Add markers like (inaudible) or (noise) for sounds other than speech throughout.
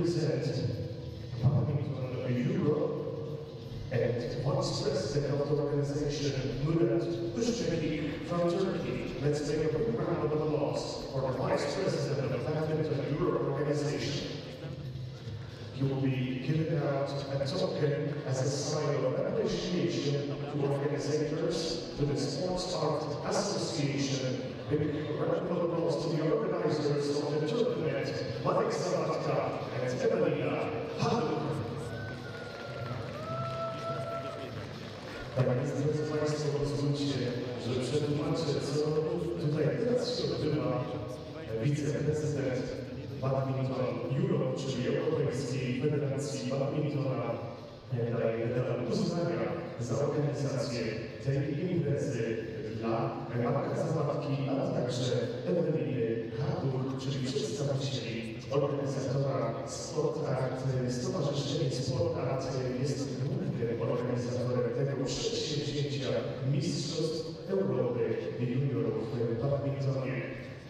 represent badminton Europe and president of the organization, Murat Ushbeki from Turkey. Let's take a big round of applause for the vice president of the Badminton Europe organization. He will be giving out a token as a sign of appreciation to organizers, to the Sports Art Association. Of applause to the organizers of the tournament, Mike Sabatka and Evelina Haduk. Tak więc, drodzy Państwo, pozwólcie, że przetłumaczę, co tutaj teraz się odbywa. Wiceprezydent Badminton Europe, czyli Europejskiej Federacji Badmintona, daje medal uznania za organizację tej imprezy dla Marka Zabawki, a także Eweliny Hadur, czyli przedstawicieli organizatora Sport Art, Stowarzyszenie Sport Art jest głównym organizatorem tego przedsięwzięcia Mistrzostw Europy Juniorów w badmintonie.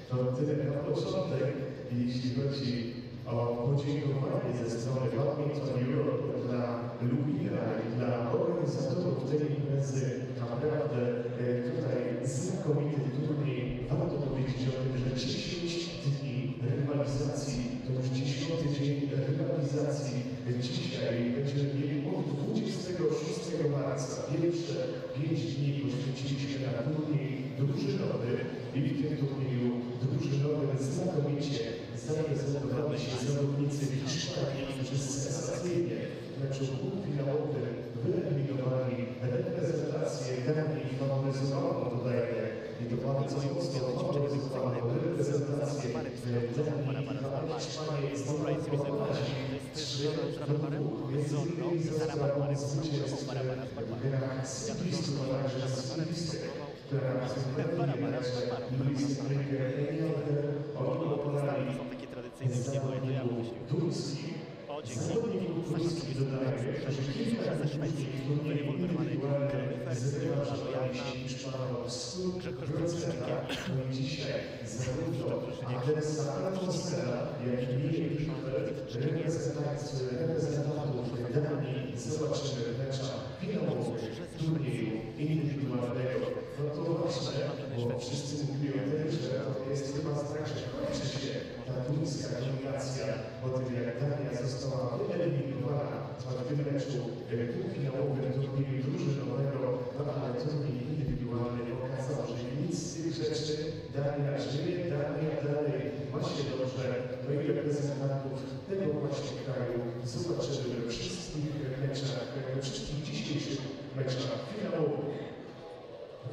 To tyle na początek, jeśli chodzi o podziękowanie ze strony Badminton Europe dla Lumina i dla organizatorów tej imprezy. Naprawdę e, tutaj znakomity turniej. Warto powiedzieć o tym, że 10 dni rywalizacji, to już 10 dzień rywalizacji. Dzisiaj będziemy mieli od 26 marca pierwsze 5 dni poświęciliśmy na turniej drużynowy i w tym turnieju drużynowym znakomicie zaprezentowali się zawodnicy Hiszpanii, którzy sensacyjnie meczu półfinałowym wyeliminowali reprezentację Danii faworyzowaną to bardzo mocno faworyzowaną reprezentację Danii, a Hiszpanii zdobyła pokonać trzy do dwóch, między innymi za sprawą zwycięstw w także która gdzie były to ja wymyśliłem. Turski. O, dzięki. Że kilka ze Szwecji, turniej rewolwerowany indywidualnych Konifer, zrywalizowali się Joanna, z Grzegorz Danii, zobaczymy w meczach finałowych turnieju indywidualnego. No to ważne, bo wszyscy mówią o tym, że to jest chyba tak, że kończy się ta tuńska dominacja po tym, jak została wyeliminowana w tym meczu półfinałowym turnieju drużynowego, no ale turniej indywidualny pokazał, że nic z tych rzeczy Dania żyje, Dania dalej ma się dobrze, no i reprezentantów tego właśnie kraju zobaczymy we wszystkich meczach, we wszystkich dzisiejszych meczach finałowych.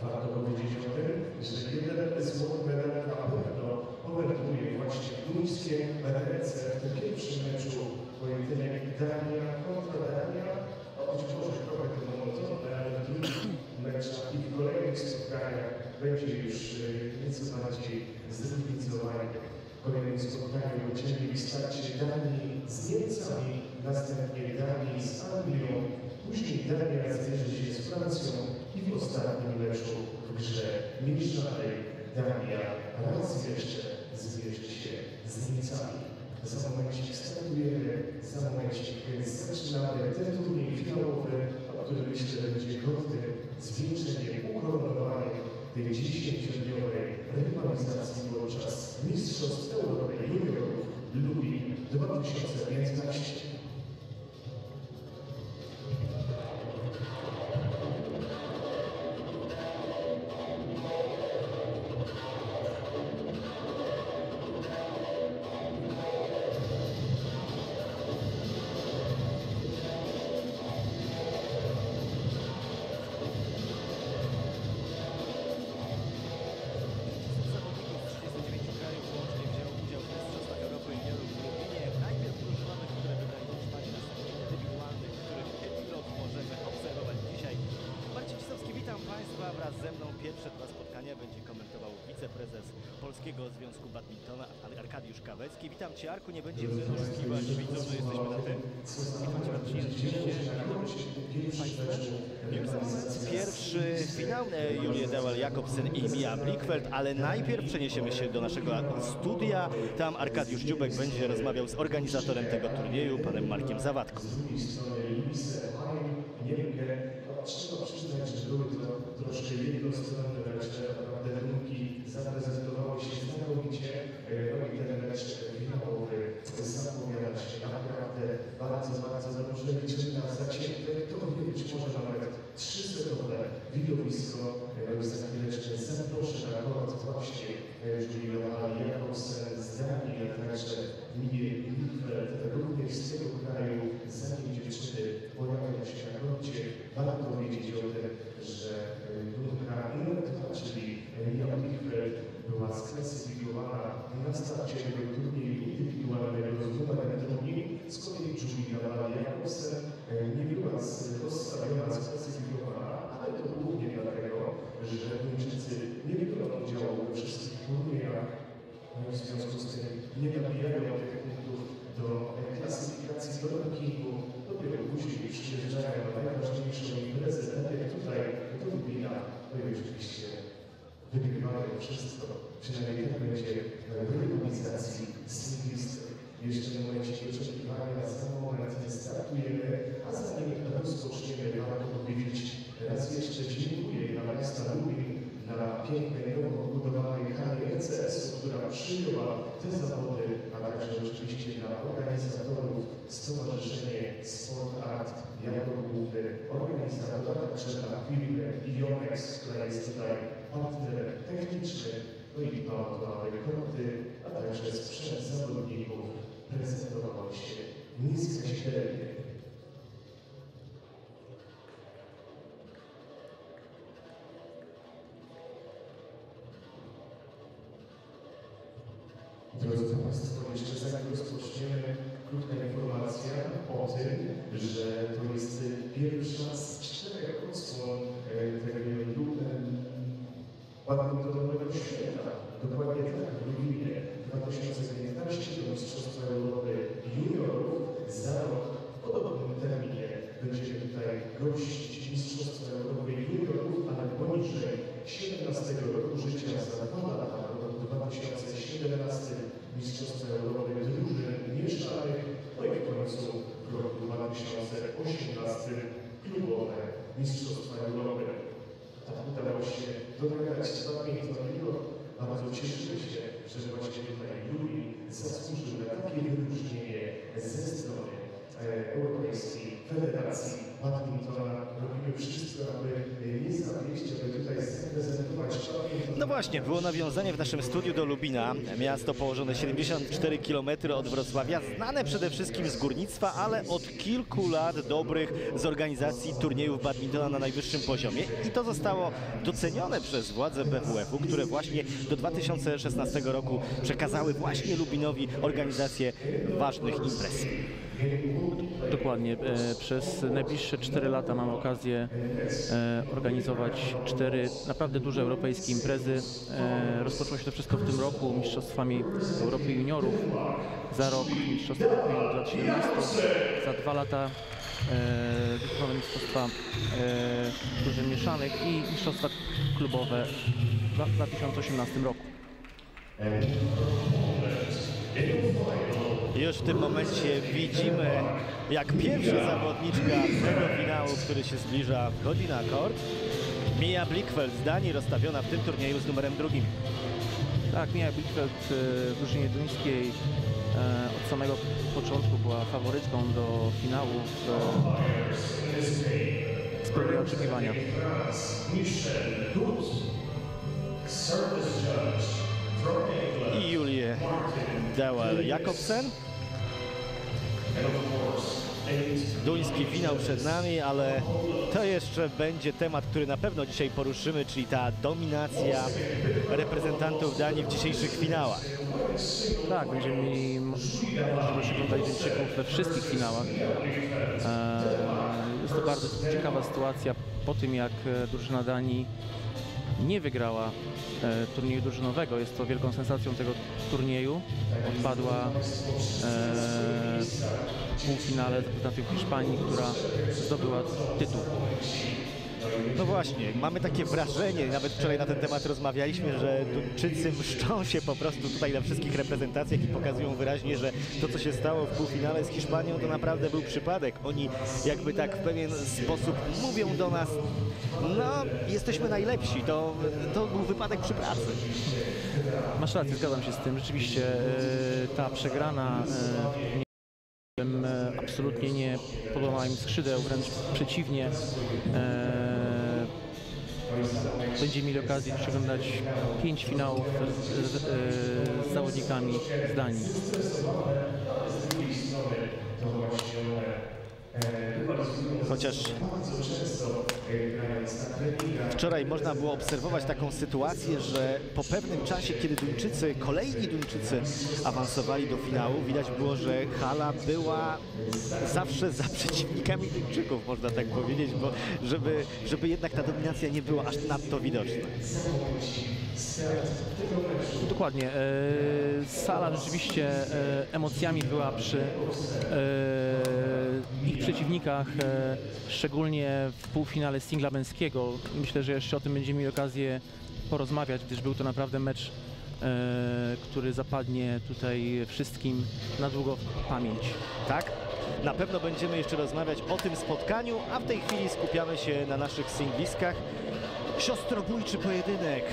Warto powiedzieć o tym, że jeden złoty medal na pewno powędruje właśnie duńskie ręce w tym pierwszym meczu Dania kontra Dania. A być może trochę to monotonne, ale w meczach i w kolejnych spotkaniach będzie już e, nieco bardziej zróżnicowanie. W kolejnym spotkaniu będziemy mieli starcie Danii z Niemcami, następnie Danii z Anglią, później Dania zmierzy się z Francją i w ostatnim meczu w grze mieszczanej Dania raz jeszcze zmierzy się z Niemcami. Za momencik startujemy, za momencik zaczynamy ten turniej finałowy, który myślę będzie godny zwieńczeniem, ukoronowaniem tej 10-dniowej rywalizacji podczas Mistrzostw Europy Juniorów Lubin 2015. Oszukiwać widzów, że jesteśmy na tym. Za moment pierwszy finał e, Julie Dewel-Jakobsen i Mia Blichfeld, ale najpierw przeniesiemy się do naszego studia. Tam Arkadiusz Dziubek będzie rozmawiał z organizatorem tego turnieju, panem Markiem Zawadką. Z drugiej strony trzeba przyznać, że były to troszkę jednostronne mecze, naprawdę rynki zaprezentowały się znakomicie, e, no i ten mecz finałowy zapowiada się naprawdę bardzo, liczymy na zacięte, to nie być może nawet trzysekundowe widowisko, e, za chwileczkę zaproszę na koniec właśnie e, Juliana Jakobsen z Danii, a także Minie Liefeld, również z tego kraju, zanim dziewczyny pojawią się na koncie, warto wiedzieć o tym, że e, grupka numer dwa, czyli Mia Liefeld, była sklasyfikowana na starcie tego turnieju indywidualnego z numerem drugim, z kolei Julia Jakobsen e, nie była z- rozstawiona, sklasyfikowana, ale to głównie dlatego, że Duńczycy nie biorą udziału we wszystkich turniejach no i w związku z tym nie nabijają tych punktów do e, klasyfikacji do rankingu. Dopiero później przyjeżdżają na najważniejszą imprezę, tak jak tutaj do Lublina. No i oczywiście wygrywają wszystko. Przynajmniej tak będzie w rywalizacji singlisty. Jeszcze w momencie oczekiwania za moment startujemy, a zanim rozpoczniemy, warto powiedzieć raz jeszcze dziękuję dla miasta Lublin, dla pięknej, nowo budowanej hali ECS-u, która przyjęła te zawody, a także oczywiście dla organizatorów Stowarzyszenie Sport Art jako główny organizator, także dla firmy Ionex, która jest tutaj partnerem technicznym, no i aby korty, a także sprzęt zawodników prezentował się nieskazitelnie. Drodzy Państwo, jeszcze zanim rozpoczniemy, krótka informacja o tym, że to jest pierwsza z czterech odsłon e, tego badmintonowego świata. Dokładnie tak, w Lublinie 2019 do Mistrzostwa Europy Juniorów za rok w podobnym terminie będziemy tutaj gościć Mistrzostwa Europy Juniorów, ale poniżej 17 roku życia za dwa lata, w roku 2017 Mistrzostwa Europy drużyn mieszanych, no i w końcu w roku 2018 klubowe Mistrzostwa Europy. Tak udało się dogadać z badminton Europe. Bardzo cieszymy się, że właśnie tutaj Juri zasłużył na takie wyróżnienie ze strony e, Europejskiej Federacji Badmintona. Robimy wszystko, aby e, nie zawieść, aby tutaj zaprezentować badminton. No właśnie, było nawiązanie w naszym studiu do Lubina, miasto położone 74 km od Wrocławia, znane przede wszystkim z górnictwa, ale od kilku lat dobrych z organizacji turniejów badmintona na najwyższym poziomie i to zostało docenione przez władze BWF-u, które właśnie do 2016 roku przekazały właśnie Lubinowi organizację ważnych imprez. Dokładnie. E, Przez najbliższe 4 lata mamy okazję e, organizować cztery naprawdę duże europejskie imprezy. E, Rozpoczęło się to wszystko w tym roku Mistrzostwami Europy Juniorów, za rok Mistrzostwa Europy Juniorów lat 17, za dwa lata e, Wiekrowe Mistrzostwa Drużyn Mieszanych i Mistrzostwa Klubowe w 2018 roku. Już w tym momencie widzimy, jak pierwsza zawodniczka tego finału, który się zbliża, wchodzi na kort. Mia Blichfeld z Danii rozstawiona w tym turnieju z numerem drugim. Tak, Mia Blichfeld e, w drużynie duńskiej e, od samego początku była faworytką do finału. Spełniła oczekiwania. I Julię course, eight Duński finał przed nami, ale to jeszcze będzie temat, który na pewno dzisiaj poruszymy, czyli ta dominacja reprezentantów Danii w dzisiejszych finałach. Tak, będziemy mieli możliwość oglądać Duńczyków we wszystkich finałach. E, Jest to bardzo ciekawa sytuacja po tym, jak e, drużyna Danii nie wygrała e, turnieju drużynowego. Jest to wielką sensacją tego turnieju. Odpadła e, w półfinale na tej Hiszpanii, która zdobyła tytuł. No właśnie, mamy takie wrażenie, nawet wczoraj na ten temat rozmawialiśmy, że Duńczycy mszczą się po prostu tutaj na wszystkich reprezentacjach i pokazują wyraźnie, że to, co się stało w półfinale z Hiszpanią, to naprawdę był przypadek. Oni jakby tak w pewien sposób mówią do nas, no, jesteśmy najlepsi, to, to był wypadek przy pracy. Masz rację, zgadzam się z tym. Rzeczywiście e, ta przegrana e, e, absolutnie nie podobała im skrzydeł, wręcz przeciwnie. E, będziemy mieli okazję dziś oglądać pięć finałów z, z, z zawodnikami z Danii. Chociaż wczoraj można było obserwować taką sytuację, że po pewnym czasie, kiedy Duńczycy, kolejni Duńczycy awansowali do finału, widać było, że hala była zawsze za przeciwnikami Duńczyków, można tak powiedzieć, bo żeby, żeby jednak ta dominacja nie była aż nadto widoczna. Dokładnie. E, sala rzeczywiście e, emocjami była przy e, przeciwnikach, e, szczególnie w półfinale singla męskiego. Myślę, że jeszcze o tym będziemy mieli okazję porozmawiać, gdyż był to naprawdę mecz, e, który zapadnie tutaj wszystkim na długo w pamięć. Tak? Na pewno będziemy jeszcze rozmawiać o tym spotkaniu, a w tej chwili skupiamy się na naszych singliskach. Siostrobójczy pojedynek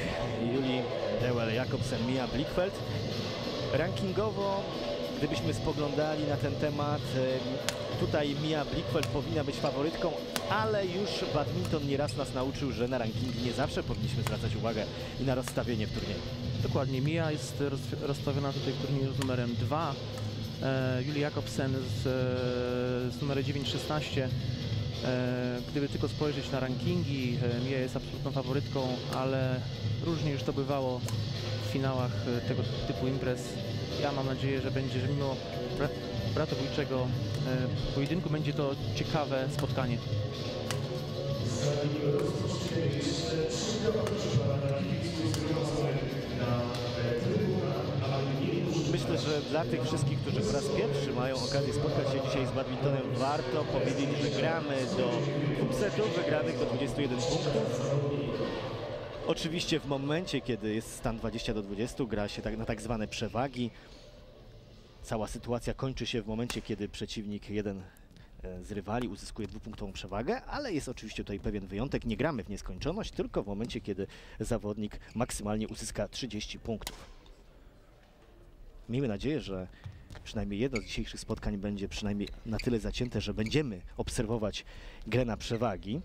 Julii Dewel-Jakobsen, Mia Blichfeld. Rankingowo, gdybyśmy spoglądali na ten temat, em, tutaj Mia Blichfeld powinna być faworytką, ale już badminton nieraz nas nauczył, że na rankingi nie zawsze powinniśmy zwracać uwagę i na rozstawienie w turnieju. Dokładnie, Mia jest roz, rozstawiona tutaj w turnieju z numerem 2. E, Julie Jakobsen z, e, z numerem 9-16. E, gdyby tylko spojrzeć na rankingi, e, Mia jest absolutną faworytką, ale różnie już to bywało w finałach tego typu imprez. Ja mam nadzieję, że będzie, że mimo bra bratobójczego pojedynku będzie to ciekawe spotkanie. Myślę, że dla tych wszystkich, którzy po raz pierwszy mają okazję spotkać się dzisiaj z badmintonem, warto powiedzieć, że gramy do dwóch setów wygranych do 21 punktów. Oczywiście w momencie, kiedy jest stan 20 do 20, gra się tak, na tak zwane przewagi. Cała sytuacja kończy się w momencie, kiedy przeciwnik jeden e, z rywali uzyskuje dwupunktową przewagę, ale jest oczywiście tutaj pewien wyjątek. Nie gramy w nieskończoność, tylko w momencie, kiedy zawodnik maksymalnie uzyska 30 punktów. Miejmy nadzieję, że przynajmniej jedno z dzisiejszych spotkań będzie przynajmniej na tyle zacięte, że będziemy obserwować grę na przewagi.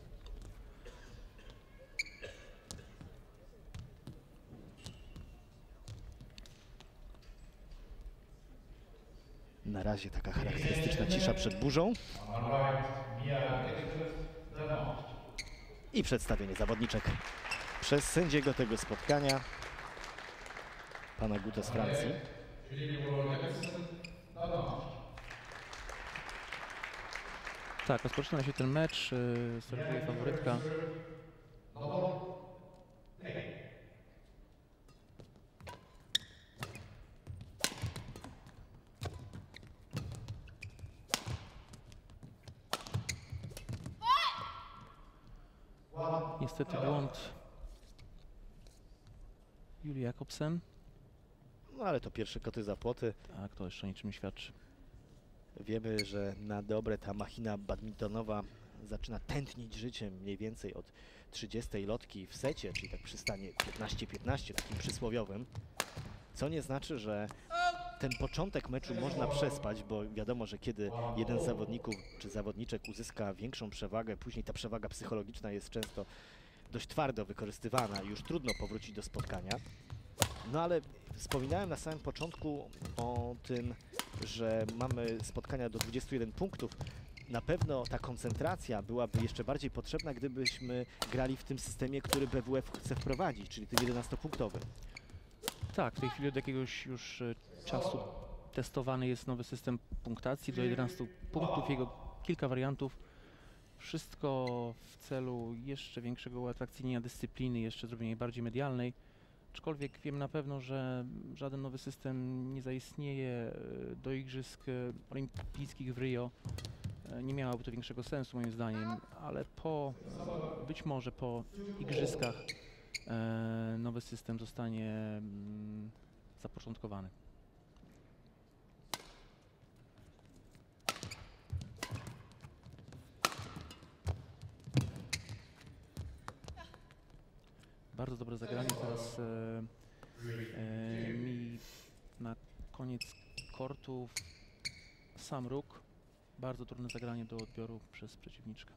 Na razie taka charakterystyczna cisza przed burzą. I przedstawienie zawodniczek przez sędziego tego spotkania, pana Gute z Francji. Tak, rozpoczyna się ten mecz, serwuje faworytka. Niestety błąd Julii Jakobsen. No ale to pierwsze koty za płoty. Tak, to jeszcze niczym nie świadczy. Wiemy, że na dobre ta machina badmintonowa zaczyna tętnić życiem mniej więcej od 30 lotki w secie, czyli tak przy stanie 15-15, takim przysłowiowym. Co nie znaczy, że ten początek meczu można przespać, bo wiadomo, że kiedy jeden z zawodników czy zawodniczek uzyska większą przewagę, później ta przewaga psychologiczna jest często dość twardo wykorzystywana już trudno powrócić do spotkania. No ale wspominałem na samym początku o tym, że mamy spotkania do 21 punktów. Na pewno ta koncentracja byłaby jeszcze bardziej potrzebna, gdybyśmy grali w tym systemie, który BWF chce wprowadzić, czyli tym 11-punktowym. Tak, w tej chwili od jakiegoś już e, czasu testowany jest nowy system punktacji do 11 punktów, jego kilka wariantów. Wszystko w celu jeszcze większego uatrakcyjnienia dyscypliny, jeszcze zrobienia jej bardziej medialnej. Aczkolwiek wiem na pewno, że żaden nowy system nie zaistnieje e, do Igrzysk e, Olimpijskich w Rio. Nie miałoby to większego sensu moim zdaniem, ale po, być może po Igrzyskach nowy system zostanie mm, zapoczątkowany. Bardzo dobre zagranie teraz e, e, mi na koniec kortu sam róg. Bardzo trudne zagranie do odbioru przez przeciwniczkę.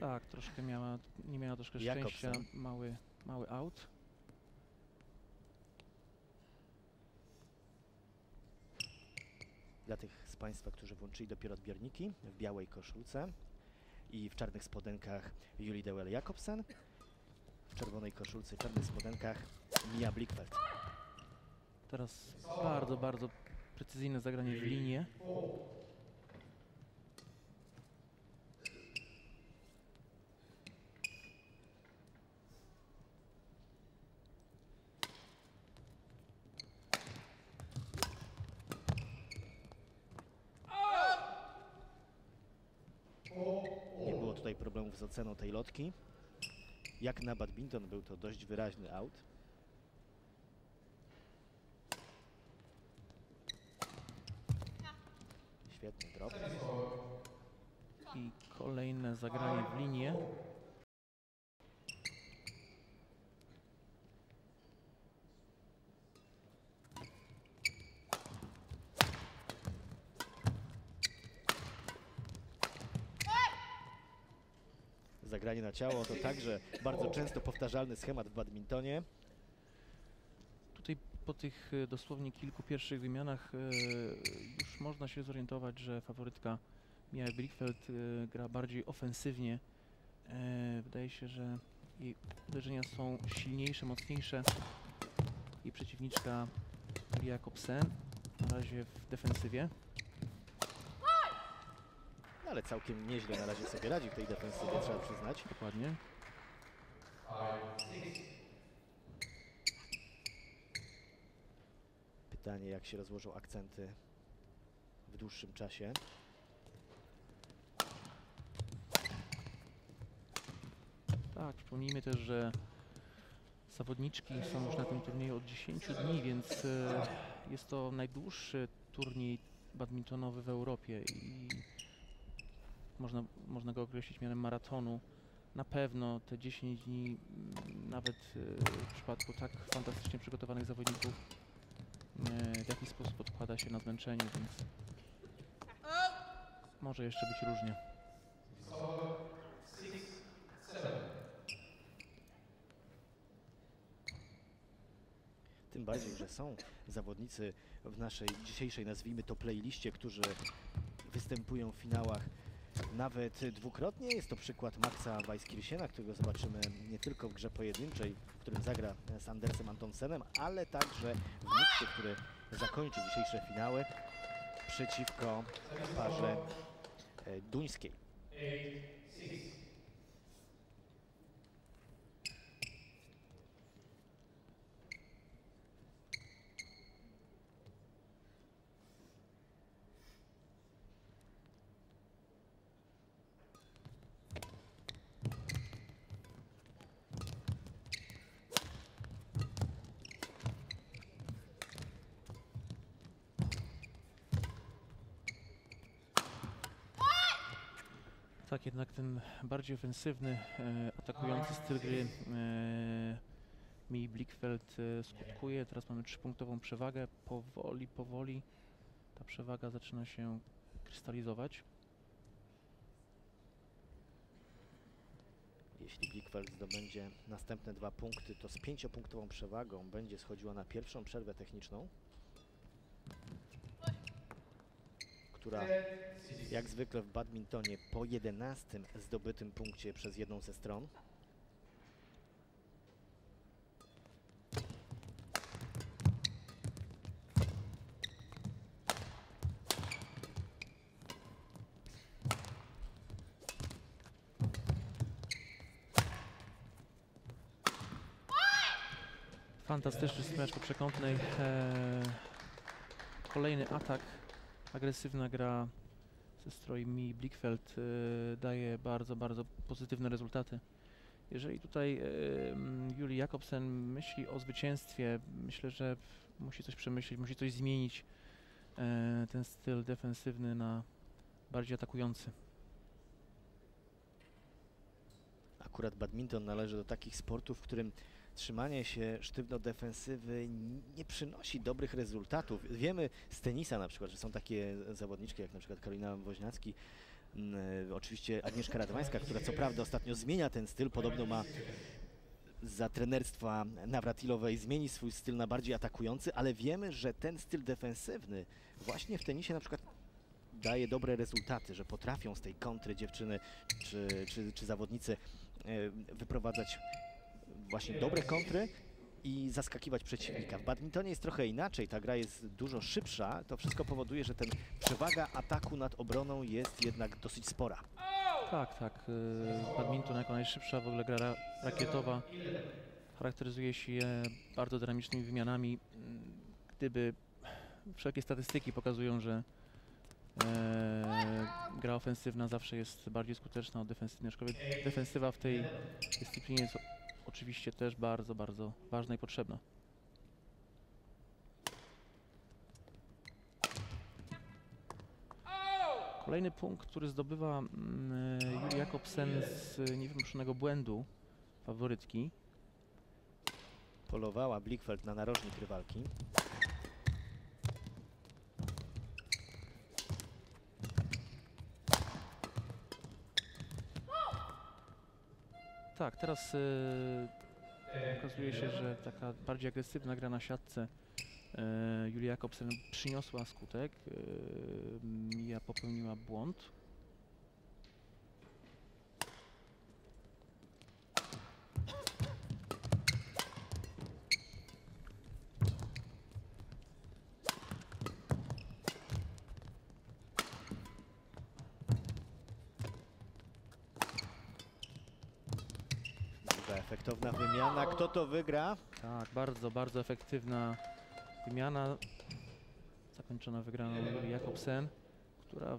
Tak, troszkę miała, nie miała troszkę szczęścia. Jakobsen. Mały, mały out. Dla tych z Państwa, którzy włączyli dopiero odbiorniki w białej koszulce i w czarnych spodenkach Julii Dewel Jakobsen, w czerwonej koszulce i czarnych spodenkach Mia Blickfeld. Teraz bardzo, bardzo precyzyjne zagranie w linię. Nie było oceną tej lotki. Jak na badminton był to dość wyraźny out. Świetny drop. I kolejne zagranie w linię. Zagranie na ciało to także bardzo często powtarzalny schemat w badmintonie. Tutaj po tych e, dosłownie kilku pierwszych wymianach e, już można się zorientować, że faworytka Mia Blichfeld e, gra bardziej ofensywnie. Wydaje się, że jej uderzenia są silniejsze, mocniejsze. Jej przeciwniczka Jakobsen na razie w defensywie. Ale całkiem nieźle na razie sobie radzi w tej defensywie, trzeba przyznać. Dokładnie. Pytanie, jak się rozłożą akcenty w dłuższym czasie. Tak, przypomnijmy też, że zawodniczki są już na tym turnieju od 10 dni, więc e, jest to najdłuższy turniej badmintonowy w Europie i można, można go określić mianem maratonu. Na pewno te 10 dni, mm, nawet e, w przypadku tak fantastycznie przygotowanych zawodników, e, w jakiś sposób odkłada się na zmęczenie, więc może jeszcze być różnie. Tym bardziej, że są zawodnicy w naszej dzisiejszej, nazwijmy to, playliście, którzy występują w finałach nawet dwukrotnie. Jest to przykład Maxa Weiskirsiena, którego zobaczymy nie tylko w grze pojedynczej, w którym zagra z Andersem Antonsenem, ale także w miksie, który zakończy dzisiejsze finały przeciwko parze e, duńskiej. Tak, jednak ten bardziej ofensywny, e, atakujący styl gry e, Mi Blickfeld e, skutkuje. Teraz mamy trzypunktową przewagę. Powoli, powoli ta przewaga zaczyna się krystalizować. Jeśli Blikweld zdobędzie następne dwa punkty, to z pięciopunktową przewagą będzie schodziła na pierwszą przerwę techniczną, która jak zwykle w badmintonie po 11 zdobytym punkcie przez jedną ze stron Fantastyczny smecz po przekątnej. E, kolejny atak, agresywna gra ze strony Mi Blickfeld e, daje bardzo, bardzo pozytywne rezultaty. Jeżeli tutaj e, mm, Juli Jakobsen myśli o zwycięstwie, myślę, że musi coś przemyśleć, musi coś zmienić e, ten styl defensywny na bardziej atakujący. Akurat badminton należy do takich sportów, w którym trzymanie się sztywno defensywy nie przynosi dobrych rezultatów. Wiemy z tenisa na przykład, że są takie zawodniczki jak na przykład Karolina Woźniacki, mm, e, oczywiście Agnieszka Radwańska, która co prawda ostatnio zmienia ten styl, podobno ma za trenerstwa Nawratilowej zmieni swój styl na bardziej atakujący, ale wiemy, że ten styl defensywny właśnie w tenisie na przykład daje dobre rezultaty, że potrafią z tej kontry dziewczyny czy, czy, czy zawodnicy e, wyprowadzać właśnie dobre kontry i zaskakiwać przeciwnika. W badmintonie jest trochę inaczej, ta gra jest dużo szybsza, to wszystko powoduje, że ten przewaga ataku nad obroną jest jednak dosyć spora. Tak, tak. y, Badminton jako najszybsza w ogóle gra ra- rakietowa charakteryzuje się bardzo dynamicznymi wymianami. Mm, Gdyby wszelkie statystyki pokazują, że e, gra ofensywna zawsze jest bardziej skuteczna od defensywnej, aczkolwiek defensywa w tej dyscyplinie jest oczywiście też bardzo, bardzo ważna i potrzebna. Kolejny punkt, który zdobywa mm, Julia Jakobsen z niewymuszonego błędu faworytki. Polowała Blickfeld na narożnik rywalki. Tak, teraz y, okazuje się, że taka bardziej agresywna gra na siatce y, Julia Jakobsen przyniosła skutek. Y, Mija popełniła błąd. Kto to wygra? Tak, bardzo, bardzo efektywna wymiana. Zakończona wygraną Jakobsen, która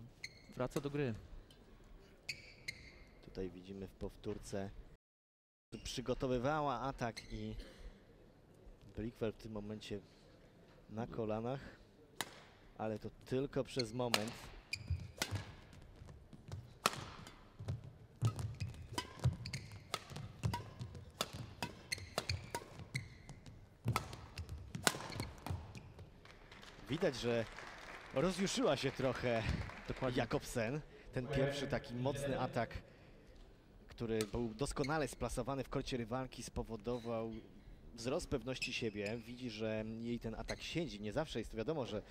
wraca do gry. Tutaj widzimy w powtórce. Przygotowywała atak i Blickfeld w tym momencie na kolanach, ale to tylko przez moment. Widać, że rozjuszyła się trochę Dokładnie. Jakobsen. Ten pierwszy taki mocny atak, który był doskonale splasowany w korcie rywalki, spowodował wzrost pewności siebie. Widzi, że jej ten atak siedzi. Nie zawsze jest to wiadomo, że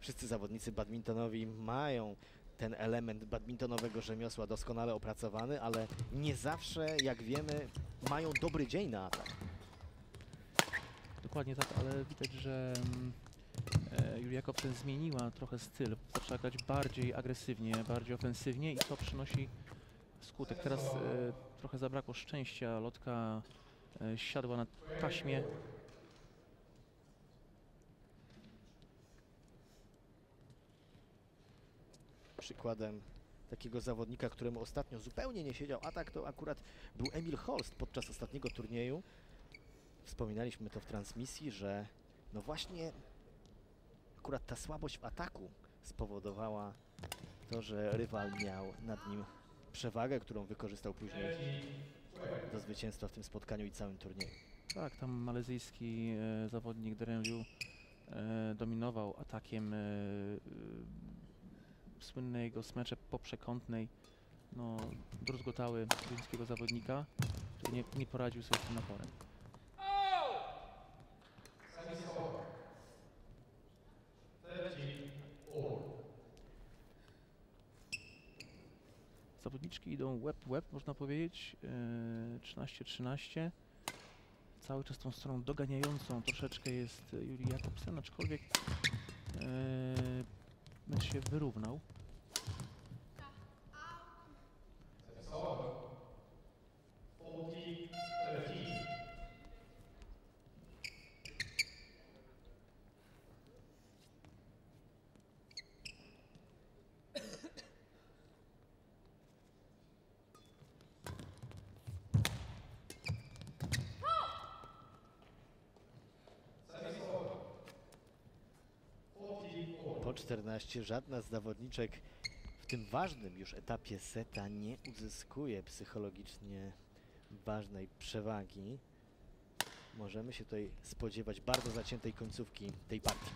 wszyscy zawodnicy badmintonowi mają ten element badmintonowego rzemiosła doskonale opracowany, ale nie zawsze, jak wiemy, mają dobry dzień na atak. Dokładnie tak, ale widać, że Julia Jakobsen zmieniła trochę styl. Zaczęła grać bardziej agresywnie, bardziej ofensywnie i to przynosi skutek. Teraz e, trochę zabrakło szczęścia. Lotka e, siadła na taśmie. Przykładem takiego zawodnika, któremu ostatnio zupełnie nie siedział atak, to akurat był Emil Holst podczas ostatniego turnieju. Wspominaliśmy to w transmisji, że no właśnie akurat ta słabość w ataku spowodowała to, że rywal miał nad nim przewagę, którą wykorzystał później do zwycięstwa w tym spotkaniu i całym turnieju. Tak, tam malezyjski e, zawodnik Deren Liu e, dominował atakiem e, e, słynne jego smecze no, druzgotały chińskiego zawodnika. który nie, nie poradził sobie z tym naporem. Zawodniczki idą łeb-łeb, można powiedzieć. Yy, 13-13. Cały czas tą stroną doganiającą troszeczkę jest Juri Jakobsen, aczkolwiek yy, mecz się wyrównał. Po 14 żadna z zawodniczek w tym ważnym już etapie seta nie uzyskuje psychologicznie ważnej przewagi. Możemy się tutaj spodziewać bardzo zaciętej końcówki tej partii.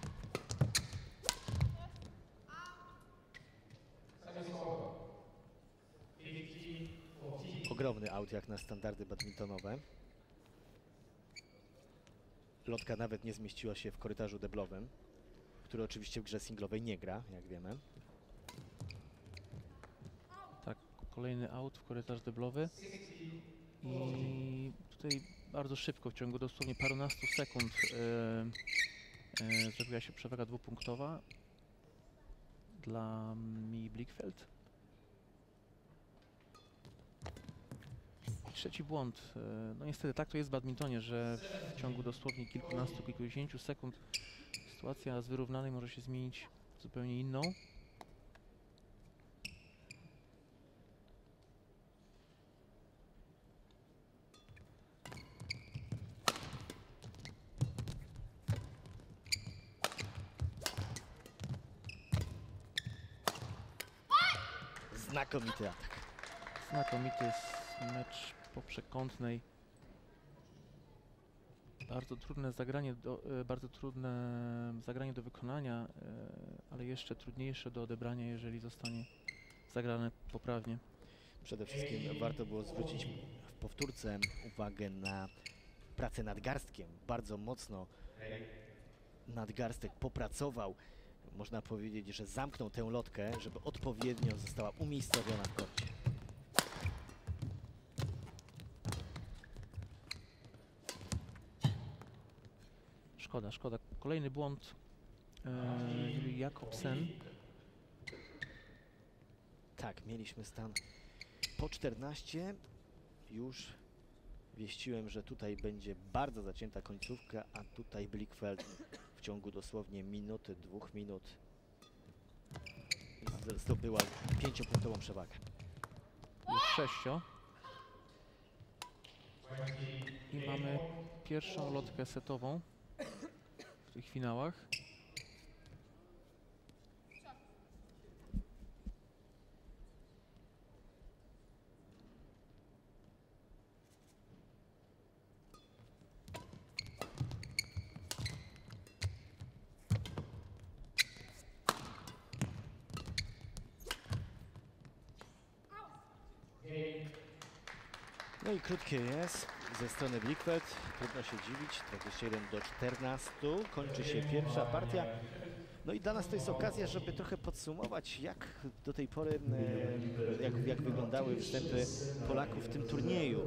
Ogromny aut jak na standardy badmintonowe. Lotka nawet nie zmieściła się w korytarzu deblowym który oczywiście w grze singlowej nie gra, jak wiemy. Tak, kolejny aut w korytarz deblowy. I tutaj bardzo szybko, w ciągu dosłownie parunastu sekund e, e, zrobiła się przewaga dwupunktowa dla Mi Blickfeld. Trzeci błąd. e, No niestety tak to jest w badmintonie, że w ciągu dosłownie kilkunastu, kilkudziesięciu sekund sytuacja z wyrównanej może się zmienić w zupełnie inną. Znakomity atak. Znakomity mecz po przekątnej. Bardzo trudne zagranie do, e, bardzo trudne zagranie do wykonania, e, ale jeszcze trudniejsze do odebrania, jeżeli zostanie zagrane poprawnie. Przede wszystkim warto było zwrócić w powtórce uwagę na pracę nadgarstkiem. Bardzo mocno nadgarstek popracował. Można powiedzieć, że zamknął tę lotkę, żeby odpowiednio została umiejscowiona w korcie. Szkoda, szkoda. Kolejny błąd e, Jakobsen. Tak, mieliśmy stan po 14. Już wieściłem, że tutaj będzie bardzo zacięta końcówka, a tutaj Blickfeld w ciągu dosłownie minuty, dwóch minut zdobyła pięciopunktową przewagę. Już sześcio. I mamy pierwszą lotkę setową tych finałach. No i krótkie jest ze strony Blickfeld. Trudno się dziwić. 41 do 14. Kończy się pierwsza partia. No i dla nas to jest okazja, żeby trochę podsumować, jak do tej pory, e, jak, jak wyglądały występy Polaków w tym turnieju.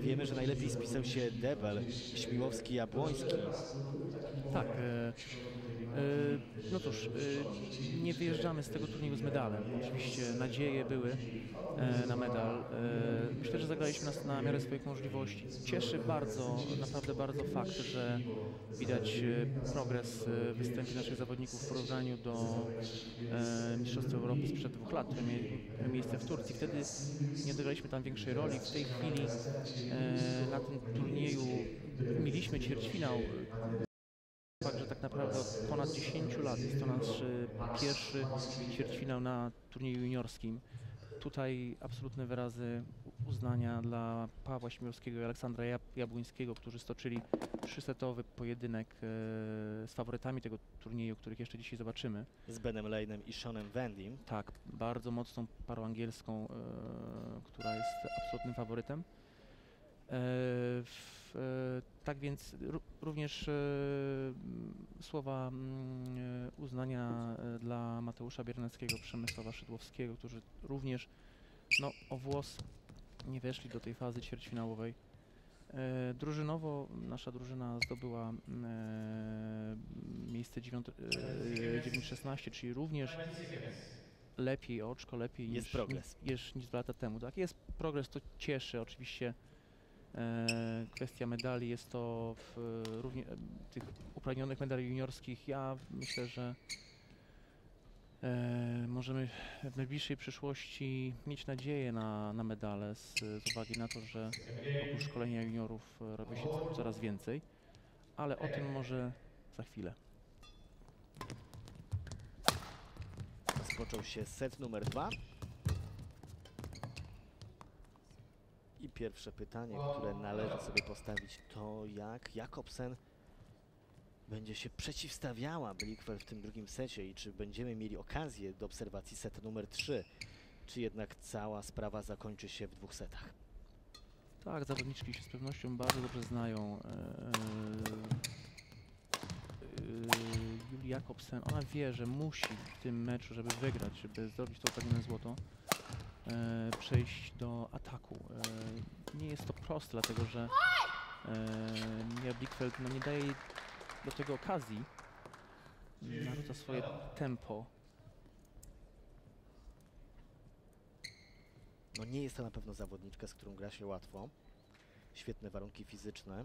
Wiemy, że najlepiej spisał się Debel, Śmiłowski, Jabłoński. Tak. E, no cóż, e, nie wyjeżdżamy z tego turnieju z medalem. Oczywiście nadzieje były e, na medal. Myślę, że zagraliśmy nas na miarę swoich możliwości. Cieszy bardzo, naprawdę bardzo fakt, że widać progres w występie naszych zawodników w porównaniu do Mistrzostw Europy sprzed dwóch lat, które miały miejsce w Turcji. Wtedy nie odegraliśmy tam większej roli. W tej chwili na tym turnieju mieliśmy ćwierćfinał Fakt, że tak naprawdę od ponad 10 lat jest to nasz e, pierwszy ćwierćfinał na turnieju juniorskim. Tutaj absolutne wyrazy uznania dla Pawła Śmielowskiego i Aleksandra Jab- Jabłońskiego, którzy stoczyli trzysetowy pojedynek e, z faworytami tego turnieju, których jeszcze dzisiaj zobaczymy. z Benem Lane'em i Seanem Wendim. Tak, bardzo mocną parą angielską, e, która jest absolutnym faworytem. W, e, tak więc ró- również e, słowa e, uznania e, dla Mateusza Biernackiego, Przemysława Szydłowskiego, którzy również no, o włos nie weszli do tej fazy ćwierćfinałowej. E, drużynowo nasza drużyna zdobyła e, miejsce 9-16, czyli również lepiej, oczko lepiej Jest niż, progres. Niż, niż dwa lata temu. Tak, jest progres, to cieszy oczywiście. E, kwestia medali jest to w, równie, e, tych upragnionych medali juniorskich. Ja myślę, że e, możemy w najbliższej przyszłości mieć nadzieję na, na medale z, z uwagi na to, że wokół szkolenia juniorów e, robi się co- coraz więcej, ale o tym może za chwilę. Rozpoczął się set numer dwa. I pierwsze pytanie, które należy sobie postawić, to jak Jakobsen będzie się przeciwstawiała Blikwer w tym drugim secie i czy będziemy mieli okazję do obserwacji seta numer 3, czy jednak cała sprawa zakończy się w dwóch setach. Tak, zawodniczki się z pewnością bardzo dobrze znają. Eee, Julia Jakobsen, ona wie, że musi w tym meczu, żeby wygrać, żeby zdobyć to upragnione złoto, przejść do ataku. Eee, nie jest to proste, dlatego że eee, Mia Blickfeld no, nie daje do tego okazji. Narzuca swoje tempo. No nie jest to na pewno zawodniczka, z którą gra się łatwo. Świetne warunki fizyczne.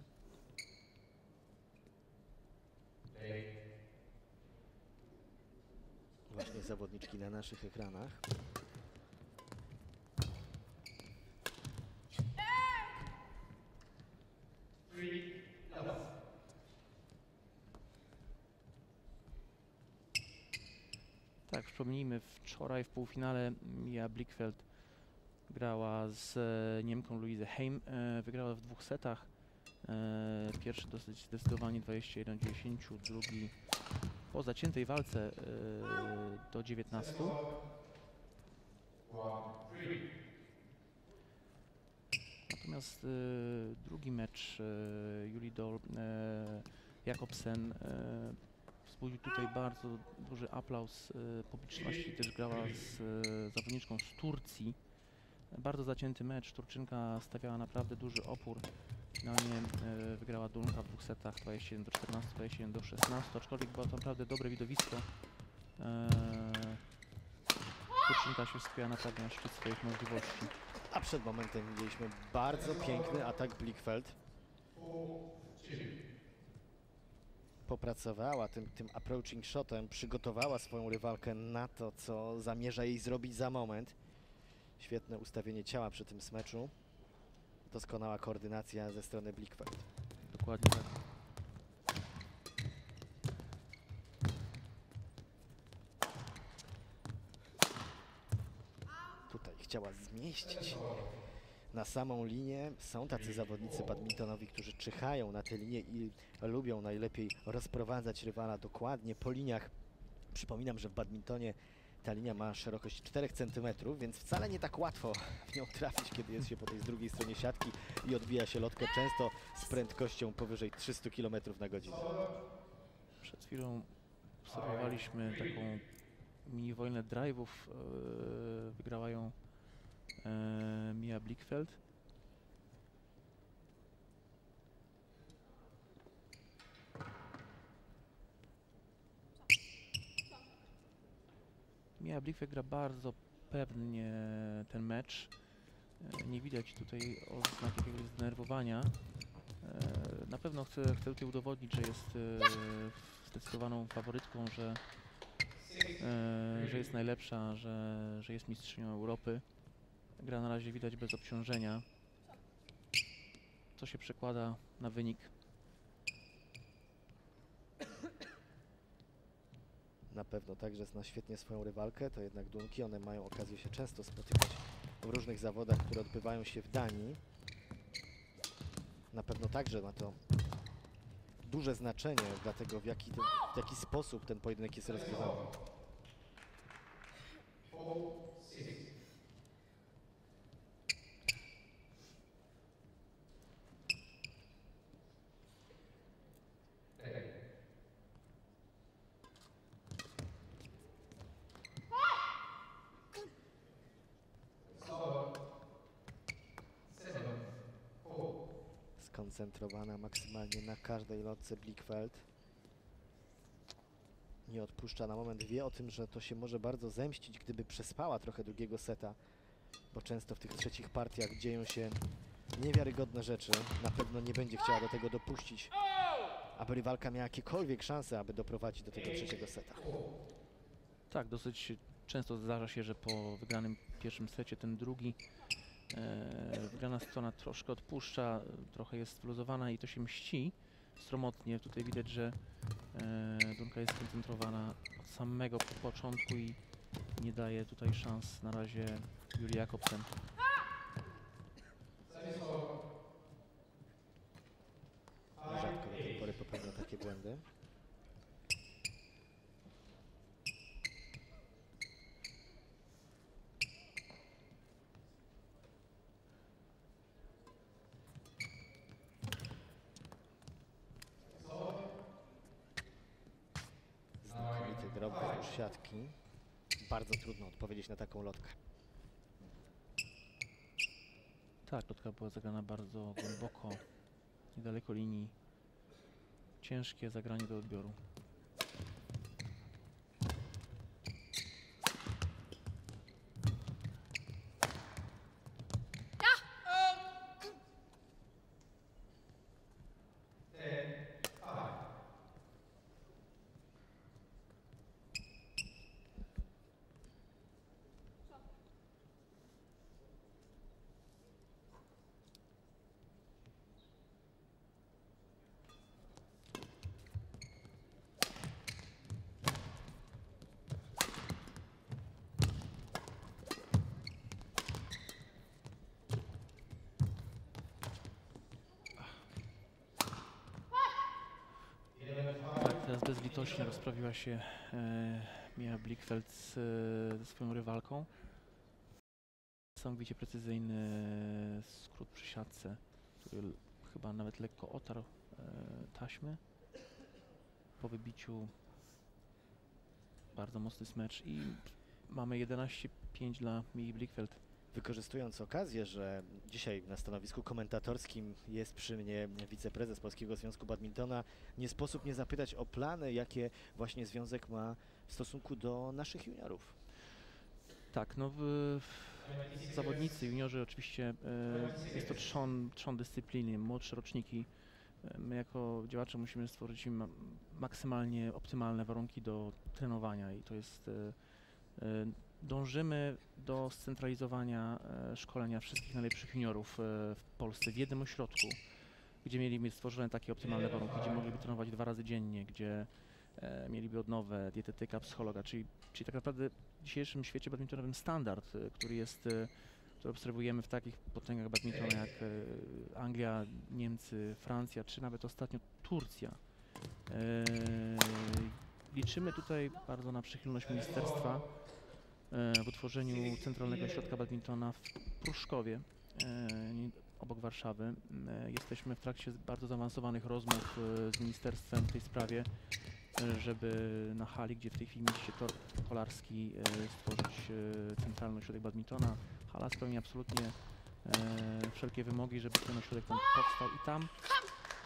Właśnie zawodniczki na naszych ekranach. Tak, przypomnijmy, wczoraj w półfinale Mia Blickfeld grała z e, Niemką Louise Heim. E, wygrała w dwóch setach. E, pierwszy dosyć zdecydowanie 21-10, drugi po zaciętej walce do 19. Natomiast e, drugi mecz e, Julii Dol, e, Jakobsen wzbudził tutaj bardzo duży aplauz publiczności. Też grała z zawodniczką z Turcji. Bardzo zacięty mecz. Turczynka stawiała naprawdę duży opór. Finalnie wygrała Dunka w dwóch setach 21 do 14, 21 do 16, aczkolwiek było to naprawdę dobre widowisko. Turczynka się wspięła naprawdę na szczyt swoich możliwości. A przed momentem widzieliśmy bardzo piękny atak Blickfeld. Popracowała tym, tym approaching shotem, przygotowała swoją rywalkę na to, co zamierza jej zrobić za moment. Świetne ustawienie ciała przy tym smeczu. Doskonała koordynacja ze strony Blickfeld. Dokładnie tak. Chciała zmieścić na samą linię. Są tacy zawodnicy badmintonowi, którzy czyhają na tę linię i lubią najlepiej rozprowadzać rywala dokładnie po liniach. Przypominam, że w badmintonie ta linia ma szerokość 4 cm, więc wcale nie tak łatwo w nią trafić, kiedy jest się po tej drugiej stronie siatki i odbija się lotka często z prędkością powyżej 300 km na godzinę. Przed chwilą obserwowaliśmy taką mini wojnę drive'ów. e, Wygrała ją e, Mia Blickfeld. Mia Blickfeld gra bardzo pewnie ten mecz. E, Nie widać tutaj oznak jakiegoś zdenerwowania. E, Na pewno chcę, chcę tutaj udowodnić, że jest e, zdecydowaną faworytką, że, że jest najlepsza, że, że jest mistrzynią Europy. Gra na razie widać bez obciążenia, co się przekłada na wynik. Na pewno także zna świetnie swoją rywalkę, to jednak Dunki, one mają okazję się często spotykać w różnych zawodach, które odbywają się w Danii. Na pewno także ma to duże znaczenie dla tego, w jaki, w jaki sposób ten pojedynek jest rozgrywany. Skoncentrowana maksymalnie na każdej lotce Blickfeld. Nie odpuszcza na moment, wie o tym, że to się może bardzo zemścić, gdyby przespała trochę drugiego seta, bo często w tych trzecich partiach dzieją się niewiarygodne rzeczy. Na pewno nie będzie chciała do tego dopuścić, aby rywalka miała jakiekolwiek szanse, aby doprowadzić do tego trzeciego seta. Tak, dosyć często zdarza się, że po wygranym pierwszym secie ten drugi wygrana strona troszkę odpuszcza, trochę jest wyluzowana i to się mści stromotnie. Tutaj widać, że e, Dunka jest skoncentrowana od samego początku i nie daje tutaj szans na razie Julii Jakobsen. Rzadko do tej pory popełnia takie błędy. Znakomity drop siatki. Bardzo trudno odpowiedzieć na taką lotkę. Tak, lotka była zagrana bardzo głęboko, niedaleko linii. Ciężkie zagranie do odbioru. Tak, bezlitośnie rozprawiła się e, Mia Blickfeld z, e, ze swoją rywalką. Niesamowicie precyzyjny skrót przy siatce, który chyba nawet lekko otarł e, taśmy. Po wybiciu bardzo mocny smecz i mamy 11-5 dla Mii Blickfeld. Wykorzystując okazję, że dzisiaj na stanowisku komentatorskim jest przy mnie wiceprezes Polskiego Związku Badmintona, nie sposób nie zapytać o plany, jakie właśnie związek ma w stosunku do naszych juniorów. Tak, no w, w zawodnicy, juniorzy oczywiście e, jest to trzon, trzon dyscypliny, młodsze roczniki. E, My jako działacze musimy stworzyć im ma- maksymalnie optymalne warunki do trenowania i to jest e, dążymy do scentralizowania e, szkolenia wszystkich najlepszych juniorów e, w Polsce w jednym ośrodku, gdzie mieliby stworzone takie optymalne warunki, gdzie mogliby trenować dwa razy dziennie, gdzie e, mieliby odnowę, dietetyka, psychologa, czyli, czyli tak naprawdę w dzisiejszym świecie badmintonowym standard, który jest, który obserwujemy w takich potęgach badmintona jak Anglia, Niemcy, Francja, czy nawet ostatnio Turcja. Liczymy tutaj bardzo na przychylność ministerstwa w utworzeniu Centralnego Ośrodka Badmintona w Pruszkowie, e, obok Warszawy. E, Jesteśmy w trakcie bardzo zaawansowanych rozmów e, z ministerstwem w tej sprawie, e, żeby na hali, gdzie w tej chwili mieści się tor kolarski, e, stworzyć e, Centralny Ośrodek Badmintona. Hala spełnia absolutnie e, wszelkie wymogi, żeby ten ośrodek tam powstał i tam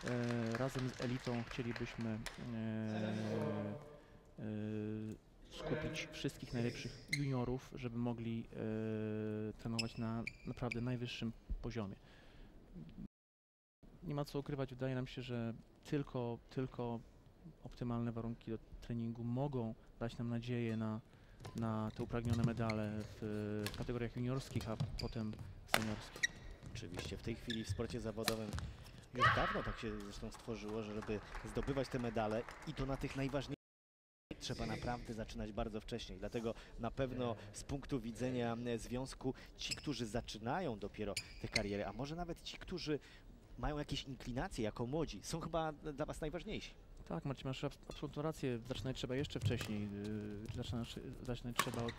e, razem z elitą chcielibyśmy e, e, skupić wszystkich najlepszych juniorów, żeby mogli e, trenować na naprawdę najwyższym poziomie. Nie ma co ukrywać, wydaje nam się, że tylko, tylko optymalne warunki do treningu mogą dać nam nadzieję na, na te upragnione medale w, w kategoriach juniorskich, a potem seniorskich. Oczywiście w tej chwili w sporcie zawodowym już dawno tak się zresztą stworzyło, że żeby zdobywać te medale i to na tych najważniejszych trzeba naprawdę zaczynać bardzo wcześnie. Dlatego na pewno z punktu widzenia e, związku ci, którzy zaczynają dopiero tę karierę, a może nawet ci, którzy mają jakieś inklinacje jako młodzi, są chyba dla Was najważniejsi. Tak, Marcin, masz abs- absolutną rację. Zaczynać trzeba jeszcze wcześniej. Yy, zaczynać, zaczynać trzeba od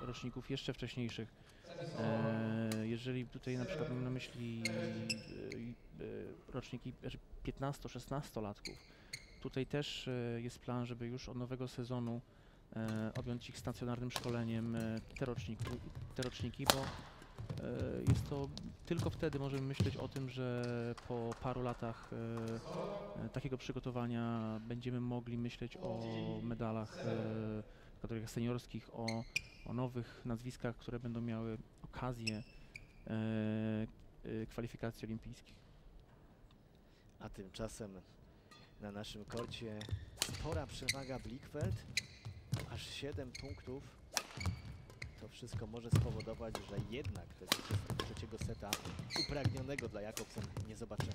roczników jeszcze wcześniejszych. E, jeżeli tutaj na przykład mam na myśli roczniki znaczy 15-16 latków, tutaj też e, jest plan, żeby już od nowego sezonu e, objąć ich stacjonarnym szkoleniem e, te, roczniki, te roczniki, bo jest to tylko wtedy możemy myśleć o tym, że po paru latach takiego przygotowania będziemy mogli myśleć o medalach w kategoriach seniorskich, o, o nowych nazwiskach, które będą miały okazję kwalifikacji olimpijskich. A tymczasem na naszym korcie spora przewaga Blickfeld. Aż 7 punktów. To wszystko może spowodować, że jednak tego trze- trzeciego seta upragnionego dla Jakobsen nie zobaczymy.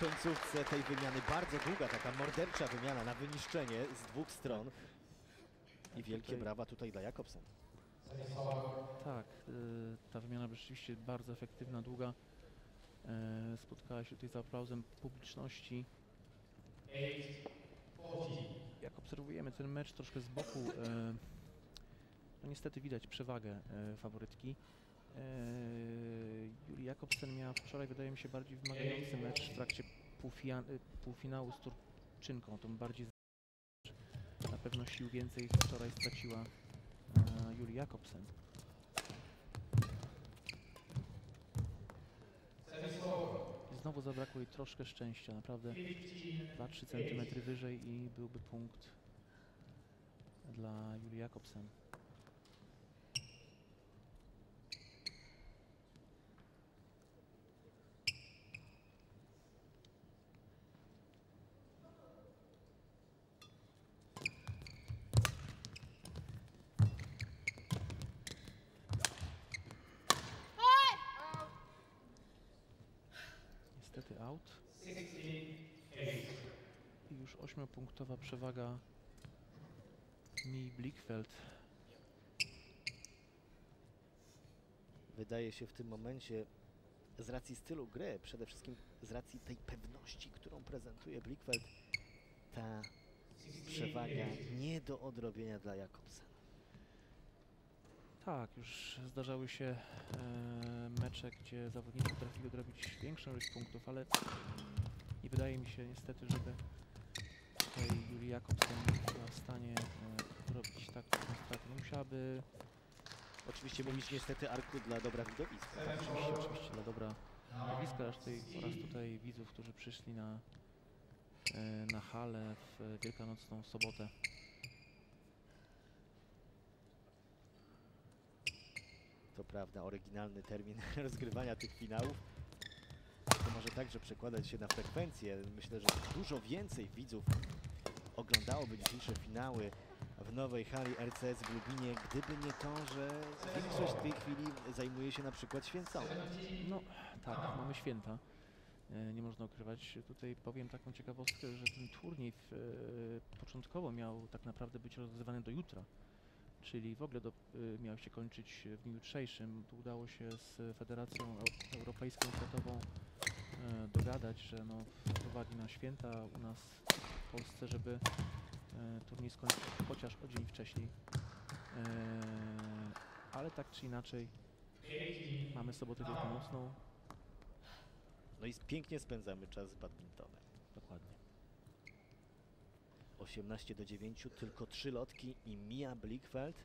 Końcówce tej wymiany. Bardzo długa, taka mordercza wymiana na wyniszczenie z dwóch stron. I wielkie Tutaj- brawa tutaj dla Jakobsen. Tak, y, ta wymiana była rzeczywiście bardzo efektywna, długa. E, Spotkała się tutaj z aplauzem publiczności. Jak obserwujemy ten mecz troszkę z boku, e, no niestety widać przewagę e, faworytki. E, Juli Jakobsen miała wczoraj, wydaje mi się, bardziej wymagający mecz w trakcie półfia- y, półfinału z Turczynką. To bardziej na pewno sił więcej wczoraj straciła e, Juli Jakobsen. Znowu zabrakło jej troszkę szczęścia, naprawdę 2-3 cm wyżej i byłby punkt dla Julii Jakobsen. Niestety out. 8-punktowa przewaga Mi Blickfeld. Wydaje się w tym momencie z racji stylu gry, przede wszystkim z racji tej pewności, którą prezentuje Blickfeld, ta przewaga nie do odrobienia dla Jakobsen. Tak, już zdarzały się e, mecze, gdzie zawodnicy potrafili odrobić większą ilość punktów, ale nie wydaje mi się niestety, żeby tutaj Julia Jakobsen była w stanie e, odrobić tak dużą stratę. Musiałaby Oczywiście mówić niestety Arku dla dobra widowiska. oczywiście, oczywiście dla dobra widowiska aż tutaj, oraz tutaj widzów, którzy przyszli na, e, na halę w Wielkanocną sobotę. To prawda, oryginalny termin (laughs) rozgrywania tych finałów. To może także przekładać się na frekwencję. Myślę, że dużo więcej widzów oglądałoby dzisiejsze finały w nowej hali RCS w Lubinie, gdyby nie to, że większość w tej chwili zajmuje się na przykład święcą. No tak, mamy święta. E, Nie można ukrywać. Tutaj powiem taką ciekawostkę, że ten turniej w, e, początkowo miał tak naprawdę być rozgrywany do jutra. Czyli w ogóle do, e, miał się kończyć w dniu jutrzejszym. Tu udało się z Federacją Eu- Europejską Światową dogadać, że no, wprowadzi na święta u nas w Polsce, żeby e, turniej skończyć chociaż o dzień wcześniej. E, ale tak czy inaczej mamy sobotę wielkanocną, No i pięknie spędzamy czas z badmintonem. dokładnie. 18 do 9, tylko trzy lotki i Mia Blickfeld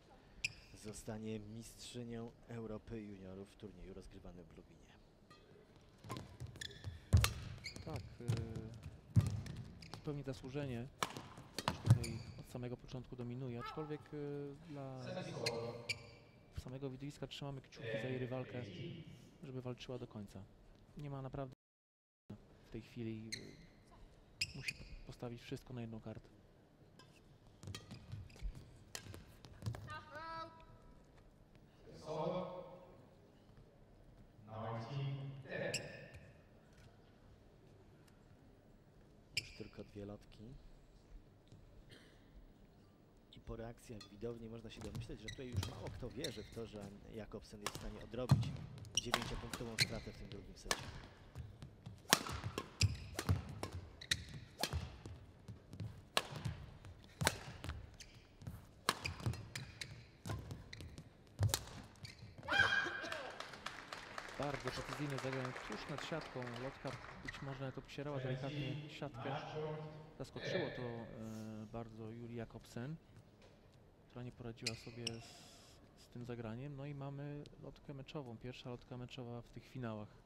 zostanie mistrzynią Europy juniorów w turnieju rozgrywanym w Lubinie. Tak, y, zupełnie zasłużenie. Tutaj od samego początku dominuje, aczkolwiek y, dla samego widowiska trzymamy kciuki za jej rywalkę, żeby walczyła do końca. Nie ma naprawdę w tej chwili y, musi po- postawić wszystko na jedną kartę. wielotki. I po reakcjach widowni można się domyśleć, że tutaj już mało kto wierzy w to, że Jakobsen jest w stanie odrobić 9-punktową stratę w tym drugim secie. Bardzo precyzyjnie zagrałem tuż nad siatką, lotka może nawet obcierała delikatnie siatkę. Zaskoczyło to e, bardzo Juli Jakobsen, która nie poradziła sobie z, z tym zagraniem. No i mamy lotkę meczową, pierwsza lotka meczowa w tych finałach.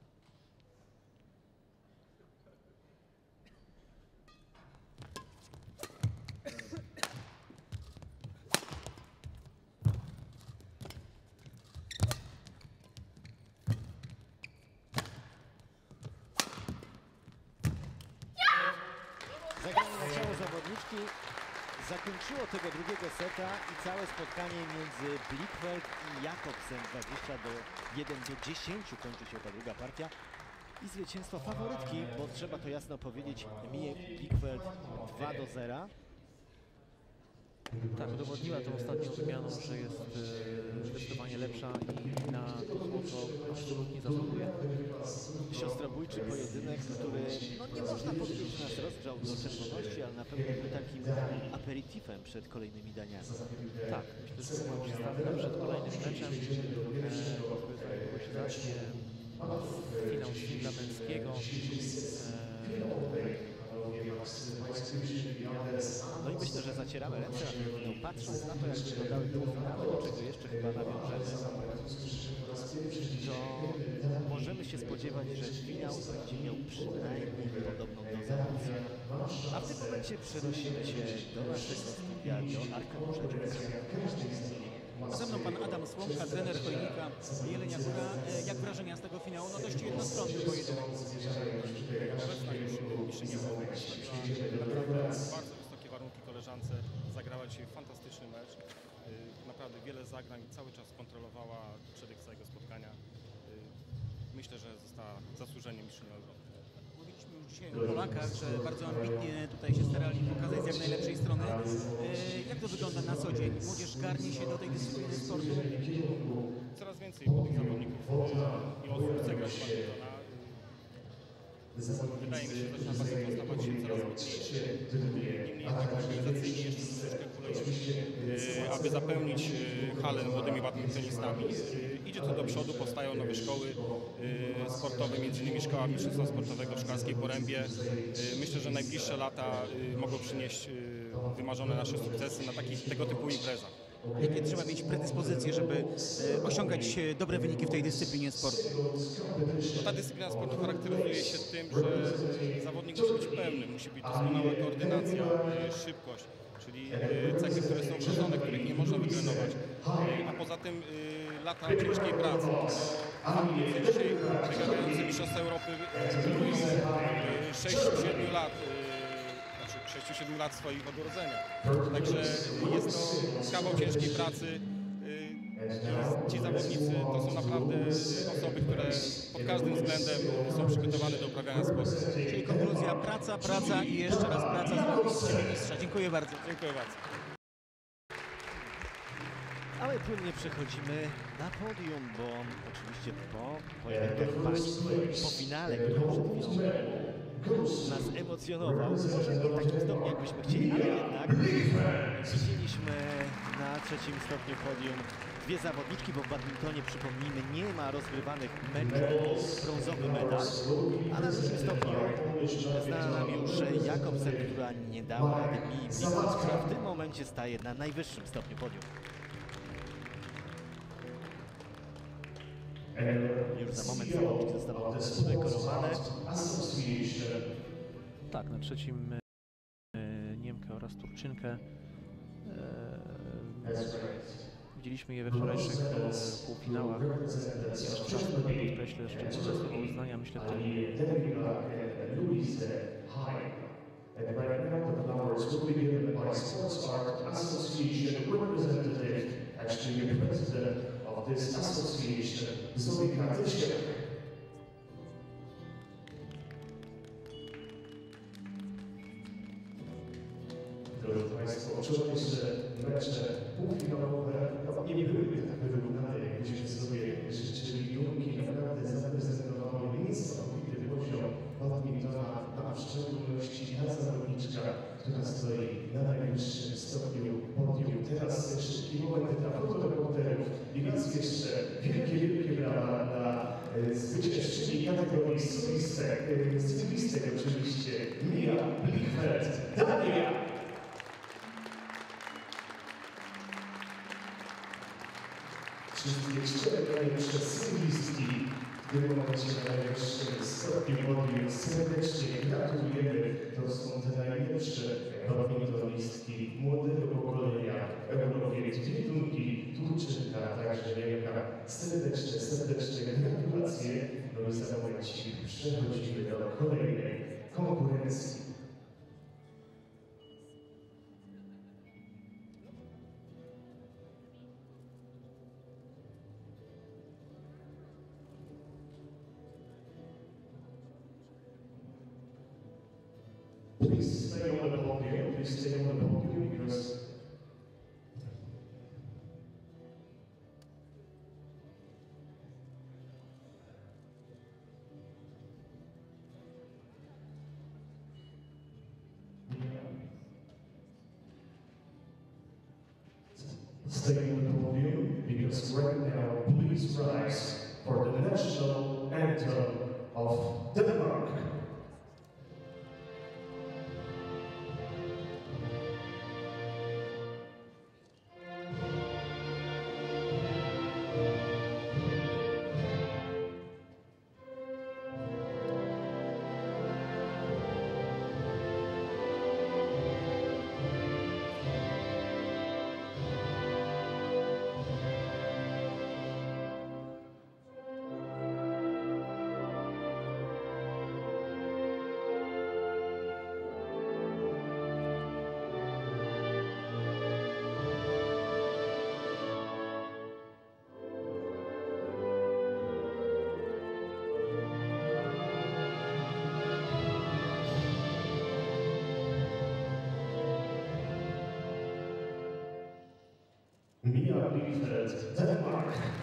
Spotkanie między Blikweld i Jakobsen 20 do 1 do 10 kończy się ta druga partia. I zwycięstwo faworytki, bo trzeba to jasno powiedzieć, Mie Blikweld 2 do 0. Tak, udowodniła tą ostatnią wymianą, że jest e, zdecydowanie lepsza i na to złoto absolutnie zasługuje. Siostrobójczy pojedynek, który no nie można powiedzieć, że nas rozgrzał do czerwoności, ale na pewno był takim aperitifem przed kolejnymi daniami. Tak, myślę, że to była przystawka przed kolejnym meczem, e, który się zacznie. Finał singla męskiego. E, No i myślę, że zacieramy ręce na ten finał, patrząc na to, jak wyglądały półfinały, do czego jeszcze chyba nawiążemy, to możemy się spodziewać, że finał będzie miał przynajmniej podobną dozę. A w tym momencie przenosimy się do naszego studia, do Arkadiusza Ze mną pan Adam Słomka, trener Chojnika Jelenia Góra. E, Jak wrażenia z tego finału? No dość jednostronny pojedynek. Bardzo wysokie warunki koleżance. Zagrała dzisiaj fantastyczny mecz. Y, Naprawdę wiele zagrań, cały czas kontrolowała przebieg całego spotkania. Y, Myślę, że została zasłużenie mistrzynią dzisiaj o Polakach, że bardzo ambitnie tutaj się starali pokazać z jak najlepszej strony. E, Jak to wygląda na co dzień? Młodzież garnie się do tej dyscypliny sportu? Coraz więcej młodych zawodników i osób chce grać badmintona. Wydaje mi się, że ten basen stawać się coraz mocniejszy. Niemniej jednak organizacyjnie jeszcze troszeczkę aby zapełnić y, halę młodymi badmintonistami. Y, Idzie to do przodu, powstają nowe szkoły sportowe, między innymi Szkoła Mistrzostwa Sportowego w Szklarskiej Porębie. Myślę, że najbliższe lata mogą przynieść wymarzone nasze sukcesy na takich, tego typu imprezach. Jakie trzeba mieć predyspozycje, żeby e, osiągać e, dobre wyniki w tej dyscyplinie sportu? No, ta dyscyplina sportu charakteryzuje się tym, że zawodnik musi być pełny, musi być doskonała koordynacja, szybkość, czyli y, cechy, które są wrodzone, których nie można wytrenować. Y, A poza tym y, lata ciężkiej pracy. Zawodnicy dzisiaj wygrywający Mistrzostwa Europy wykonują 6-7 lat, y, znaczy 6-7 lat swoich od urodzenia. Także jest to kawał ciężkiej pracy. Ci zawodnicy to są naprawdę osoby, które pod każdym względem są przygotowane do uprawiania sportu. Czyli konkluzja praca, praca i jeszcze raz praca z mistrza. Dziękuję bardzo. Dziękuję bardzo. Ale płynnie przechodzimy na podium, bo oczywiście po pojedynkach pań, po finale, który przed chwilą nas emocjonował, może nie takim stopniu, jakbyśmy chcieli, ale jednak widzieliśmy na trzecim stopniu podium dwie zawodniczki, bo w badmintonie, przypomnijmy, nie ma rozgrywanych meczów brązowy medal, ale w drugim stopniu znana nam już Jakobsen, która nie dała rady mi, która w tym momencie staje na najwyższym stopniu podium. Już za moment zawodniczki zostaną udekorowane. Tak, na trzecim e, Niemkę oraz Turczynkę. E, widzieliśmy je we wczorajszych e, półfinałach. Jeszcze raz podkreślę szczególne uznania. Myślę tutaj And right now, the flowers will be given by Sports Art Association representative, actually president of this association, Tysiak. Drodzy Państwo, wczorajsze mecze półfinałowe no, nie były tak wyrównane, jakbyśmy sobie życzyli. Dumki naprawdę zaprezentowały niesamowity poziom badmintona, a w szczególności ta zawodniczka, która stoi na najwyższym stopniu podium. Teraz szybki moment dla fotoreporterów i raz jeszcze wielkie, wielkie brawa dla e, zwycięzcy. mistrzyni kategorii solistek, y, cyklistek oczywiście, Mia Blichfeld, Dania. Cztery najlepsze sygnistki w tym momencie na najwyższym stopniu podium serdecznie gratulujemy. To są te najlepsze badmintonistki młodego pokolenia w Europie. Dwie dunki, Turczynka, także Niemka. Serdeczne, serdeczne gratulacje. No i za momencik przechodzimy do kolejnej konkurencji. Please stay on the podium. Please stay on the podium because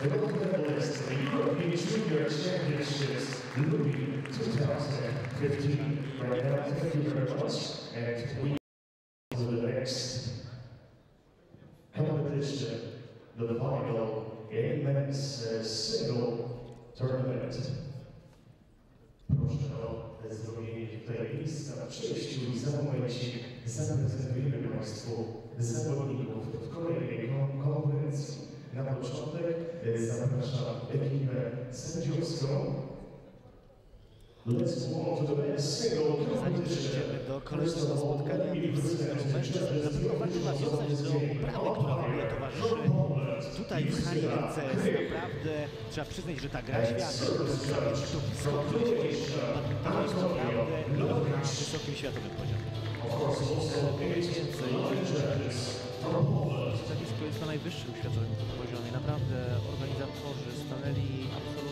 Denmark, the gold medalist at the European Junior Championships, Louis 2015. Right now, thank you very much, and we to the next competition, the final in men's uh, single tournament. Proszę o zrobienie tutaj miejsca na przejściu i za momencik zaprezentujemy Państwu zawodników w kolejnej kon- konkurencji. Na początek e, zapraszam ekipę sędziowską. Let's move on to the men's single Zanim competition. Przejdziemy do kolejnego spotkania cyklu mężczyzn, na pewno warto nawiązać do uprawy, która w ogóle towarzyszy tutaj w hali NCS. Naprawdę trzeba przyznać, że ta gra świata, to środowisko, które się dzieje badmintonie jest naprawdę na wysokim światowym poziomie. Zjawisko jest na najwyższym światowym poziomie. Naprawdę organizatorzy stanęli absolutnie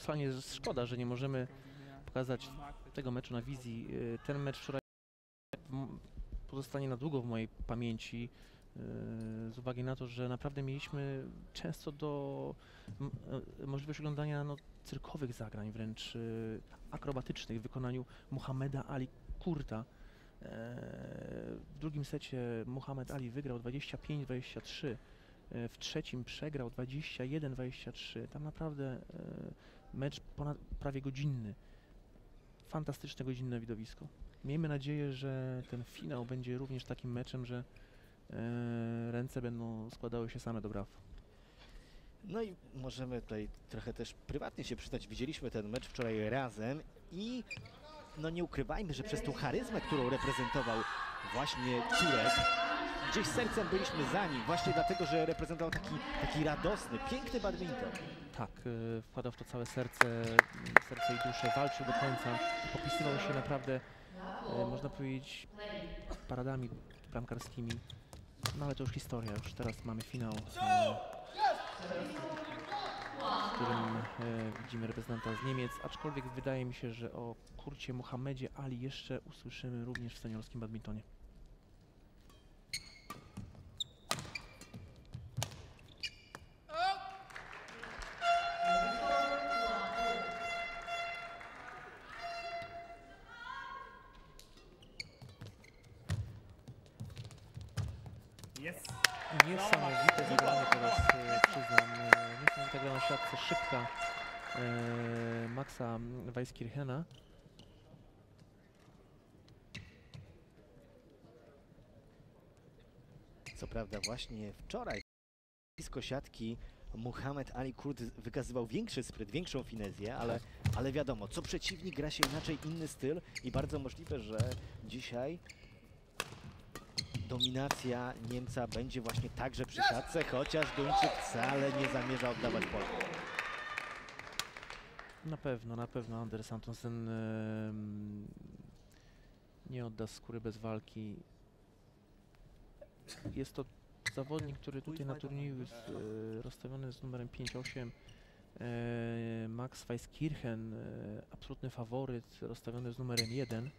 Paradoksalnie szkoda, że nie możemy pokazać tego meczu na wizji. Y, Ten mecz wczoraj pozostanie na długo w mojej pamięci y, z uwagi na to, że naprawdę mieliśmy często do e, możliwość oglądania no, cyrkowych zagrań, wręcz y, akrobatycznych w wykonaniu Muhammeda Ali Kurta. E, W drugim secie Muhammad Ali wygrał 25-23. E, W trzecim przegrał 21-23. Tam naprawdę e, mecz ponad prawie godzinny. Fantastyczne godzinne widowisko. Miejmy nadzieję, że ten finał będzie również takim meczem, że e, ręce będą składały się same do braw. No i możemy tutaj trochę też prywatnie się przydać. Widzieliśmy ten mecz wczoraj razem i no nie ukrywajmy, że przez tą charyzmę, którą reprezentował właśnie Turek, gdzieś sercem byliśmy za nim, właśnie dlatego, że reprezentował taki, taki radosny, piękny badminton. Tak, e, wkładał w to całe serce, serce i duszę, walczył do końca, popisywał się naprawdę, e, można powiedzieć, paradami bramkarskimi. No ale to już historia, już teraz mamy finał, w którym e, widzimy reprezentanta z Niemiec, aczkolwiek wydaje mi się, że o Kurcie Mohamedzie Ali jeszcze usłyszymy również w seniorskim badmintonie. Maxa Weiskirchena. Co prawda właśnie wczoraj blisko siatki Muhammad Ali Kurt wykazywał większy spryt, większą finezję, ale, ale wiadomo, co przeciwnik gra się inaczej, inny styl i bardzo możliwe, że dzisiaj dominacja Niemca będzie właśnie także przy siatce, chociaż Duńczyk wcale nie zamierza oddawać pola. Na pewno, na pewno Anders Antonsen em, nie odda skóry bez walki. jest to zawodnik, który tutaj na turnieju jest e, rozstawiony z numerem 5-8. E, Max Weiskirchen, e, absolutny faworyt, rozstawiony z numerem 1.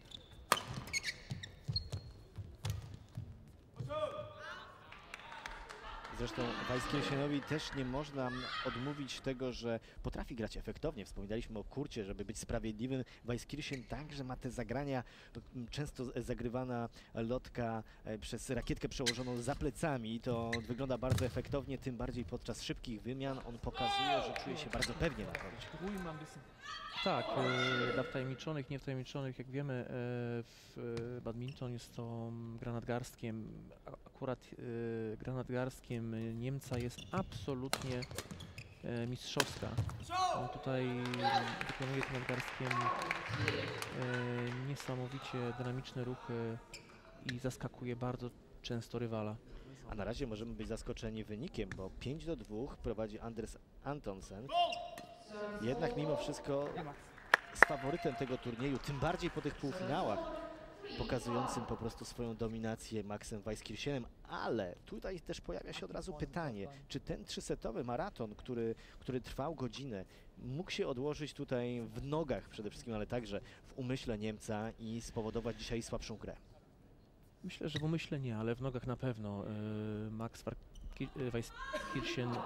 Zresztą Weiskirchenowi też nie można odmówić tego, że potrafi grać efektownie. Wspominaliśmy o Kurcie, żeby być sprawiedliwym. Weiskirchen także ma te zagrania, często zagrywana lotka e, przez rakietkę przełożoną za plecami. To wygląda bardzo efektownie, tym bardziej podczas szybkich wymian. On pokazuje, że czuje się bardzo pewnie na korcie. Tak, e, dla wtajemniczonych, niewtajemniczonych, jak wiemy, e, w e, badminton jest to gra nadgarstkiem. A- Akurat gra nadgarstkiem e, Niemca jest absolutnie mistrzowska. On tutaj wykonuje tym nadgarstkiem e, niesamowicie dynamiczne ruchy i zaskakuje bardzo często rywala. A na razie możemy być zaskoczeni wynikiem, bo 5 do 2 prowadzi Anders Antonsen. Jednak mimo wszystko z faworytem tego turnieju, tym bardziej po tych półfinałach, pokazującym po prostu swoją dominację Maxem Weiskirchenem, ale tutaj też pojawia się od razu pytanie, czy ten trzysetowy maraton, który, który trwał godzinę, mógł się odłożyć tutaj w nogach przede wszystkim, ale także w umyśle Niemca i spowodować dzisiaj słabszą grę. Myślę, że w umyśle nie, ale w nogach na pewno. E, Max Weiskirchen e,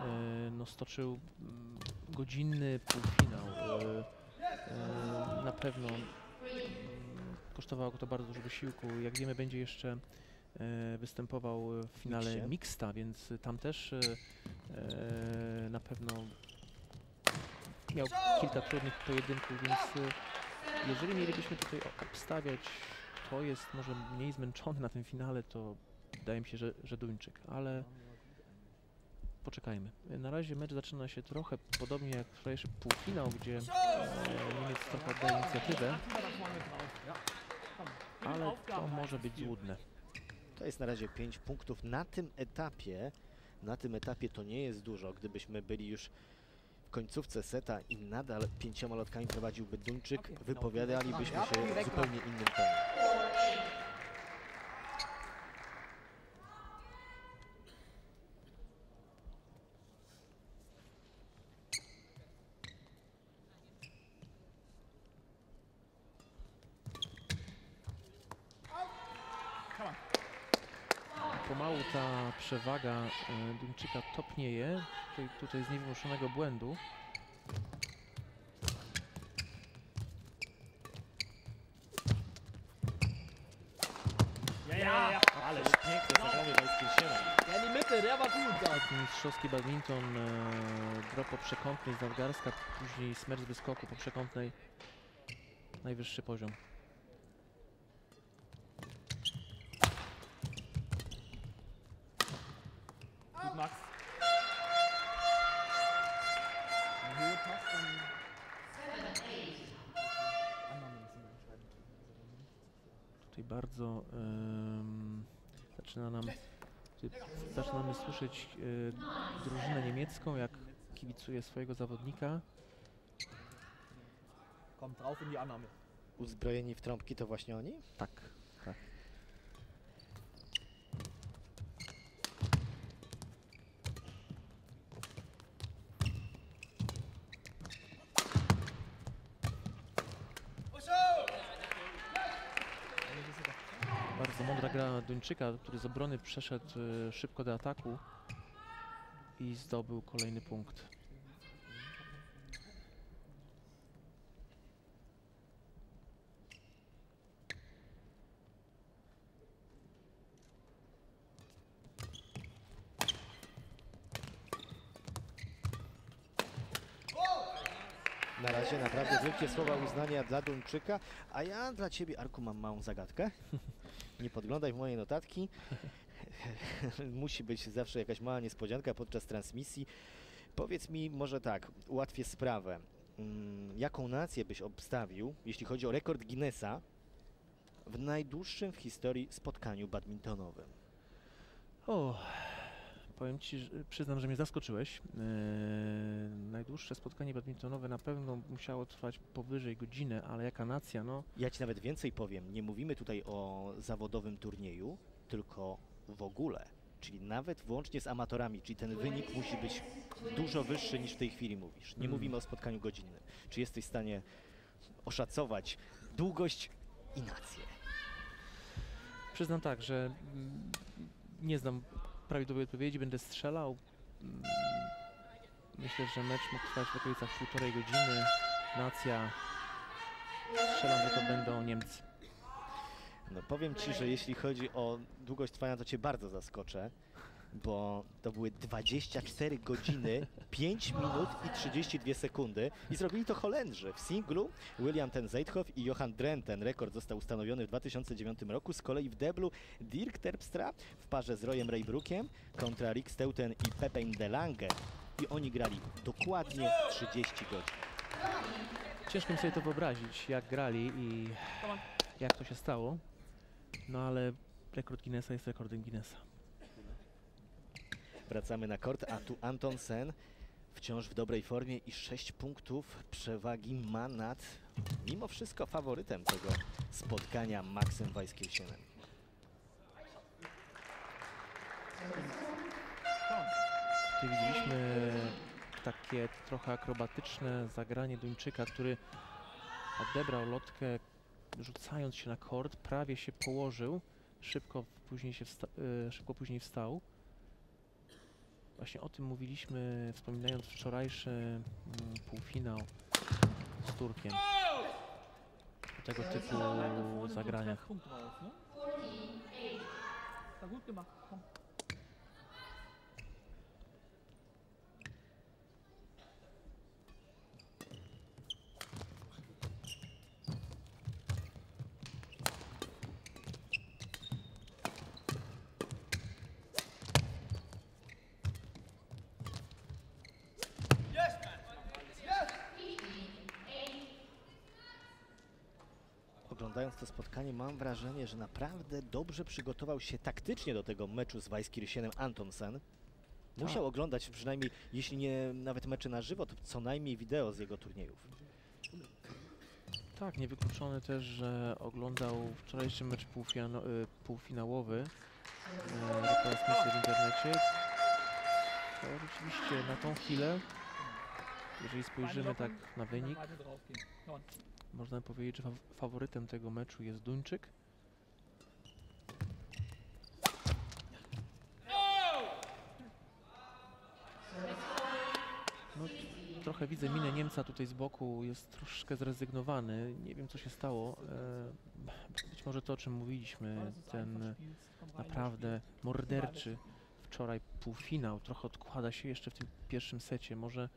no, stoczył mm, godzinny półfinał. E, e, Na pewno mm, kosztowało go to bardzo dużo wysiłku. Jak wiemy, będzie jeszcze e, występował w finale Miksie. mixta, więc tam też e, e, na pewno miał kilka trudnych pojedynków, więc e, jeżeli mielibyśmy tutaj obstawiać kto jest może mniej zmęczony na tym finale, to wydaje mi się, że, że Duńczyk, ale poczekajmy. Na razie mecz zaczyna się trochę podobnie jak wczorajszy półfinał, gdzie e, Niemiec trochę oddaje inicjatywę, ale to może być złudne. To jest na razie 5 punktów na tym etapie. Na tym etapie to nie jest dużo. Gdybyśmy byli już w końcówce seta i nadal pięcioma lotkami prowadziłby Duńczyk, wypowiadalibyśmy się w zupełnie innym tonie. Pomału ta przewaga e, Duńczyka topnieje, tutaj, tutaj z niewymuszonego błędu. Piękne zagranie Weiskirchena. Ja, in die Mitte, der war gut. Ja. Taki mistrzowski badminton, e, drop po przekątnej z nadgarstka, później smerz z wyskoku po przekątnej. Najwyższy poziom. Zaczynamy słyszeć e, drużynę niemiecką, jak kibicuje swojego zawodnika. Kommt drauf in die Annahme. Uzbrojeni w trąbki to właśnie oni? Tak, tak. Bardzo mądra gra Duńczyka, który z obrony przeszedł e, szybko do ataku i zdobył kolejny punkt. Na razie naprawdę wielkie słowa uznania dla Duńczyka, a ja dla Ciebie, Arku, mam małą zagadkę. (laughs) Nie podglądaj w moje notatki. (laughs) Musi być zawsze jakaś mała niespodzianka podczas transmisji. Powiedz mi może tak, ułatwię sprawę. Mm, Jaką nację byś obstawił, jeśli chodzi o rekord Guinnessa w najdłuższym w historii spotkaniu badmintonowym? Powiem Ci, że przyznam, że mnie zaskoczyłeś. Eee, najdłuższe spotkanie badmintonowe na pewno musiało trwać powyżej godziny, ale jaka nacja, no Ja Ci nawet więcej powiem. Nie mówimy tutaj o zawodowym turnieju, tylko w ogóle, czyli nawet włącznie z amatorami, czyli ten wynik musi być dużo wyższy niż w tej chwili mówisz. Nie Mm. mówimy o spotkaniu godzinnym. Czy jesteś w stanie oszacować długość i nację? Przyznam tak, że mm, nie znam prawidłowej odpowiedzi, będę strzelał. Mm, Myślę, że mecz mógł trwać w okolicach półtorej godziny. Nacja. Strzelam, że to będą Niemcy. No powiem Ci, że jeśli chodzi o długość trwania, to Cię bardzo zaskoczę, bo to były 24 godziny, 5 minut i 32 sekundy i zrobili to Holendrzy. W singlu William ten Zeithoff i Johan Drenten. Rekord został ustanowiony w 2009 roku. Z kolei w deblu Dirk Terpstra w parze z Royem Raybrookiem kontra Rick Steuten i Pepem de Lange. I oni grali dokładnie 30 godzin. Ciężko mi sobie to wyobrazić, jak grali i jak to się stało. No ale rekord Guinnessa jest rekordem Guinnessa. Wracamy na kort, a tu Antonsen wciąż w dobrej formie i 6 punktów przewagi ma nad mimo wszystko faworytem tego spotkania Maxem Weiskirchenem. Tutaj widzieliśmy takie trochę akrobatyczne zagranie Duńczyka, który odebrał lotkę rzucając się na kort, prawie się położył, szybko później, się wsta- y, szybko później wstał. Właśnie o tym mówiliśmy, wspominając wczorajszy mm, półfinał z Turkiem. O tego typu zagraniach. Punkt drauf, ne? Ja, gut gemacht. Komm. Oglądając to spotkanie mam wrażenie, że naprawdę dobrze przygotował się taktycznie do tego meczu z Weiskirchenem Antonsen. Musiał Tak. oglądać przynajmniej, jeśli nie nawet mecze na żywo, to co najmniej wideo z jego turniejów. Tak, niewykluczone też, że oglądał wczorajszy mecz półfina- y, półfinałowy e, retransmisję w internecie. To rzeczywiście na tą chwilę, jeżeli spojrzymy tak na wynik, Można powiedzieć, że faw- faworytem tego meczu jest Duńczyk. No, trochę widzę minę Niemca tutaj z boku, jest troszkę zrezygnowany. Nie wiem co się stało. E, Być może to o czym mówiliśmy, ten naprawdę morderczy wczoraj półfinał trochę odkłada się jeszcze w tym pierwszym secie. Może,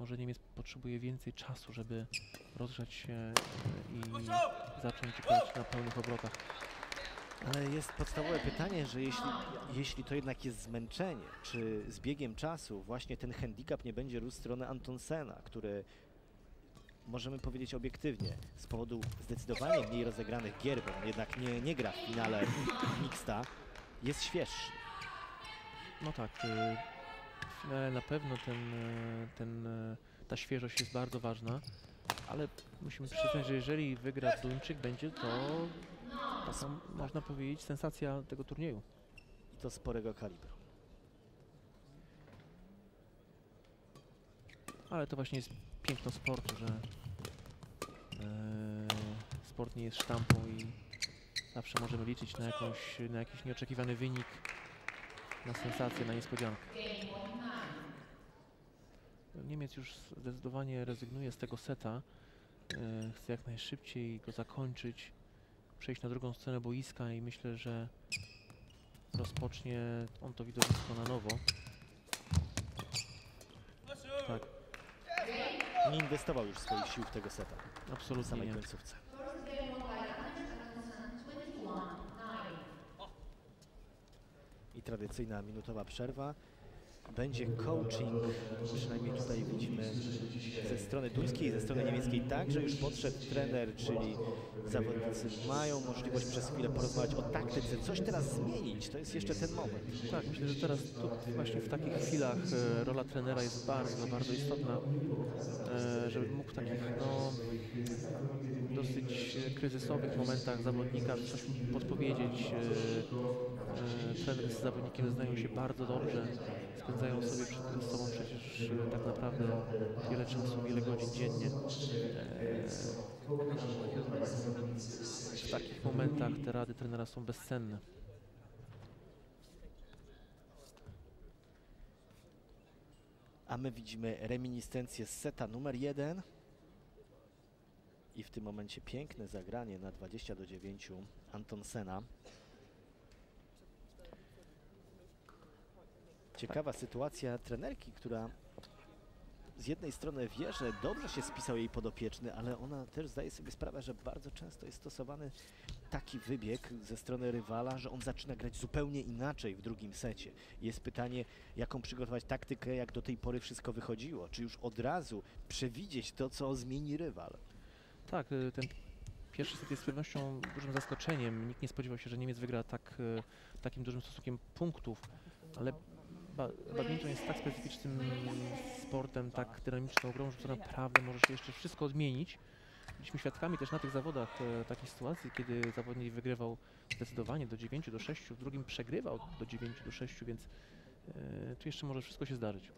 może Niemiec potrzebuje więcej czasu, żeby rozgrzać się e, i zacząć grać na pełnych obrotach. Ale jest podstawowe pytanie, że jeśli, jeśli to jednak jest zmęczenie, czy z biegiem czasu właśnie ten handicap nie będzie rósł w stronę Antonsena, który możemy powiedzieć obiektywnie, z powodu zdecydowanie mniej rozegranych gier, bo on jednak nie, nie gra w finale mixta, jest świeższy. No tak, w finale na pewno ten, e, ten, e, ta świeżość jest bardzo ważna, ale musimy przyznać, że jeżeli wygra Duńczyk, będzie to taka, można powiedzieć, sensacja tego turnieju. I to sporego kalibru. Ale to właśnie jest piękno sportu, że e, sport nie jest sztampą i zawsze możemy liczyć na, jakąś, na jakiś nieoczekiwany wynik, na sensację, na niespodziankę. Niemiec już zdecydowanie rezygnuje z tego seta. E, chce jak najszybciej go zakończyć, przejść na drugą stronę boiska i myślę, że rozpocznie on to widowisko na nowo. Tak, Nie inwestował już swoich sił w tego seta w absolutnie samej nie. końcówce. I tradycyjna minutowa przerwa. Będzie coaching, przynajmniej tutaj widzimy ze strony duńskiej, ze strony niemieckiej także już podszedł trener, czyli zawodnicy mają możliwość przez chwilę porozmawiać o taktyce, coś teraz zmienić, to jest jeszcze ten moment. Tak, myślę, że teraz tu właśnie w takich chwilach e, rola trenera jest bardzo, bardzo istotna, e, żeby mógł w takich no, dosyć e, kryzysowych momentach zawodnika coś podpowiedzieć, trener z zawodnikiem znają się bardzo dobrze, spędzają sobie przed sobą przecież e, tak naprawdę wiele czasu, wiele godzin dziennie. E, W takich momentach te rady trenera są bezcenne. A my widzimy reminiscencję z seta numer jeden. I w tym momencie piękne zagranie na 20 do 9 Antonsena. Ciekawa sytuacja trenerki, która z jednej strony wie, że dobrze się spisał jej podopieczny, ale ona też zdaje sobie sprawę, że bardzo często jest stosowany taki wybieg ze strony rywala, że on zaczyna grać zupełnie inaczej w drugim secie. Jest pytanie, jaką przygotować taktykę, jak do tej pory wszystko wychodziło. Czy już od razu przewidzieć to, co zmieni rywal? Tak, y, ten pierwszy set jest z pewnością dużym zaskoczeniem. Nikt nie spodziewał się, że Niemiec wygra tak, y, takim dużym stosunkiem punktów, ale ba badminton jest tak specyficznym sportem, tak dynamiczną grą, że naprawdę może się jeszcze wszystko odmienić. Byliśmy świadkami też na tych zawodach e, takiej sytuacji, kiedy zawodnik wygrywał zdecydowanie do 9 do 6, w drugim przegrywał do 9 do 6, więc e, tu jeszcze może wszystko się zdarzyć.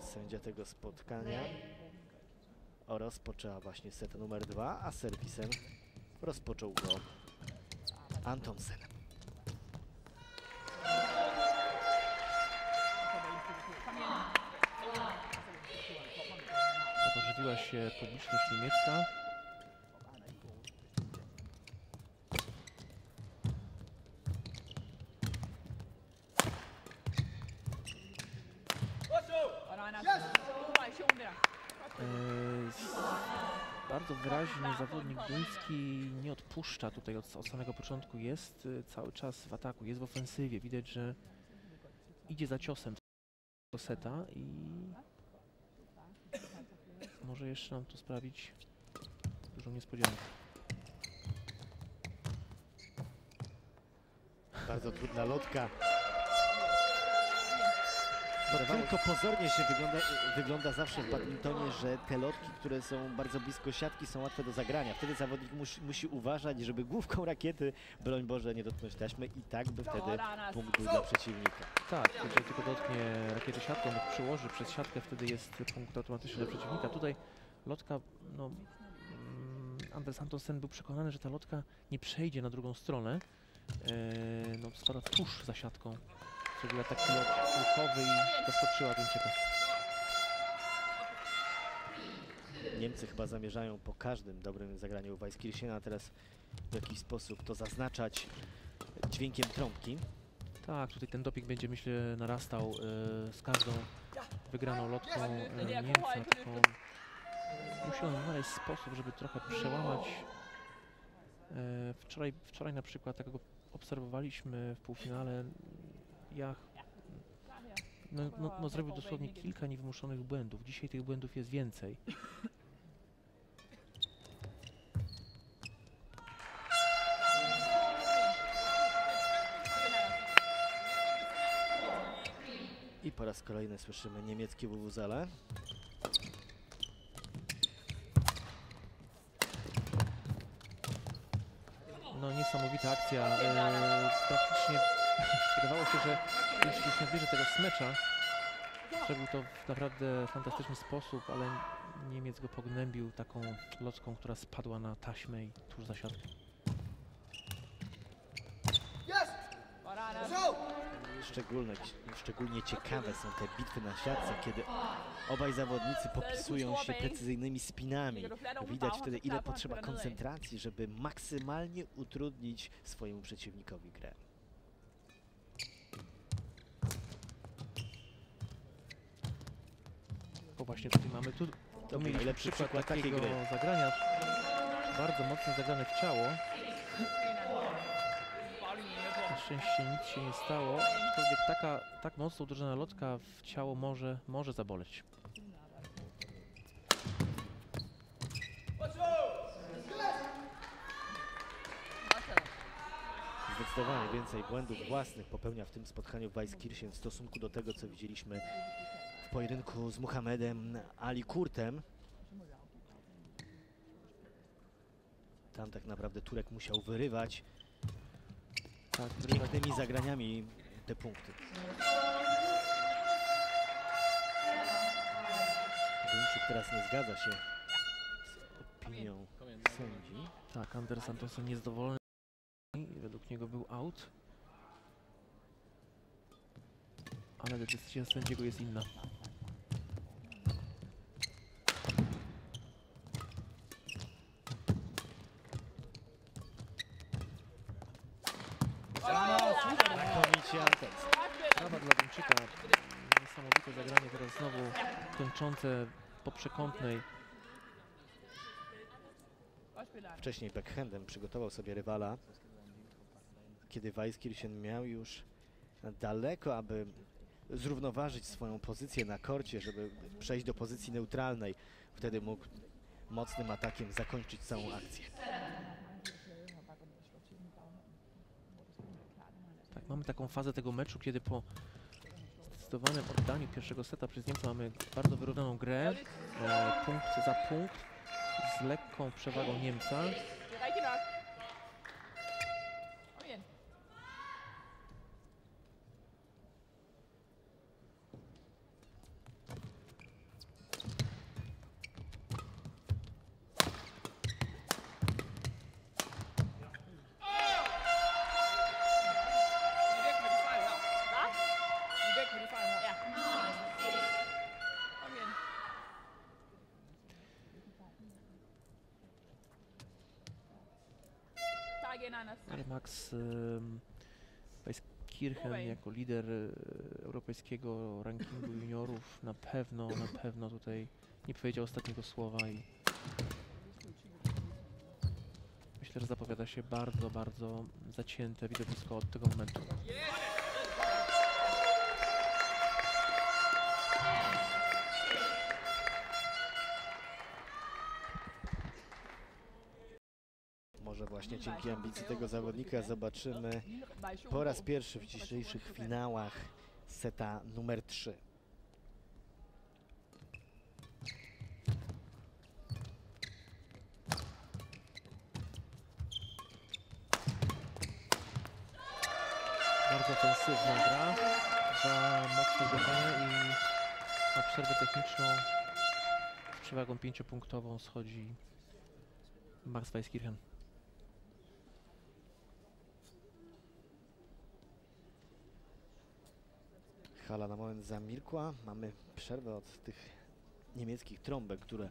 Sędzia tego spotkania rozpoczęła właśnie set numer dwa, a serwisem rozpoczął go Antonsen. Ożywiła się publiczność niemiecka. Zawodnik duński nie odpuszcza tutaj od, od samego początku. Jest e, cały czas w ataku, jest w ofensywie. Widać, że idzie za ciosem do seta i może jeszcze nam to sprawić dużą niespodziankę. Bardzo trudna lotka. To tylko pozornie się wygląda, wygląda zawsze w badmintonie, że te lotki, które są bardzo blisko siatki, są łatwe do zagrania. Wtedy zawodnik musi, musi uważać, żeby główką rakiety, broń Boże, nie dotknąć taśmy i tak by wtedy punkt był dla przeciwnika. Tak, jeżeli tylko dotknie rakiety siatką, lub przyłoży przez siatkę, wtedy jest punkt automatyczny dla przeciwnika. Tutaj lotka, no, mm, Anders Antonsen był przekonany, że ta lotka nie przejdzie na drugą stronę. Eee, no, spadła tuż za siatką. Zrobiła taki łukowy i zaskoczyła Duńczyka. Niemcy chyba zamierzają po każdym dobrym zagraniu Weiskirchena teraz w jakiś sposób to zaznaczać dźwiękiem trąbki. Tak, tutaj ten doping będzie myślę narastał e, z każdą wygraną lotką e, Niemca, tylko musi on znaleźć sposób, żeby trochę przełamać. E, wczoraj, wczoraj na przykład takiego obserwowaliśmy w półfinale. Ja no, no, no zrobił dosłownie kilka niewymuszonych błędów. Dzisiaj tych błędów jest więcej. I po raz kolejny słyszymy niemieckie wuwuzele. No niesamowita akcja. E, praktycznie wydawało się, że jeśli się bierze tego smecza, zrobił to w naprawdę fantastyczny sposób, ale Niemiec go pognębił taką lotką, która spadła na taśmę i tuż za siatkę. Szczególne, szczególnie ciekawe są te bitwy na siatce, kiedy obaj zawodnicy popisują się precyzyjnymi spinami. Widać wtedy, ile potrzeba koncentracji, żeby maksymalnie utrudnić swojemu przeciwnikowi grę. Właśnie tutaj mamy tu, był mieliśmy przykład przykład takiego zagrania. Bardzo mocno zagrane w ciało. Na szczęście nic się nie stało, aczkolwiek taka, tak mocno uderzona lotka w ciało może, może zaboleć. Zdecydowanie więcej błędów własnych popełnia w tym spotkaniu Weiskirchen w stosunku do tego, co widzieliśmy pojedynku z Muhammedem Ali Kurtem. Tam tak naprawdę Turek musiał wyrywać Tak, wyrywać pięknymi zagraniami te punkty. Duńczyk teraz nie zgadza się z opinią sędzi. Tak, Anders Antonsen niezadowolony. Według niego był out. Ale decyzja sędziego jest inna. Znowu kończące po przekątnej. Wcześniej backhandem przygotował sobie rywala, kiedy Weiskirchen miał już daleko, aby zrównoważyć swoją pozycję na korcie, żeby przejść do pozycji neutralnej. Wtedy mógł mocnym atakiem zakończyć całą akcję. Tak, mamy taką fazę tego meczu, kiedy po zdecydowanym oddaniu pierwszego seta przez Niemca mamy bardzo wyrównaną grę. E, punkt za punkt z lekką przewagą Niemca. Max um, Weiskirchen Oj. jako lider e, europejskiego rankingu juniorów na pewno, na pewno tutaj nie powiedział ostatniego słowa i myślę, że zapowiada się bardzo, bardzo zacięte widowisko od tego momentu. Właśnie dzięki ambicji tego zawodnika zobaczymy po raz pierwszy w dzisiejszych finałach seta numer 3. Bardzo ofensywna gra, za mocne uderzenie i na przerwę techniczną z przewagą pięciopunktową schodzi Max Weiskirchen. Hala na moment zamilkła. Mamy przerwę od tych niemieckich trąbek, które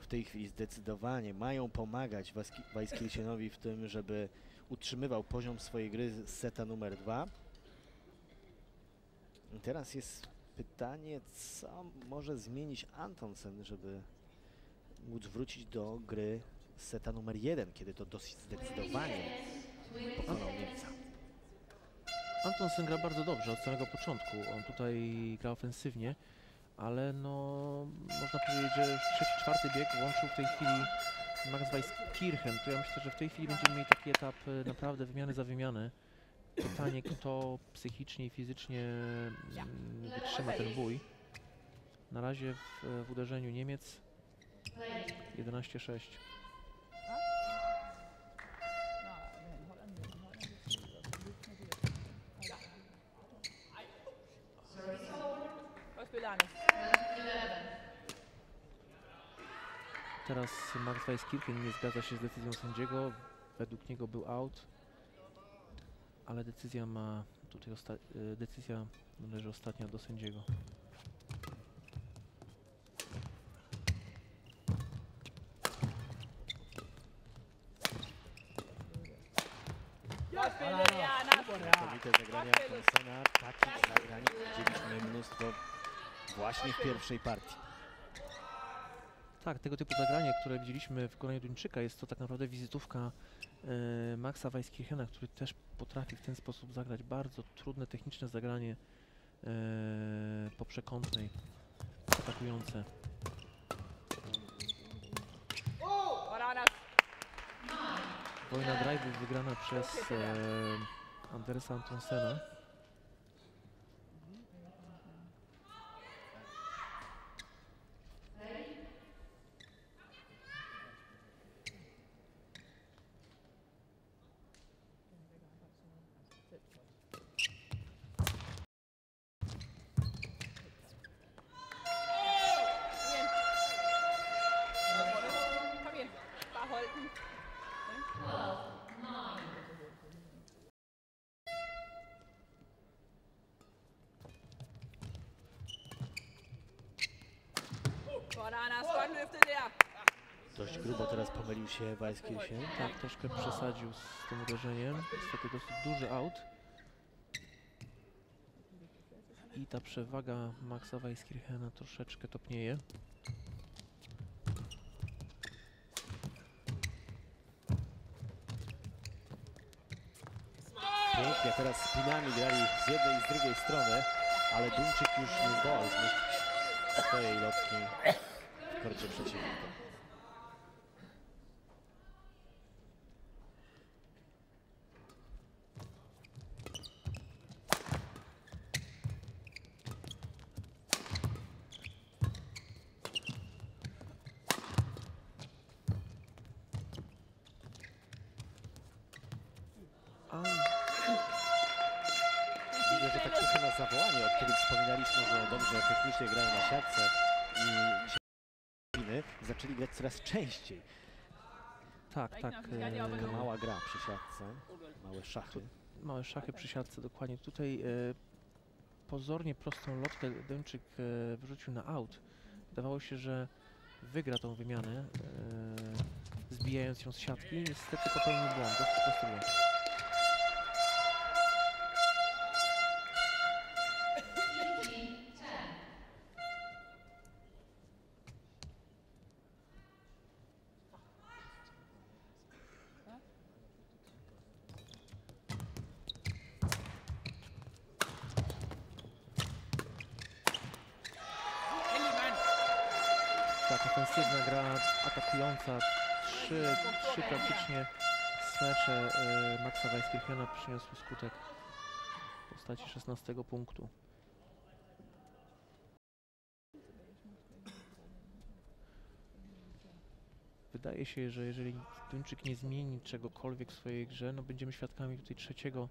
w tej chwili zdecydowanie mają pomagać Weiskirchenowi w tym, żeby utrzymywał poziom swojej gry z seta numer dwa. Teraz jest pytanie, co może zmienić Antonsen, żeby móc wrócić do gry seta numer jeden, kiedy to dosyć zdecydowanie pokonał Niemca. Antonsen gra bardzo dobrze od samego początku. On tutaj gra ofensywnie, ale no można powiedzieć, że już trzeci, czwarty bieg włączył w tej chwili Max Weiskirchen. To ja myślę, że w tej chwili będziemy mieli taki etap e, naprawdę wymiany za wymianę. Pytanie, kto psychicznie i fizycznie mm, wytrzyma ten bój. Na razie w, w uderzeniu Niemiec 11-6. Teraz Max Weiskirchen nie zgadza się z decyzją sędziego. Według niego był out. Ale decyzja ma tutaj y, decyzja należy ostatnia do sędziego. Znakomite zagrania Thompsona. Takich zagrań widzieliśmy mnóstwo właśnie w pierwszej partii. Tak, tego typu zagranie, które widzieliśmy w wykonaniu Duńczyka, jest to tak naprawdę wizytówka e, Maxa Weiskirchena, który też potrafi w ten sposób zagrać bardzo trudne techniczne zagranie e, po przekątnej, atakujące. Wojna drive'ów wygrana przez e, Andersa Antonsena. Godt, Anders. Godt løftet der. Dość grubo teraz pomylił się. Tak, troszkę przesadził z tym uderzeniem. Niestety dosyć duży aut. I ta przewaga Maxa Weiskirchena troszeczkę topnieje. Pięknie, teraz spinami grali z jednej i z drugiej strony, ale Duńczyk już nie zdołał zmieścić swojej lotki w korcie przeciwnika. Coraz częściej. tak, tak. e, Mała gra przy siatce, małe szachy. małe szachy przy siatce, dokładnie. Tutaj e, pozornie prostą lotkę Duńczyk e, wyrzucił na aut. Wydawało się, że wygra tą wymianę, e, zbijając ją z siatki. Niestety popełnił błąd, dosyć prosty błąd. Przyniosły skutek w postaci 16 punktu. Wydaje się, że jeżeli Duńczyk nie zmieni czegokolwiek w swojej grze, no będziemy świadkami tutaj trzeciego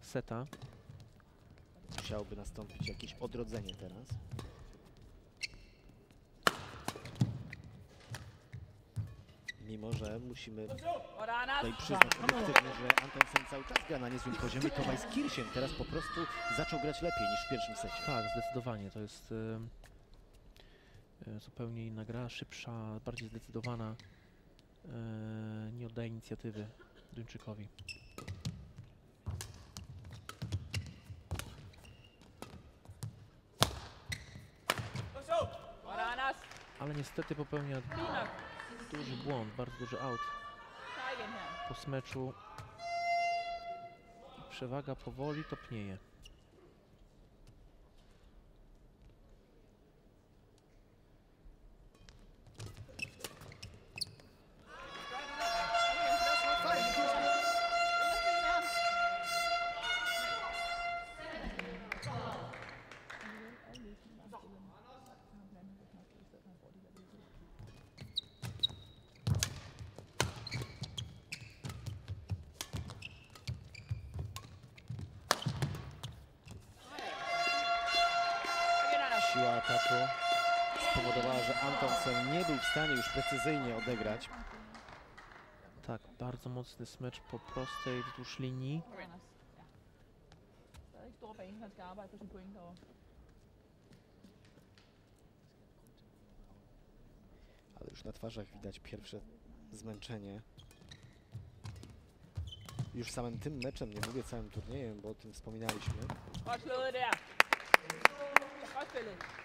seta. Musiałoby nastąpić jakieś odrodzenie teraz. Mimo, że musimy tutaj przyznać obiektywnie, że Antonsen cały czas gra na niezłym poziomie, to Weiskirchen teraz po prostu zaczął grać lepiej niż w pierwszym secie. Tak, zdecydowanie. To jest e, zupełnie inna gra, szybsza, bardziej zdecydowana. E, nie oddaje inicjatywy Duńczykowi. Ale niestety popełnia. Duży błąd, bardzo duży out po smeczu. Przewaga powoli topnieje. Tak, bardzo mocny smecz po prostej wzdłuż linii. Ale już na twarzach widać pierwsze zmęczenie. Już samym tym meczem, nie mówię całym turniejem, bo o tym wspominaliśmy. Godt spillet.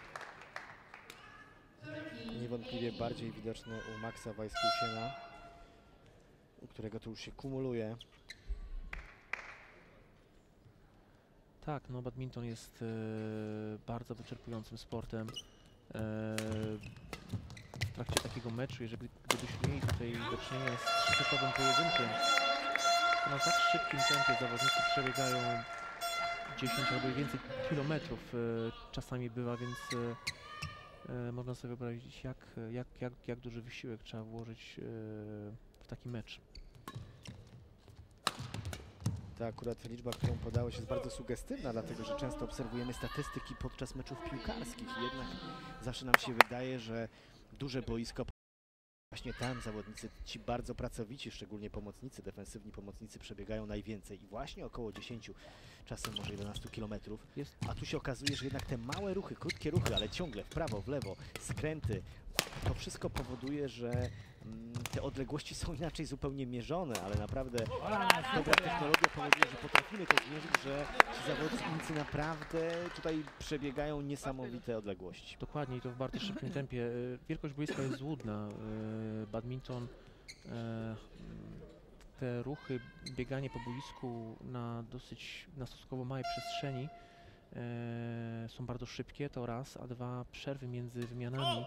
Niewątpliwie bardziej widoczne u Maxa Weiskirchena, u którego to już się kumuluje. Tak, no badminton jest e, bardzo wyczerpującym sportem. E, w trakcie takiego meczu, jeżeli gdybyśmy mieli tutaj do czynienia z trzysetowym pojedynkiem, to na tak szybkim tempie zawodnicy przebiegają 10 albo więcej kilometrów e, czasami bywa, więc e, można sobie wyobrazić, jak, jak, jak, jak duży wysiłek trzeba włożyć e, w taki mecz. Ta akurat liczba, którą podałeś jest bardzo sugestywna, dlatego że często obserwujemy statystyki podczas meczów piłkarskich jednak zawsze nam się wydaje, że duże boisko właśnie tam zawodnicy, ci bardzo pracowici, szczególnie pomocnicy, defensywni pomocnicy przebiegają najwięcej i właśnie około 10, czasem może 11 kilometrów. A tu się okazuje, że jednak te małe ruchy, krótkie ruchy, ale ciągle w prawo, w lewo, skręty, to wszystko powoduje, że te odległości są inaczej zupełnie mierzone, ale naprawdę dobra technologia powoduje, że potrafimy to zmierzyć, że ci zawodnicy naprawdę tutaj przebiegają niesamowite odległości. Dokładnie i to w bardzo szybkim tempie. E, Wielkość boiska jest złudna. E, Badminton, e, te ruchy, bieganie po boisku na dosyć, na stosunkowo małej przestrzeni są bardzo szybkie, to raz, a dwa, przerwy między wymianami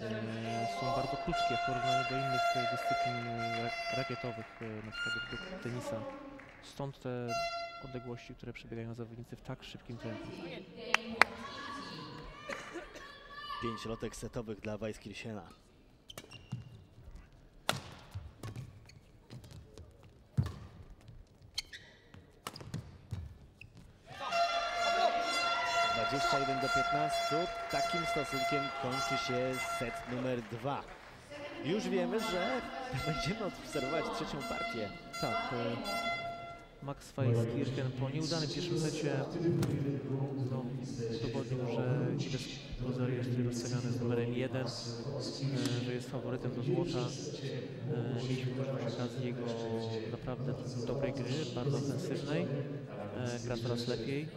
E, są bardzo krótkie w porównaniu do innych e, dyscyplin e, rakietowych, np. do tenisa. Stąd te odległości, które przebiegają zawodnicy w tak szybkim tempie. Pięć lotek setowych dla Wajskirsiena. 21 do 15. Takim stosunkiem kończy się set numer 2. Już wiemy, że będziemy obserwować trzecią partię. Tak. E, Max Weiskirchen po nieudanym pierwszym secie no, udowodnił, że Ives Lozer jest rozstawiany z numerem 1, e, że jest faworytem do złota. E, mieliśmy możliwość okazji jego naprawdę dobrej gry, bardzo ofensywnej. E, gra coraz lepiej.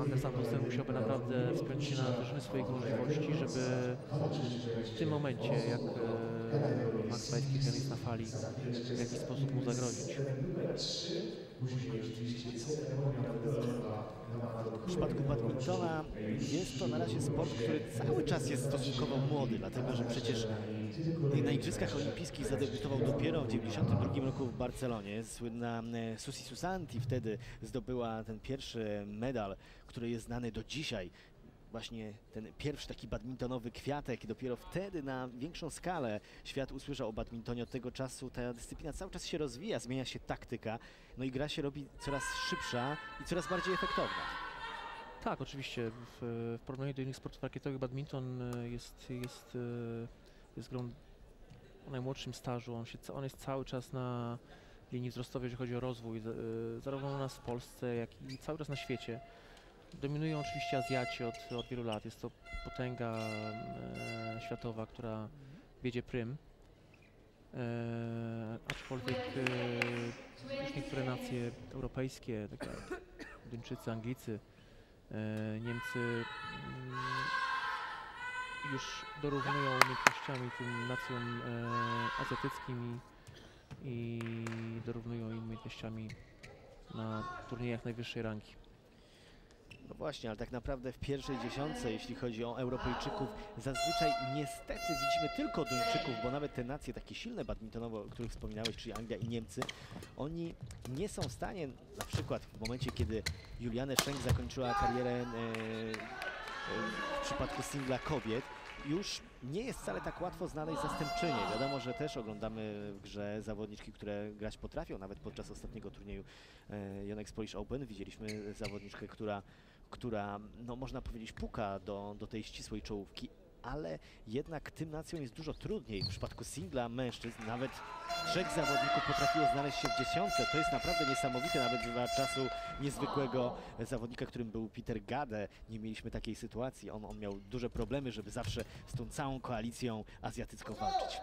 Anders Antonsen musiałby naprawdę wspiąć się na wyżyny swoich możliwości, żeby w tym momencie, jak Max Weiskirchen jest na fali, w jakiś sposób mu zagrozić. W przypadku badmintona jest to na razie sport, który cały czas jest stosunkowo młody, dlatego że przecież na Igrzyskach Olimpijskich zadebiutował dopiero w 1992 roku w Barcelonie. Słynna e, Susi Susanti wtedy zdobyła ten pierwszy medal, który jest znany do dzisiaj. Właśnie ten pierwszy taki badmintonowy kwiatek dopiero wtedy na większą skalę świat usłyszał o badmintonie. Od tego czasu ta dyscyplina cały czas się rozwija, zmienia się taktyka, no i gra się robi coraz szybsza i coraz bardziej efektowna. Tak, oczywiście. W, w porównaniu do innych sportów rakietowych badminton e, jest, jest, e, jest grą o najmłodszym stażu. On, się, on jest cały czas na linii wzrostowej, jeżeli chodzi o rozwój, e, zarówno u nas w Polsce, jak i cały czas na świecie. Dominują oczywiście Azjaci od, od wielu lat. Jest to potęga e, światowa, która wiedzie prym. E, aczkolwiek e, już niektóre nacje europejskie, takie jak Duńczycy, Anglicy, e, Niemcy mm, już dorównują umiejętnościami tym nacjom e, azjatyckim i, i dorównują im umiejętnościami na turniejach najwyższej rangi. No właśnie, ale tak naprawdę w pierwszej dziesiątce, jeśli chodzi o Europejczyków, zazwyczaj niestety widzimy tylko Duńczyków, bo nawet te nacje takie silne badmintonowo, o których wspominałeś, czyli Anglia i Niemcy, oni nie są w stanie, na przykład w momencie, kiedy Juliane Schenk zakończyła karierę e, e, w przypadku singla kobiet, już nie jest wcale tak łatwo znaleźć zastępczynię. Wiadomo, że też oglądamy w grze zawodniczki, które grać potrafią. Nawet podczas ostatniego turnieju e, Yonex Polish Open widzieliśmy zawodniczkę, która, która no, można powiedzieć puka do, do tej ścisłej czołówki, ale jednak tym nacjom jest dużo trudniej. W przypadku singla mężczyzn nawet trzech zawodników potrafiło znaleźć się w dziesiątce. To jest naprawdę niesamowite, nawet za czasu niezwykłego zawodnika, którym był Peter Gade. Nie mieliśmy takiej sytuacji. On, on miał duże problemy, żeby zawsze z tą całą koalicją azjatycką walczyć.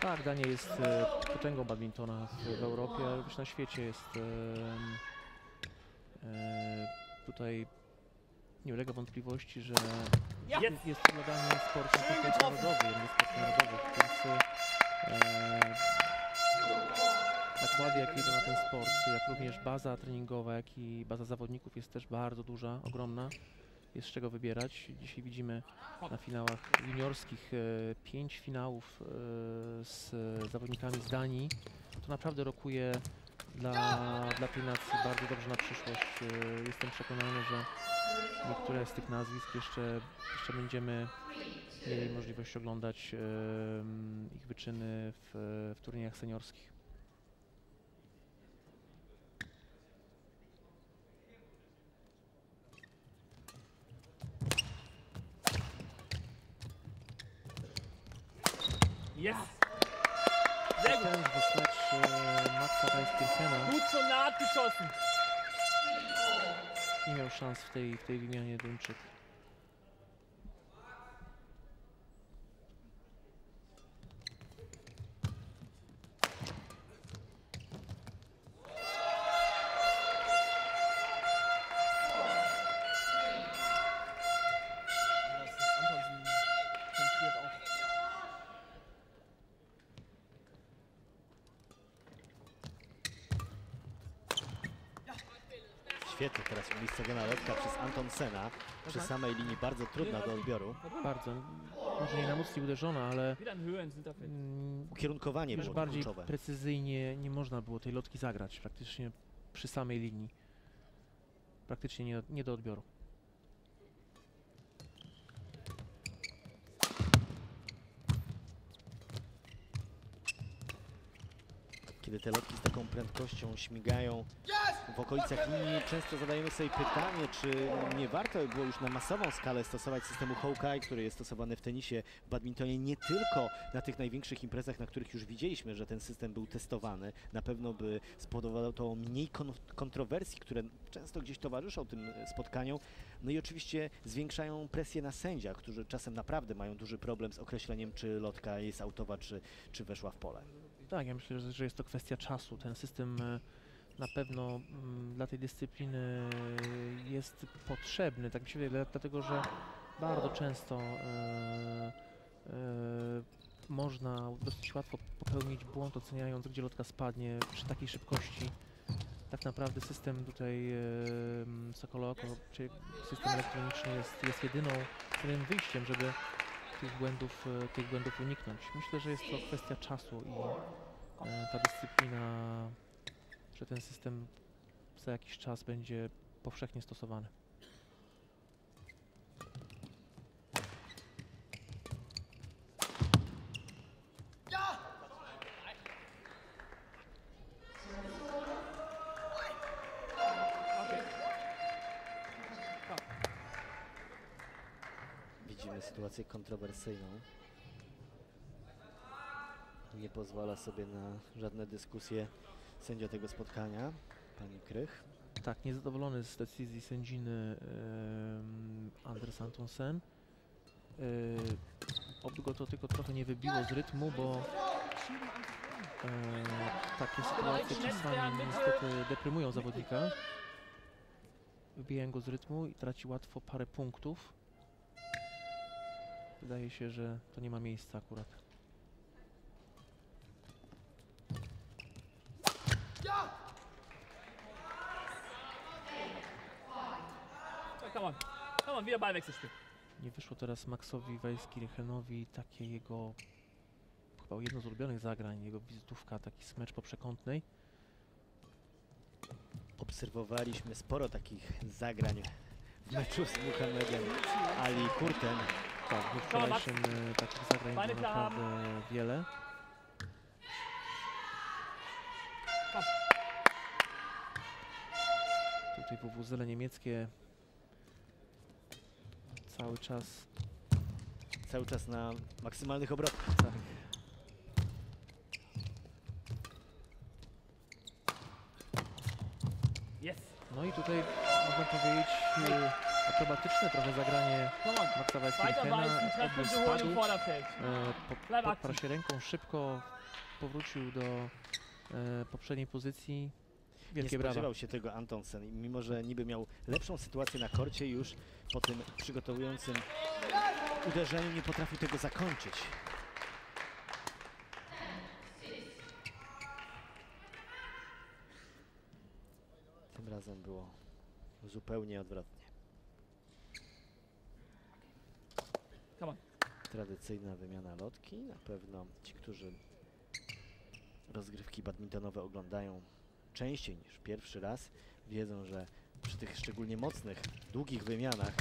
Tak, Dania jest e, potęgą badmintona w, w Europie, ale również na świecie jest em, e, tutaj nie ulega wątpliwości, że jest, jest to dla Danii sport na narodowy, z sportów narodowych, więc e, nakłady jakie idą na ten sport, jak również baza treningowa, jak i baza zawodników jest też bardzo duża, ogromna. Jest z czego wybierać. Dzisiaj widzimy na finałach juniorskich e, pięć finałów e, z zawodnikami z Danii. To naprawdę rokuje dla, dla tej nacji bardzo dobrze na przyszłość. E, Jestem przekonany, że niektóre z tych nazwisk jeszcze, jeszcze będziemy mieli możliwość oglądać em, ich wyczyny w, w turniejach seniorskich. Yes! Maxa Weiskirchena Gut zur Naht geschossen. nie miał szans w tej, w tej wymianie Duńczyk. Przez Anton Sena przy samej linii bardzo trudna do odbioru. Bardzo, może nie na mocniej uderzona, ale mm, Ukierunkowanie już było bardziej kluczowe. precyzyjnie nie można było tej lotki zagrać, praktycznie przy samej linii. Praktycznie nie, nie do odbioru. Kiedy te lotki z taką prędkością śmigają w okolicach linii, często zadajemy sobie pytanie, czy nie warto by było już na masową skalę stosować systemu Hawkeye, który jest stosowany w tenisie, w badmintonie, nie tylko na tych największych imprezach, na których już widzieliśmy, że ten system był testowany. Na pewno by spowodowało to mniej kon kontrowersji, które często gdzieś towarzyszą tym e, spotkaniom. No i oczywiście zwiększają presję na sędziach, którzy czasem naprawdę mają duży problem z określeniem, czy lotka jest autowa, czy, czy weszła w pole. Tak, ja myślę, że- jest to kwestia czasu. Ten system e, na pewno mm, dla tej dyscypliny jest potrzebny, tak mi się wydaje, dla- dlatego że bardzo często e, e, można dosyć łatwo popełnić błąd oceniając, gdzie lotka spadnie przy takiej szybkości. Tak naprawdę system tutaj e, m, Sokolo Oko, czy system elektroniczny jest, jest jedyną, jedynym wyjściem, żeby tych błędów, e, tych błędów uniknąć. Myślę, że jest to kwestia czasu i e, ta dyscyplina, że ten system za jakiś czas będzie powszechnie stosowany. Sytuację kontrowersyjną. Nie pozwala sobie na żadne dyskusje sędzia tego spotkania, pani Krych. Tak, niezadowolony z decyzji sędziny em, Anders Antonsen. Yy, oby go to tylko trochę nie wybiło z rytmu, bo e, takie sytuacje czasami niestety deprymują zawodnika. Wybijają go z rytmu i traci łatwo parę punktów. Wydaje się, że to nie ma miejsca akurat. Nie wyszło teraz Maxowi Weiskirchenowi takie jego chyba jedno z ulubionych zagrań, jego wizytówka, taki smecz po przekątnej. Obserwowaliśmy sporo takich zagrań w meczu z Muhammedem Ali Kurtem. Tak, w wczorajszym e, takich zagrań było naprawdę wiele. Tutaj WWZele niemieckie. Cały czas. Cały czas na maksymalnych obrotach. tak. No i tutaj można powiedzieć e, akrobatyczne trochę zagranie. Maxa Weiskirchena. im spadł. E, po, podparł się ręką, szybko powrócił do e, poprzedniej pozycji. Nie Wielkie brawa. spodziewał się tego Antonsen, i mimo że niby miał lepszą sytuację na korcie, już po tym przygotowującym uderzeniu nie potrafił tego zakończyć. Tym razem było zupełnie odwrotnie. Come on. Tradycyjna wymiana lotki. Na pewno ci, którzy rozgrywki badmintonowe oglądają częściej niż pierwszy raz, wiedzą, że przy tych szczególnie mocnych, długich wymianach,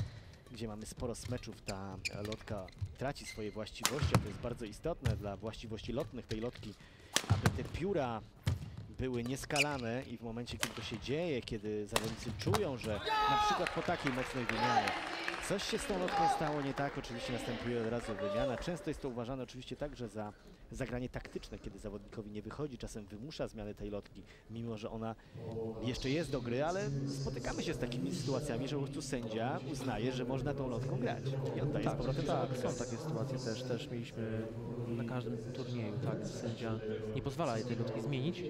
gdzie mamy sporo smeczów, ta lotka traci swoje właściwości, a to jest bardzo istotne dla właściwości lotnych tej lotki, aby te pióra były nieskalane i w momencie, kiedy to się dzieje, kiedy zawodnicy czują, że na przykład po takiej mocnej wymianie coś się z tą lotką stało nie tak, oczywiście następuje od razu wymiana. Często jest to uważane oczywiście także za zagranie taktyczne, kiedy zawodnikowi nie wychodzi, czasem wymusza zmianę tej lotki, mimo że ona jeszcze jest do gry, ale spotykamy się z takimi sytuacjami, że po prostu sędzia uznaje, że można tą lotką grać i oddaje z powrotem tak, zawodnika. są takie sytuacje też, też mieliśmy na każdym turnieju, tak, sędzia nie pozwala tej lotki zmienić.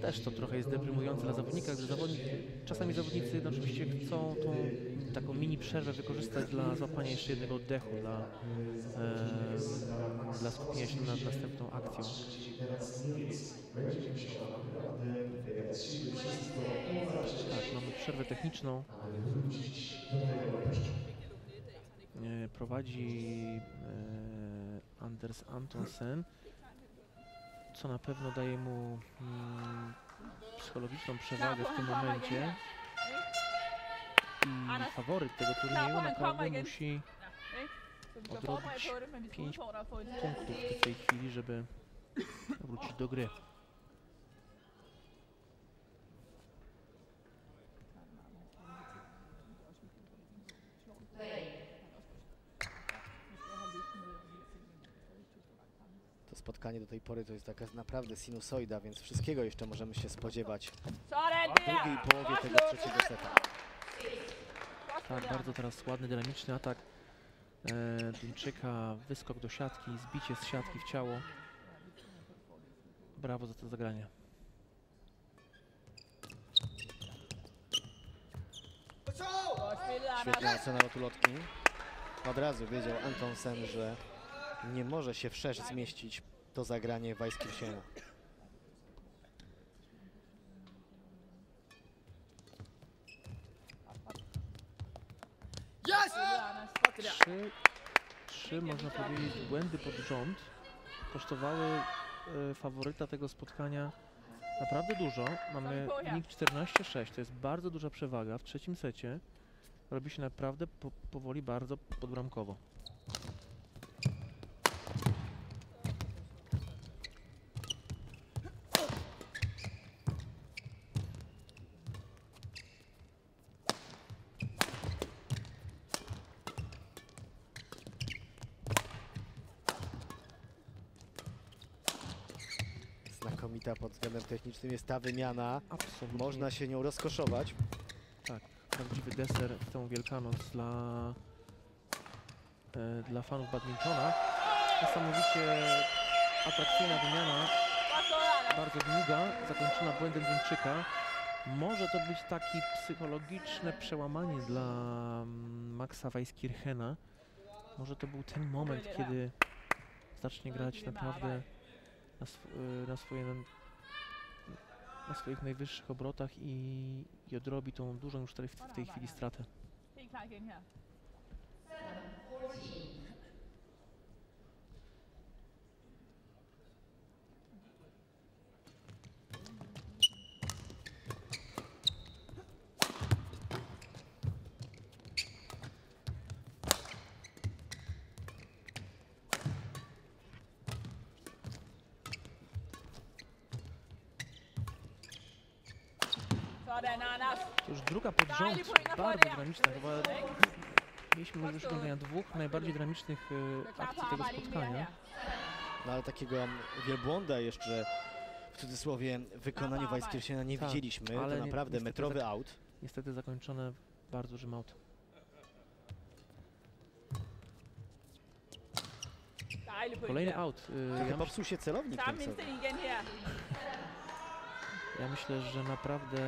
Też to trochę jest deprymujące dla zawodnika, że zawodnik, czasami zawodnicy no, oczywiście chcą tą taką mini przerwę wykorzystać dla złapania jeszcze jednego oddechu, dla, e, dla skupienia się nad następną akcją. Tak, mamy przerwę techniczną. E, Prowadzi e, Anders Antonsen, co na pewno daje mu mm, psychologiczną przewagę w tym momencie. I faworyt tego turnieju naprawdę musi Så vi skal Odrobić forberede på det, men vi skal pięć udfordre og få et punktów w tej chwili, żeby wrócić do gry. Spotkanie do tej pory to jest taka naprawdę sinusoida, więc wszystkiego jeszcze możemy się spodziewać w drugiej połowie tego trzeciego seta. Tak, bardzo teraz ładny, dynamiczny atak e, Duńczyka, wyskok do siatki, zbicie z siatki w ciało. Brawo za to zagranie. Świetna ocena lotu lotki. Od razu wiedział Antonsen, że nie może się wszerz zmieścić to zagranie der. Trzy, trzy można powiedzieć, błędy pod rząd kosztowały e, faworyta tego spotkania naprawdę dużo. Mamy wynik 14-6, to jest bardzo duża przewaga w trzecim secie. Robi się naprawdę po, powoli bardzo podbramkowo. Technicznym jest ta wymiana. Absolutnie Można się nią rozkoszować. prawdziwy deser w tą Wielkanoc dla, e, dla fanów badmintona. Niesamowicie atrakcyjna wymiana, bardzo długa, zakończona błędem Duńczyka. Może to być takie psychologiczne przełamanie dla mm, Maxa Weiskirchena. Może to był ten moment, kiedy zacznie grać naprawdę na, sw y, na, swoje, na swoich najwyższych obrotach i, i odrobi tą dużą już tutaj w, w tej chwili stratę. To już druga pod rząd, bardzo dynamiczna. Chyba mieliśmy możliwość oglądania dwóch najbardziej dynamicznych e, akcji tego spotkania. No ale takiego wielbłąda jeszcze w cudzysłowie wykonaniu Weiskirchena nie Tak, widzieliśmy. ale To naprawdę metrowy tak- aut. Niestety zakończone bardzo dużym point Kolejny y, Trochę Ja, popsuł się celownik ja myślę, że naprawdę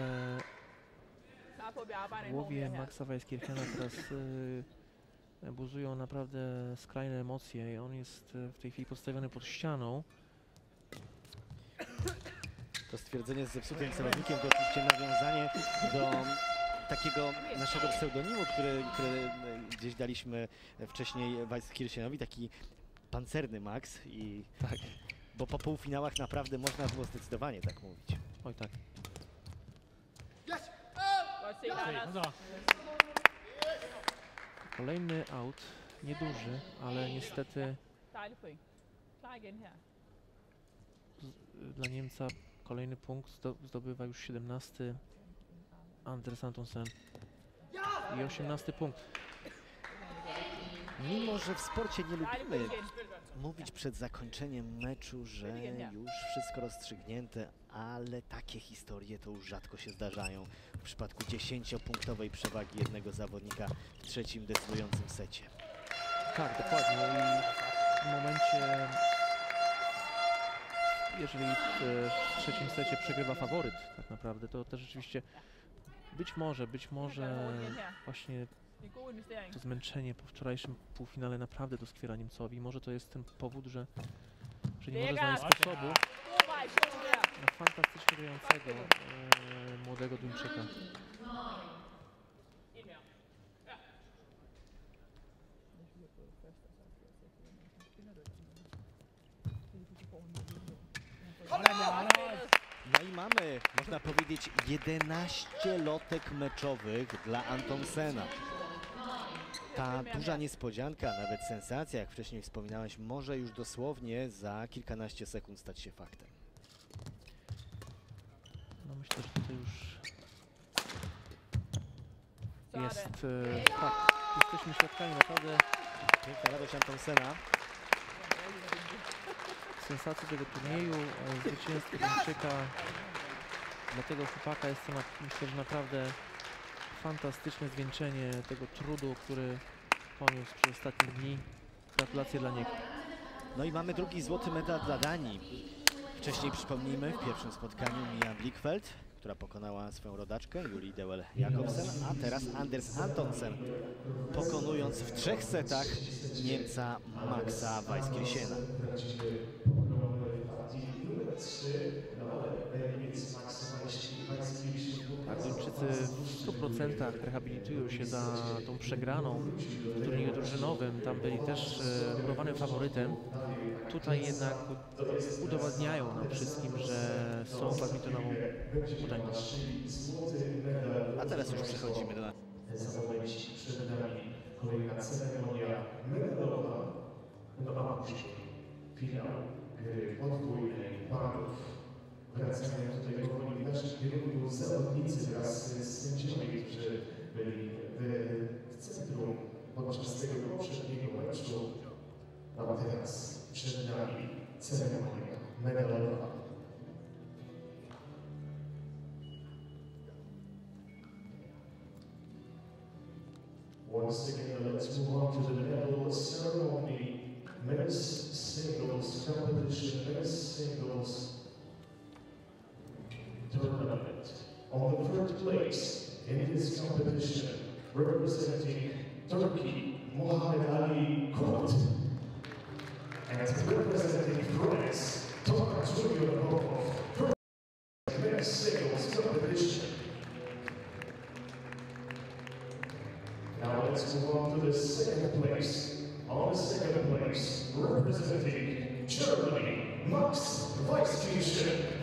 w głowie. Maxa Weiskirchena teraz y, buzują naprawdę skrajne emocje i on jest y, w tej chwili postawiony pod ścianą. To stwierdzenie z zepsutym celownikiem to oczywiście nawiązanie do takiego naszego pseudonimu, który, który e, gdzieś daliśmy wcześniej Weiskirchenowi, taki pancerny Max i Tak. bo po półfinałach naprawdę można było zdecydowanie tak mówić. Oj tak. Kolejny aut, nieduży, ale niestety dla Niemca kolejny punkt zdo, zdobywa już 17 Anders Antonsen i 18 punkt. Mimo, że w sporcie nie lubimy mówić przed zakończeniem meczu, że już wszystko rozstrzygnięte, ale takie historie to już rzadko się zdarzają w przypadku 10-punktowej przewagi jednego zawodnika w trzecim decydującym secie. Tak, dokładnie. I w momencie, jeżeli w, w trzecim secie przegrywa faworyt, tak naprawdę, to też rzeczywiście być może, być może właśnie to zmęczenie po wczorajszym półfinale naprawdę doskwiera Niemcowi. Może to jest ten powód, że, że nie może znaleźć sposobu. Fantastycznie grającego e, młodego Duńczyka. No i mamy, można powiedzieć, 11 lotek meczowych dla Antonsena. Ta duża niespodzianka, nawet sensacja, jak wcześniej wspominałeś, może już dosłownie za kilkanaście sekund stać się faktem. Myślę, że tutaj już jest, e, tak, jesteśmy świadkami naprawdę Piękna radość Antonsena. sensacji tego turnieju, e, zwycięstwo Duńczyka. Dla tego chłopaka jest to na, myślę, że naprawdę fantastyczne zwieńczenie tego trudu, który poniósł przez ostatnie dni. Gratulacje dla niego. No i mamy drugi złoty medal dla Danii. Wcześniej przypomnijmy, w pierwszym spotkaniu Mia Blickfeld, która pokonała swoją rodaczkę Julii Dewel Jakobsen, a teraz Anders Antonsen, pokonując w trzech setach Niemca Maxa Weiskirchena. Tak, Duńczycy w 100% rehabilitują się za tą przegraną w turnieju drużynowym. Tam byli też e, murowanym faworytem. Tutaj jednak udowadniają nam wszystkim, że są badmintonową potęgą. A teraz już przechodzimy do za moment przed nami kolejna ceremonia medalowa, no a później finał gry podwójnej panów. Wracają tutaj powoli w naszym kierunku zawodnicy wraz z sędziami, którzy byli w, centrum podczas tego poprzedniego meczu. A teraz przed nami ceremonia medalowa. Once again, let's move on to the medal ceremony. Men's singles competition, men's singles tournament. On the third place in this competition, representing Turkey, Mohamed Ali Kurt. And representing France, Tokar Junior Popov. Men's competition. Now let's move on to the second place. On the second place, representing Germany, Max Weiskirchen.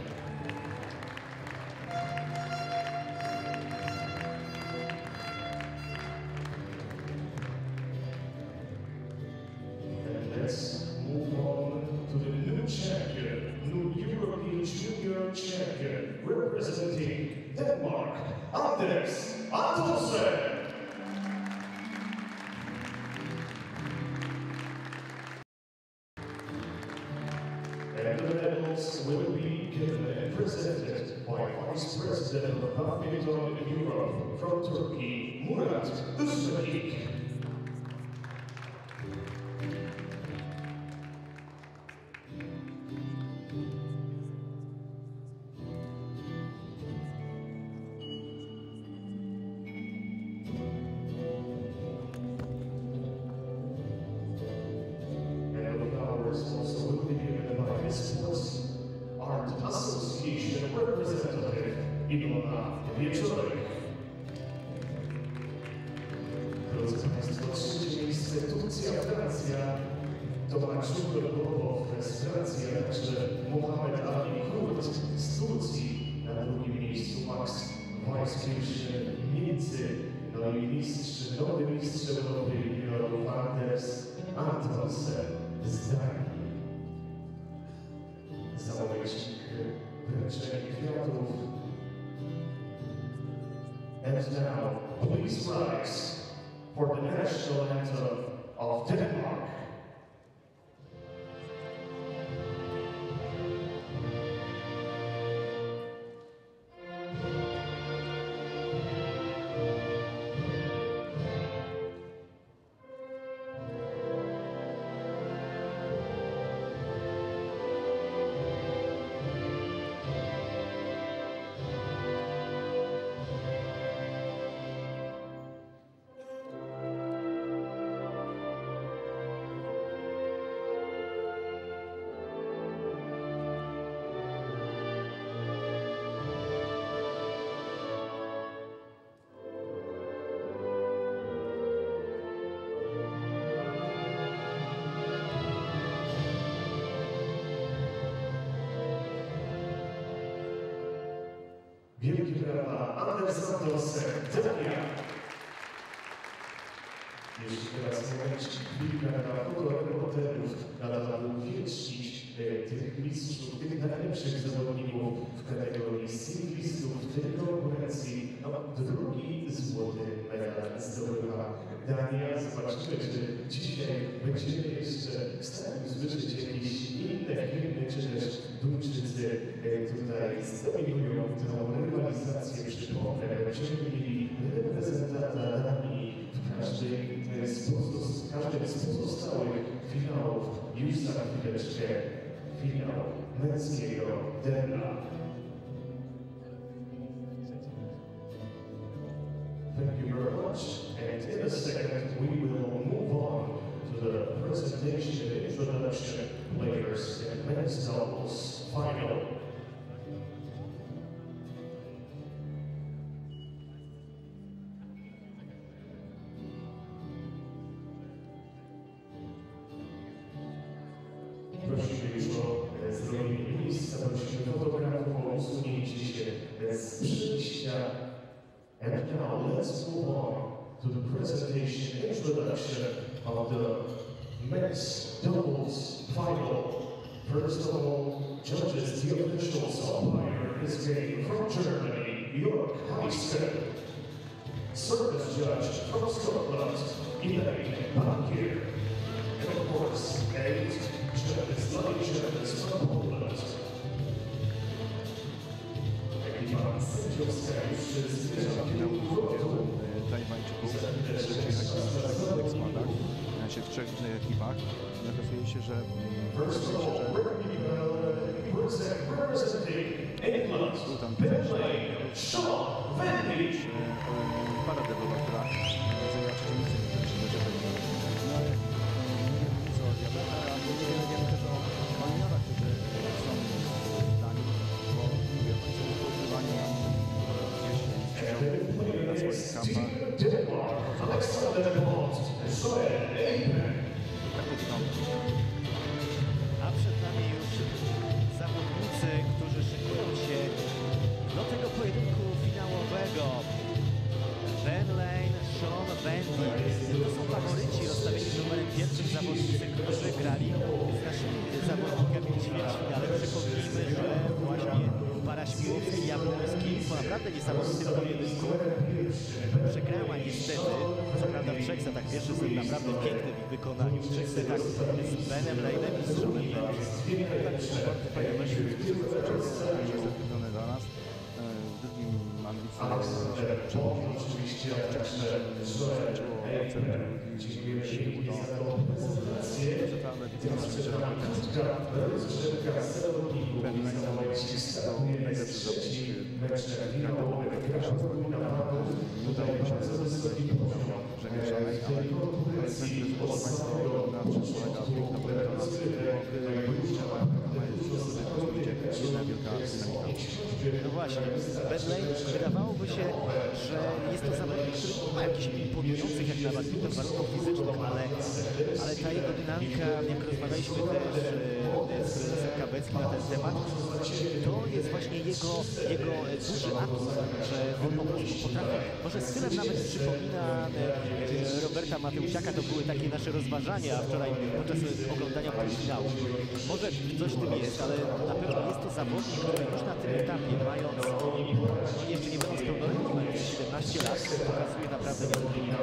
Wielkie brawa, Anders Santos, Dania. Jeszcze teraz momencik, chwilka dla fotoreporterów, nada nam uwiecznić tych mistrzów, tych najlepszych zawodników w kategorii singlistów w tej konkurencji. No, drugi złoty medal zdobywa Dania. Tę rywalizację. W każdej z pozostałych finałów już za chwileczkę finał męskiego. Thank you very much. And in a second, we will move on to the presentation and introduction players in men's doubles final. And now let's move on to the presentation introduction of the men's doubles final. First of all, judges the officials umpire is game from Germany, York Heisen. Service judge from Scotland, Elaine Bankir. And of course, eight judges, nine judges from Poland. Tajwańczyków, którzy przyjechać na czterech składach, znaczy w trzech ekipach. Okazuje się, że mm, tutaj. No właśnie, Ben Lane wydawałoby się, że jest to zawodnik, który nie ma jakichś imponujących jak na badminton warunków fizycznych, dynamika, jak rozmawialiśmy też e, z prezesem Kabeckim na ten temat, to jest właśnie jego, jego duży atut, że on po prostu potrafi, może stylem nawet przypomina e, Roberta Mateusiaka, to były takie nasze rozważania wczoraj podczas oglądania półfinału. Może coś w tym jest, ale na pewno jest to zawodnik, który już na tym etapie, mając, jeszcze nie będąc pełnoletni, mając 17 lat, pokazuje naprawdę niezwykle.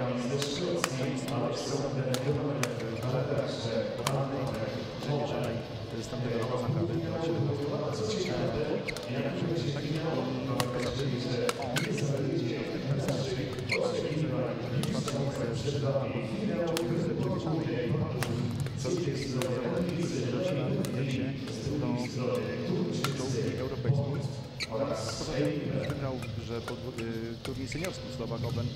Z tamtego roku z nagrody do 17 lat. Tak, poza tym on tym jest zawodnicy, się do europejskiej. Poza tym wygrał podwó- y, turniej seniorski Sławak Open e.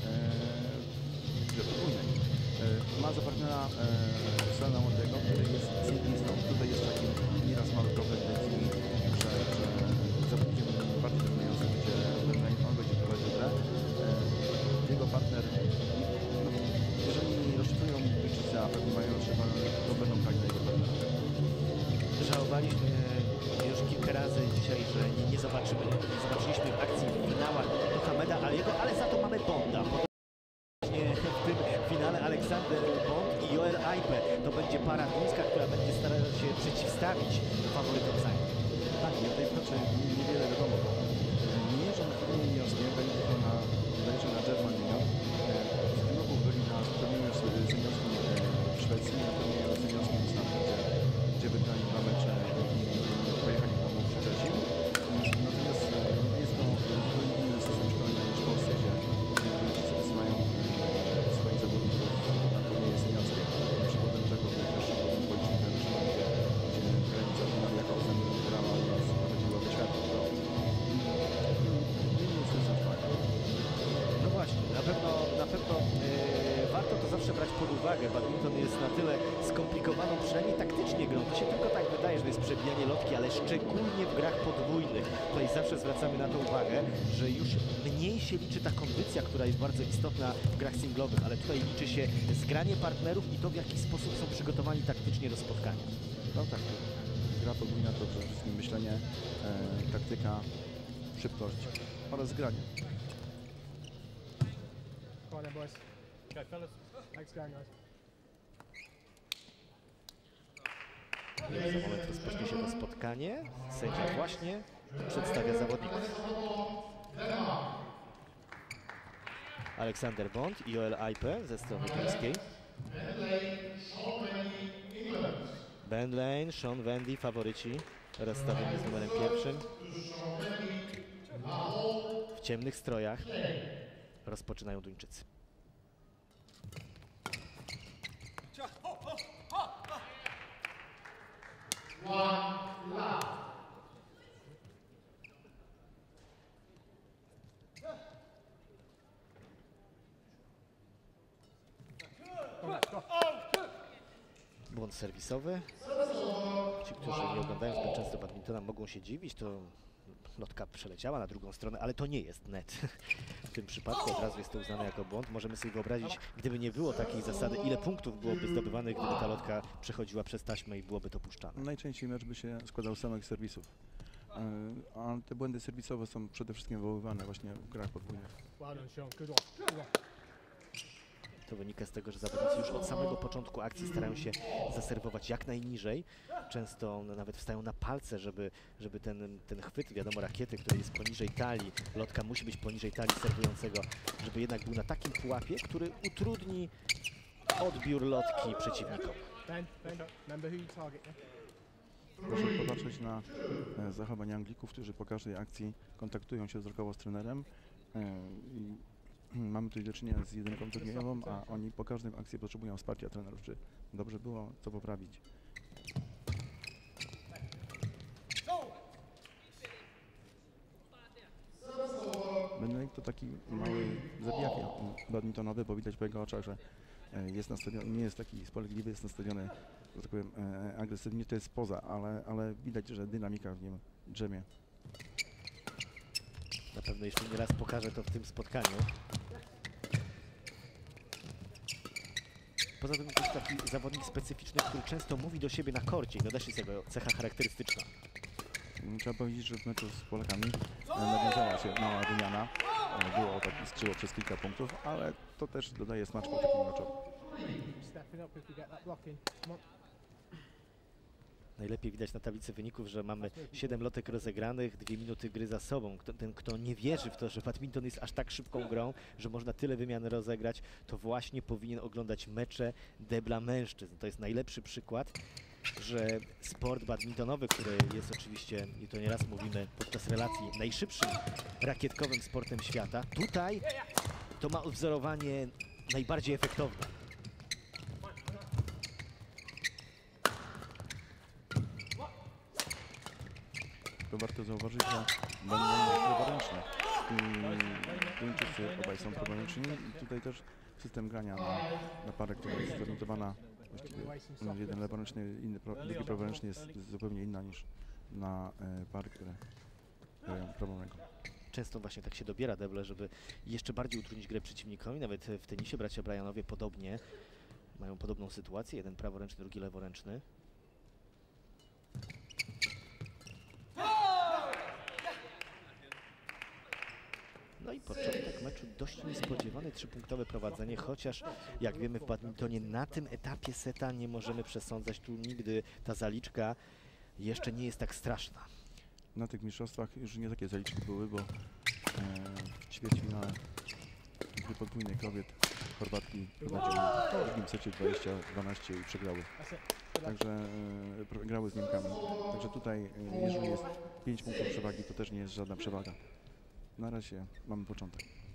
E, Ma za partnera e, Sena Młodego, który jest zwracamy na to uwagę, że już mniej się liczy ta kondycja, która jest bardzo istotna w grach singlowych, ale tutaj liczy się zgranie partnerów i to, w jaki sposób są przygotowani taktycznie do spotkania. No tak, gra podwójna to przede wszystkim myślenie, e, taktyka, szybkość oraz granie. Come on then, boys. Fellas. Thanks, guys. Za moment rozpocznie się to spotkanie. Sędzia właśnie przedstawia zawodników. Aleksander Bond i Joel Aipe ze strony duńskiej. Ben Lane, Sean Wendy, faworyci rozstawieni z numerem pierwszym. W ciemnych strojach rozpoczynają Duńczycy. Błąd serwisowy. Ci, którzy nie oglądają zbyt często badmintona mogą się dziwić, to lotka przeleciała na drugą stronę, ale to nie jest net. W tym przypadku od razu jest to uznane jako błąd. Możemy sobie wyobrazić, gdyby nie było takiej zasady, ile punktów byłoby zdobywanych, gdyby ta lotka przechodziła przez taśmę i byłoby to puszczane. Najczęściej mecz by się składał z samych serwisów. E, A te błędy serwisowe są przede wszystkim wywoływane właśnie w grach podwójnych. Well done, Sean. Good one. Good one. To wynika z tego, że zawodnicy już od samego początku akcji starają się zaserwować jak najniżej. Często nawet wstają na palce, żeby, żeby ten, ten chwyt, wiadomo, rakiety, który jest poniżej talii, lotka musi być poniżej talii serwującego, żeby jednak był na takim pułapie, który utrudni odbiór lotki przeciwnikom. Ben, Ben, remember who you target, yeah? Proszę popatrzeć na e, zachowanie Anglików, którzy po każdej akcji kontaktują się wzrokowo z trenerem e, i (clears throat) mamy tu do czynienia z jedynką turniejową, a oni po każdej akcji potrzebują wsparcia trenerów, czy dobrze było, co poprawić. Benelek to taki mały zabijak badmintonowy, bo widać po jego oczach, że e, jest nastawiony, nie jest taki spolegliwy, jest nastawiony, że tak powiem, e, agresywnie, to jest poza, ale, ale widać, że dynamika w nim drzemie. Na pewno jeszcze nie raz pokażę to w tym spotkaniu. Poza tym to jest taki zawodnik specyficzny, który często mówi do siebie na korcie i to też jest jego cecha charakterystyczna. Mm, Trzeba powiedzieć, że w meczu z Polakami e, nawiązała się mała wymiana. E, Było taki skrzyło przez kilka punktów, ale to też dodaje smaczku takim meczom. Stepping up if we get that block in. Come on. Najlepiej widać na tablicy wyników, że mamy 7 lotek rozegranych, 2 minuty gry za sobą. Kto, ten, kto nie wierzy w to, że badminton jest aż tak szybką grą, że można tyle wymian rozegrać, to właśnie powinien oglądać mecze debla mężczyzn. To jest najlepszy przykład, że sport badmintonowy, który jest oczywiście, i to nieraz mówimy podczas relacji, najszybszym rakietkowym sportem świata, tutaj to ma odwzorowanie najbardziej efektowne. To warto zauważyć, że będą praworęczne. I Duńczycy obaj są praworęczni i tutaj też system grania na, na parę, która jest zorientowana właściwie no, jeden leworęczny, inny, pro- drugi praworęczny jest zupełnie inna niż na e, pary, które grają prawą często właśnie tak się dobiera deble, żeby jeszcze bardziej utrudnić grę przeciwnikowi. Nawet w tenisie bracia Bryanowie podobnie mają podobną sytuację. Jeden praworęczny, drugi leworęczny. I początek meczu dość niespodziewany, trzypunktowe prowadzenie, chociaż jak wiemy w badmintonie na tym etapie seta nie możemy przesądzać, tu nigdy ta zaliczka jeszcze nie jest tak straszna. Na tych mistrzostwach już nie takie zaliczki były, bo e, w ćwierćfinale gry podwójnej kobiet Chorwatki prowadziły w drugim secie 20-12 i przegrały. Także e, grały z Niemkami. Także tutaj, e, jeżeli jest 5 punktów przewagi, to też nie jest żadna przewaga. Na razie mamy początek.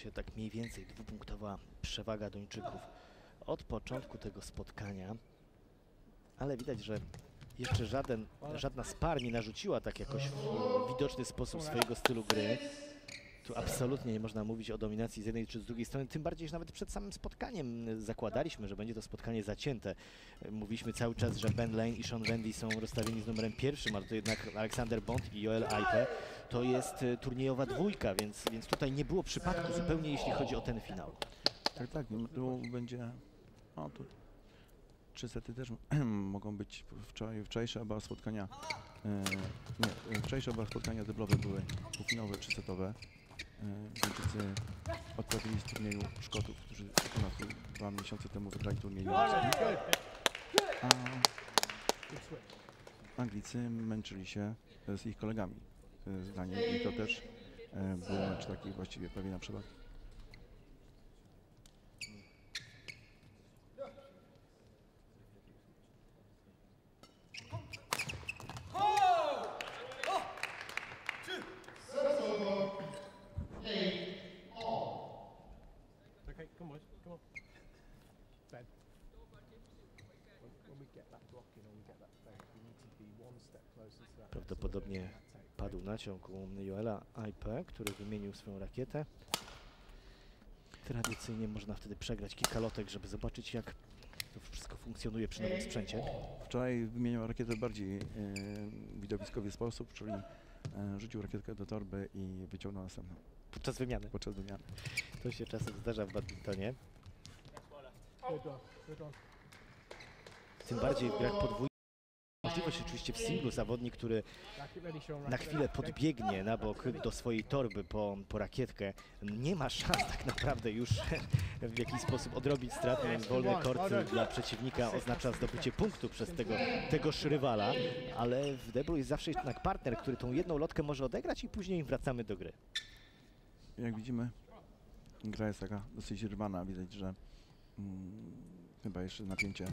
Się tak mniej więcej dwupunktowa przewaga Duńczyków od początku tego spotkania, ale widać, że jeszcze żaden, żadna z par nie narzuciła tak jakoś w widoczny sposób swojego stylu gry. Absolutnie nie można mówić o dominacji z jednej czy z drugiej strony, tym bardziej, że nawet przed samym spotkaniem y, zakładaliśmy, że będzie to spotkanie zacięte. Y, Mówiliśmy cały czas, że Ben Lane i Sean Wendy są rozstawieni z numerem pierwszym, ale to jednak Aleksander Bond i Joel Aipe to jest y, turniejowa dwójka, więc, więc tutaj nie było przypadku zupełnie, jeśli chodzi o ten finał. Tak, tak, tu będzie. O, tu trzy sety też (clears throat) mogą być wczoraj, wczorajsze oba spotkania. E, nie, e, wczorajsze oba spotkania deblowe były półfinałowe, trzysetowe. E, Duńczycy odprawili z turnieju Szkotów, którzy tu dwa miesiące temu wygrali turniej. A Anglicy męczyli się e, z ich kolegami e, z Danii i to też był mecz taki właściwie prawie na przewagę. Okay, come on, come on. Ben. When, when we get that blocking or we get that fake, we need to be one step closer to that. Prawdopodobnie Take padł naciąg u Joela IP, który wymienił swoją rakietę. Tradycyjnie można wtedy przegrać kilka lotek, żeby zobaczyć jak to wszystko funkcjonuje przy nowym sprzęcie. Wczoraj wymieniał rakietę w bardziej e, widowiskowy sposób, czyli e, rzucił rakietkę do torby i wyciągnął następną Podczas wymiany. podczas wymiany. To się czasem zdarza w badmintonie. Tym bardziej w grach podwójnych. Możliwość oczywiście w singlu zawodnik, który na chwilę podbiegnie na bok do swojej torby po, po rakietkę, nie ma szans tak naprawdę już w jakiś sposób odrobić straty. Więc Wolny kort dla przeciwnika oznacza zdobycie punktu przez tego, tegoż rywala, ale w deblu jest zawsze jednak partner, który tą jedną lotkę może odegrać i później wracamy do gry. Jak widzimy, gra jest taka dosyć rwana. Widać, że mm, chyba jeszcze napięcie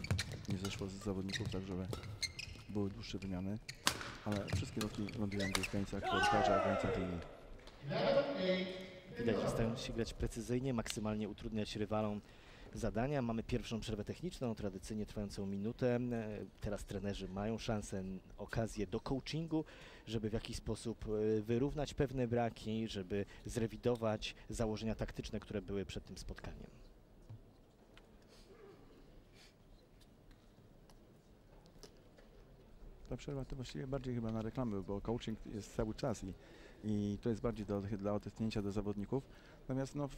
nie zeszło z zawodników, tak żeby były dłuższe wymiany. Ale wszystkie loki lądują w granicach korytarza, w granicach linii. Widać, że starają się grać precyzyjnie, maksymalnie utrudniać rywalom zadania. Mamy pierwszą przerwę techniczną, tradycyjnie trwającą minutę. Teraz trenerzy mają szansę, okazję do coachingu, żeby w jakiś sposób e, wyrównać pewne braki, żeby zrewidować założenia taktyczne, które były przed tym spotkaniem. Ta przerwa to właściwie bardziej chyba na reklamy, bo coaching jest cały czas i, i to jest bardziej do, dla odetchnięcia do zawodników. Natomiast no,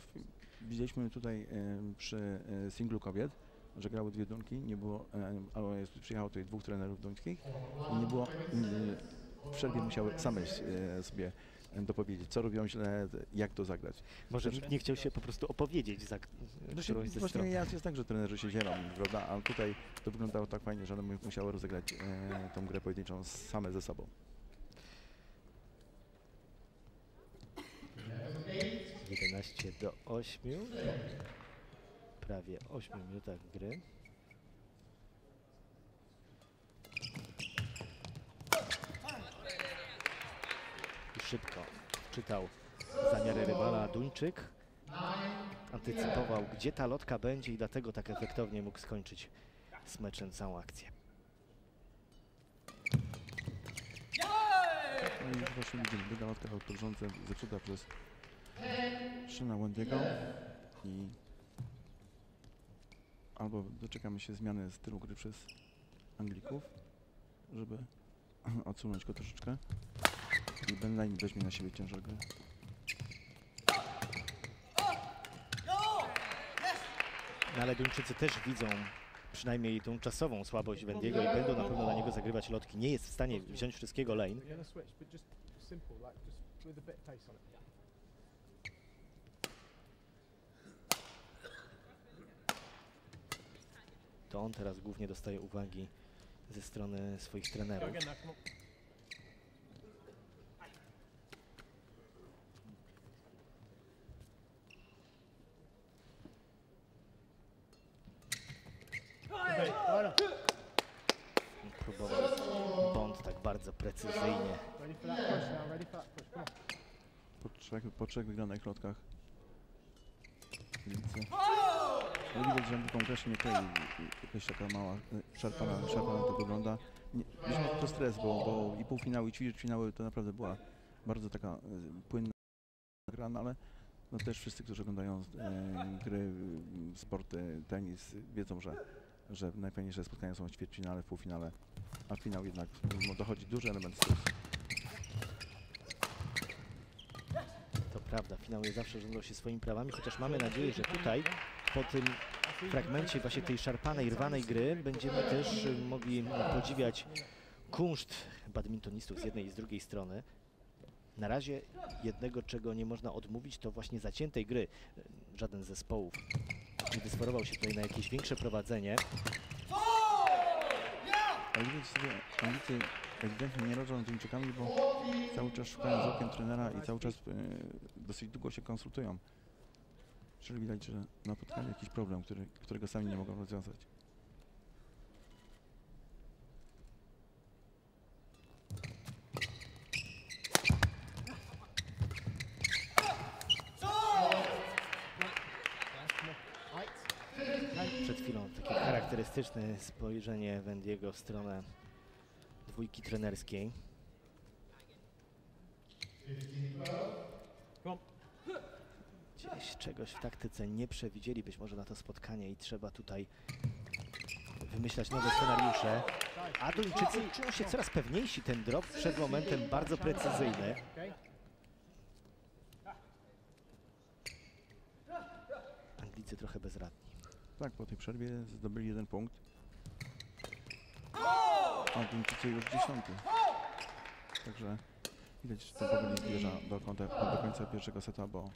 widzieliśmy tutaj em, przy e, singlu kobiet, że grały dwie dunki, nie było, ale jest, przyjechało tutaj dwóch trenerów duńskich i nie było, mm, w przerwie musiały same e, sobie dopowiedzieć, co robią źle, jak to zagrać. Może nikt nie chciał się po prostu opowiedzieć za No się, którąś ze stron. jest, tak, że trenerzy się dzielą, prawda? A tutaj to wyglądało tak fajnie, że one mu- musiały rozegrać e, tą grę pojedynczą same ze sobą. 11 do 8. Prawie 8 minutach gry. Szybko czytał zamiary rywala Duńczyk. Antycypował, gdzie ta lotka będzie i dlatego tak efektownie mógł skończyć z meczem całą akcję. No i właśnie widzimy, druga łatka pod rządzem zepsuta przez Szyna Wendiego i albo doczekamy się zmiany stylu gry przez Anglików, żeby (clears throat) odsunąć go troszeczkę i Ben Lane weźmie na siebie ciężar gry. No ale Duńczycy też widzą przynajmniej tą czasową słabość Wendiego i będą na pewno na niego zagrywać lotki. Nie jest w stanie wziąć wszystkiego lane. To on teraz głównie dostaje uwagi ze strony swoich trenerów. again now, come on. Okay, right up. Próbował Bond tak bardzo precyzyjnie. Ready for that push now, ready for that push, come on. Po trzech, po trzech wygranych lotkach Licy. No widać, że Anglikom też nie klei jakaś taka mała, y, szarpana, szarpana to wygląda. Nie, to stres, bo, bo i półfinały i ćwierćfinały to naprawdę była bardzo taka y, płynna gra, no ale no też wszyscy, którzy oglądają y, gry, sporty, tenis wiedzą, że, że najfajniejsze spotkania są w ćwierćfinale, w półfinale, a finał jednak dochodzi duży element stresu. To prawda, finał nie zawsze rządzą się swoimi prawami, chociaż mamy nadzieję, że tutaj po tym fragmencie właśnie tej szarpanej, rwanej gry będziemy też mogli podziwiać kunszt badmintonistów z jednej i z drugiej strony. Na razie jednego, czego nie można odmówić, to właśnie zaciętej gry. Żaden z zespołów nie dysponował się tutaj na jakieś większe prowadzenie. Anglicy ewidentnie nie rodzą Duńczykami, bo cały czas szukają z okiem trenera i cały czas e, dosyć długo się konsultują. Czyli widać, że napotkali jakiś problem, który, którego sami nie mogą rozwiązać. Przed chwilą takie charakterystyczne spojrzenie Wendiego w stronę dwójki trenerskiej. Gdzieś czegoś w taktyce nie przewidzieli być może na to spotkanie i trzeba tutaj wymyślać nowe scenariusze. A Duńczycy czują się coraz pewniejsi. Ten drop przed momentem bardzo precyzyjny. Anglicy trochę bezradni. Tak, po tej przerwie zdobyli jeden punkt. A Duńczycy już dziesiąty. Także widać, że to powoli zbliża do, do końca pierwszego seta, bo,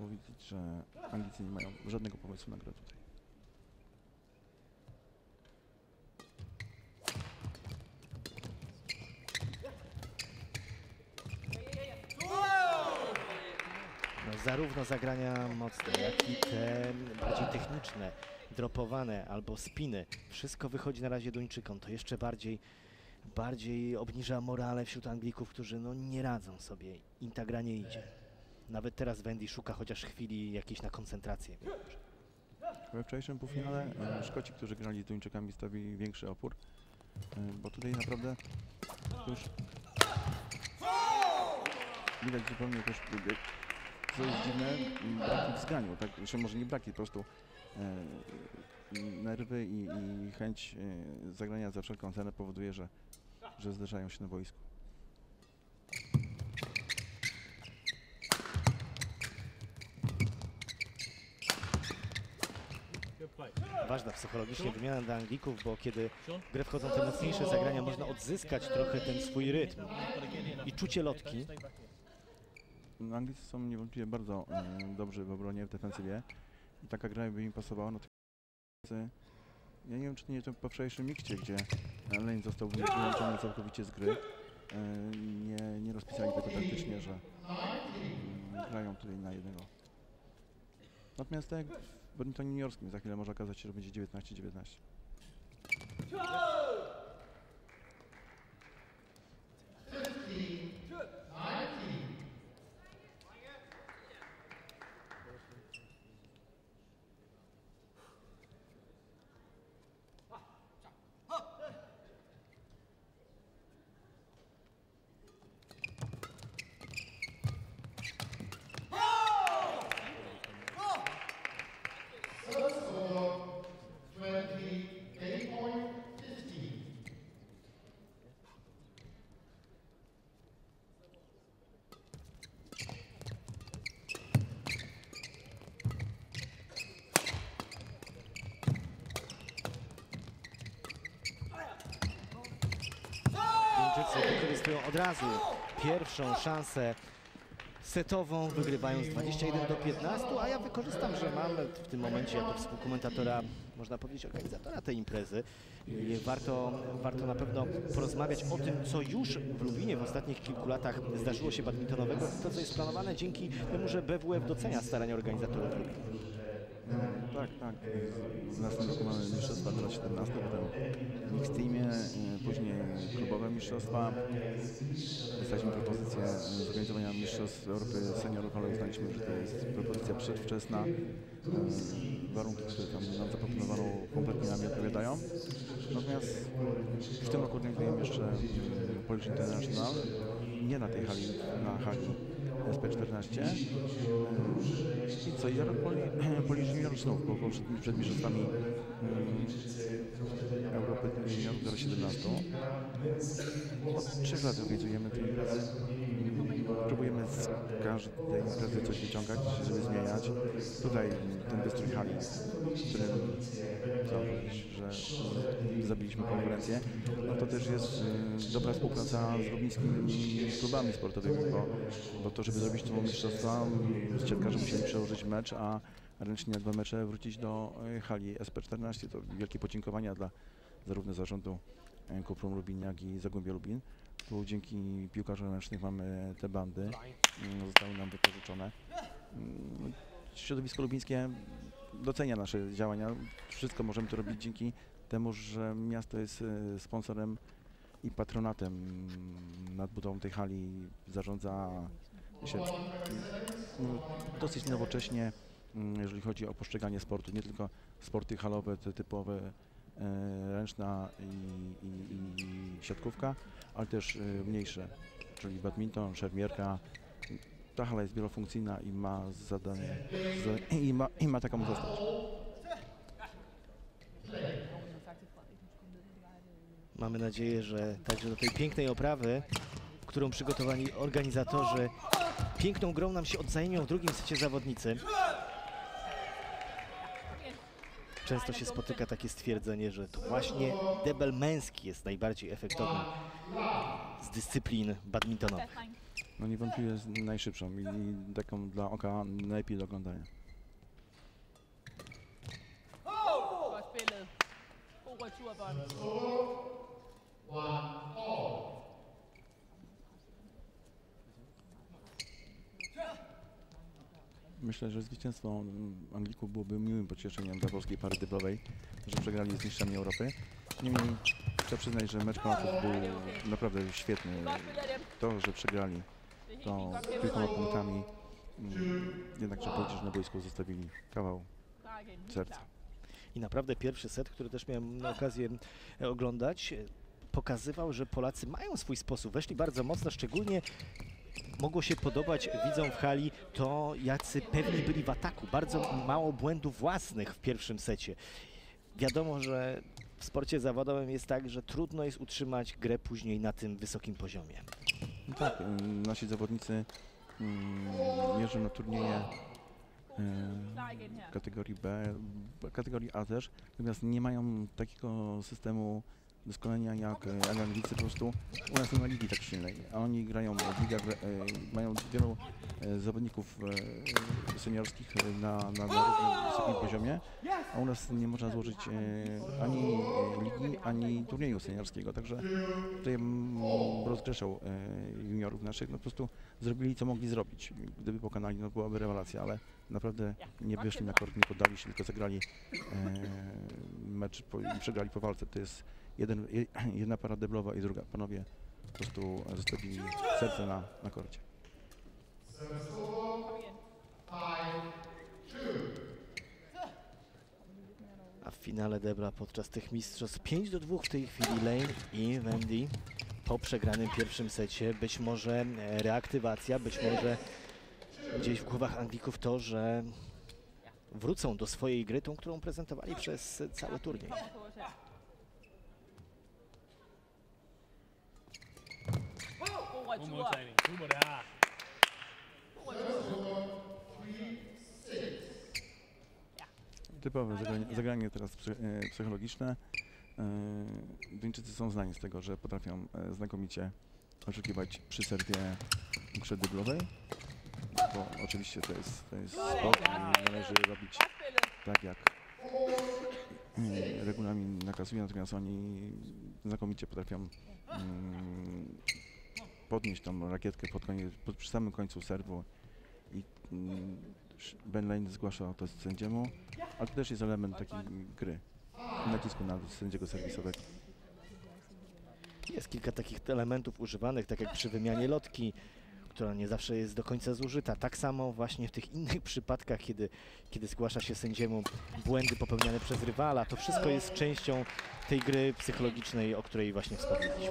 bo widać, że Anglicy nie mają żadnego pomysłu na grę tutaj. Zarówno zagrania mocne, jak i te bardziej techniczne, dropowane albo spiny. Wszystko wychodzi na razie Duńczykom. To jeszcze bardziej, bardziej obniża morale wśród Anglików, którzy no, nie radzą sobie. Im ta gra nie idzie. Nawet teraz Wendy szuka chociaż chwili jakiejś na koncentrację. We wczorajszym półfinale Szkoci, którzy grali z Duńczykami, stawili większy opór, bo tutaj naprawdę już widać zupełnie też, co jest dziwne, braki w zganiu, tak, znaczy może nie braki, po prostu e, nerwy i, i chęć e, zagrania za wszelką cenę powoduje, że, że zderzają się na boisku. Ważna psychologicznie wymiana dla Anglików, bo kiedy w grę wchodzą te mocniejsze zagrania, można odzyskać trochę ten swój rytm i czucie lotki. Anglicy są niewątpliwie bardzo e, dobrzy w obronie, w defensywie i taka gra by im pasowała. No, ja nie wiem, czy to nie to po wczorajszym mikcie, gdzie Lane został wy- wyłączony całkowicie z gry. E, nie, nie rozpisali tego taktycznie, że mm, grają tutaj na jednego. Natomiast tak jak w badmintonie juniorskim, za chwilę może okazać się, że będzie 19-19. Wykorzystują od razu pierwszą szansę setową, wygrywając 21 do 15, a ja wykorzystam, że mam w tym momencie jako współkomentatora, można powiedzieć, organizatora tej imprezy. Warto, warto na pewno porozmawiać o tym, co już w Lublinie w ostatnich kilku latach zdarzyło się badmintonowego to, co jest planowane dzięki temu, że BWF docenia starania organizatorów Lublin. Tak, tak. W następnym roku mamy mistrzostwa 2017, potem mixed później klubowe mistrzostwa. Dostaliśmy propozycję y, zorganizowania mistrzostw Europy seniorów, ale uznaliśmy, że to jest propozycja przedwczesna. Y, Warunki, które tam nam zaproponowano kompletnie nam nie odpowiadają. Natomiast w tym roku organizujemy jeszcze y, Polish International, nie na tej hali, na hali SP14. I co, i zaraz Poli, Polish Junior znów, bo przed, przed mistrzostwami mm, Europy Juniorów 017. Od trzech lat organizujemy te imprezy. Próbujemy z każdej imprezy coś wyciągać, żeby zmieniać. Tutaj ten wystrój hali, w którym powiedzieć, że zabiliśmy konkurencję, no to też jest y, dobra współpraca z lublińskimi klubami sportowymi, bo, bo to, żeby zrobić tu mistrzostwa, z siatkarzy musieli przełożyć mecz, a ręcznie dwa mecze wrócić do y, hali SP14. To wielkie podziękowania dla zarówno zarządu y, Kuprum Lubin, jak i Zagłębia Lubin. Dzięki piłkarzom ręcznych mamy te bandy, mm, zostały nam wypożyczone. Mm, Środowisko lubińskie docenia nasze działania. Wszystko możemy to robić dzięki temu, że miasto jest e, sponsorem i patronatem nad budową tej hali. Zarządza się dosyć nowocześnie, mm, jeżeli chodzi o postrzeganie sportu. Nie tylko sporty halowe, te typowe ręczna i, i, i siatkówka, ale też e, mniejsze, czyli badminton, szermierka. Ta hala jest wielofunkcyjna i ma zadanie za, i, ma, i ma taką zostać. Mamy nadzieję, że także do tej pięknej oprawy, którą przygotowali organizatorzy, piękną grą nam się odzajmią w drugim secie zawodnicy. Często się spotyka takie stwierdzenie, że to właśnie debel męski jest najbardziej efektowny z dyscyplin badmintonowych. No niewątpliwie jest najszybszą i, i taką dla oka najlepiej do oglądania. Godt spillet. God. Myślę, że zwycięstwo mm, Anglików byłoby miłym pocieszeniem dla polskiej pary dyblowej, że przegrali z mistrzami Europy. Niemniej trzeba przyznać, że mecz Polaków był naprawdę świetny. To, że przegrali, to kilkoma punktami, mm, jednak trzeba powiedzieć, że na boisku zostawili kawał serca. I naprawdę pierwszy set, który też miałem okazję e, oglądać, e, pokazywał, że Polacy mają swój sposób. Weszli bardzo mocno, szczególnie mogło się podobać widzom w hali to, jacy pewni byli w ataku. Bardzo mało błędów własnych w pierwszym secie. Wiadomo, że w sporcie zawodowym jest tak, że trudno jest utrzymać grę później na tym wysokim poziomie. No tak, nasi zawodnicy ym, jeżdżą na turnieje kategorii b- kategorii A też, natomiast nie mają takiego systemu doskonalenia jak e, jak Anglicy po prostu. U nas nie ma ligi tak silnej, a oni grają w ligach, e, mają wielu e, zawodników seniorskich na, na, na wysokim poziomie, a u nas nie można złożyć ani ligi, ani turnieju seniorskiego, także tutaj mm, rozgrzeszał juniorów naszych, no po prostu zrobili co mogli zrobić. Gdyby pokonali, no byłaby rewelacja, ale naprawdę nie wyszli na kort, nie poddali się, tylko zagrali mecz i przegrali po walce. To jest jeden, je- (clears throat) jedna para deblowa i druga. Panowie po prostu zostawili serce na, na korcie. A w finale debla podczas tych mistrzostw 5 do 2 w tej chwili Lane i Wendy po przegranym pierwszym secie. Być może e, reaktywacja, być może gdzieś w głowach Anglików to, że wrócą do swojej gry, tą, którą prezentowali przez cały turniej. Modtagning. Super der. God retur. Typowe zagranie, zagranie teraz e, psychologiczne. E, Duńczycy są znani z tego, że potrafią e, znakomicie oczekiwać przy serwie grze dublowej, bo oczywiście to jest, to jest sport i należy robić tak jak regulamin nakazuje, natomiast oni znakomicie potrafią mm, podnieść tą rakietkę pod koniec, pod, przy samym końcu serwu i mm, Ben Lane zgłasza to sędziemu, ale to też jest element takiej gry, nacisku na sędziego serwisowego. Jest kilka takich elementów używanych, tak jak przy wymianie lotki, która nie zawsze jest do końca zużyta. Tak samo właśnie w tych innych przypadkach, kiedy, kiedy zgłasza się sędziemu błędy popełniane przez rywala. To wszystko jest częścią tej gry psychologicznej, o której właśnie wspomnieliśmy.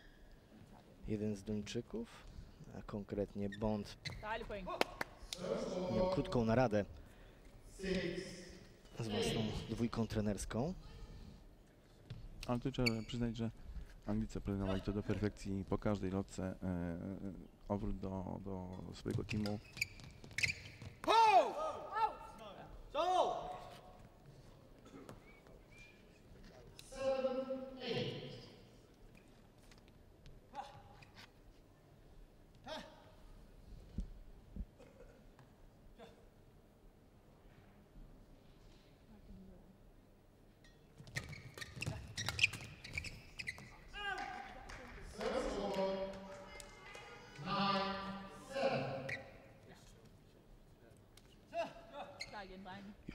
jeden z Duńczyków, a konkretnie Bond, miał krótką naradę z własną dwójką trenerską. Ale tu trzeba przyznać, że Anglicy planowali to do perfekcji po każdej lotce e, e, obrót do, do swojego teamu.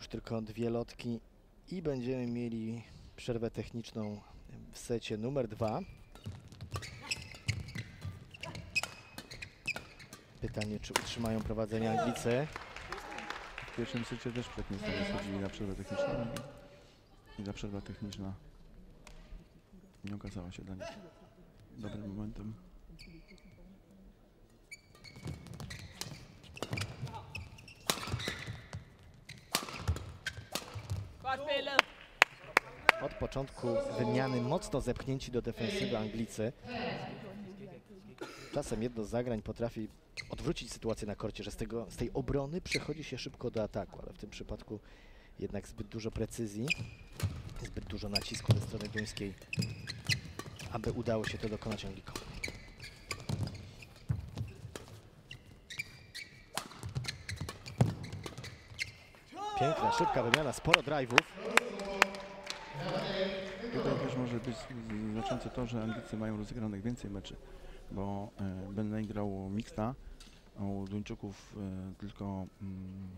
Już tylko dwie lotki i będziemy mieli przerwę techniczną w secie numer dwa. Pytanie, czy utrzymają prowadzenie Anglicy. W pierwszym secie też tak nie schodzili na przerwę techniczną i ta przerwa techniczna nie okazała się dla nich dobrym momentem. Od początku wymiany mocno zepchnięci do defensywy Anglicy. Czasem jedno z zagrań potrafi odwrócić sytuację na korcie, że z, tego, z tej obrony przechodzi się szybko do ataku, ale w tym przypadku jednak zbyt dużo precyzji, zbyt dużo nacisku ze strony duńskiej, aby udało się to dokonać Anglikom. Piękna, szybka wymiana, sporo drive'ów. Tutaj też może być znaczące to, że Anglicy mają rozegranych więcej meczy, bo e, Ben grał mixta, a u Duńczyków e, tylko mm,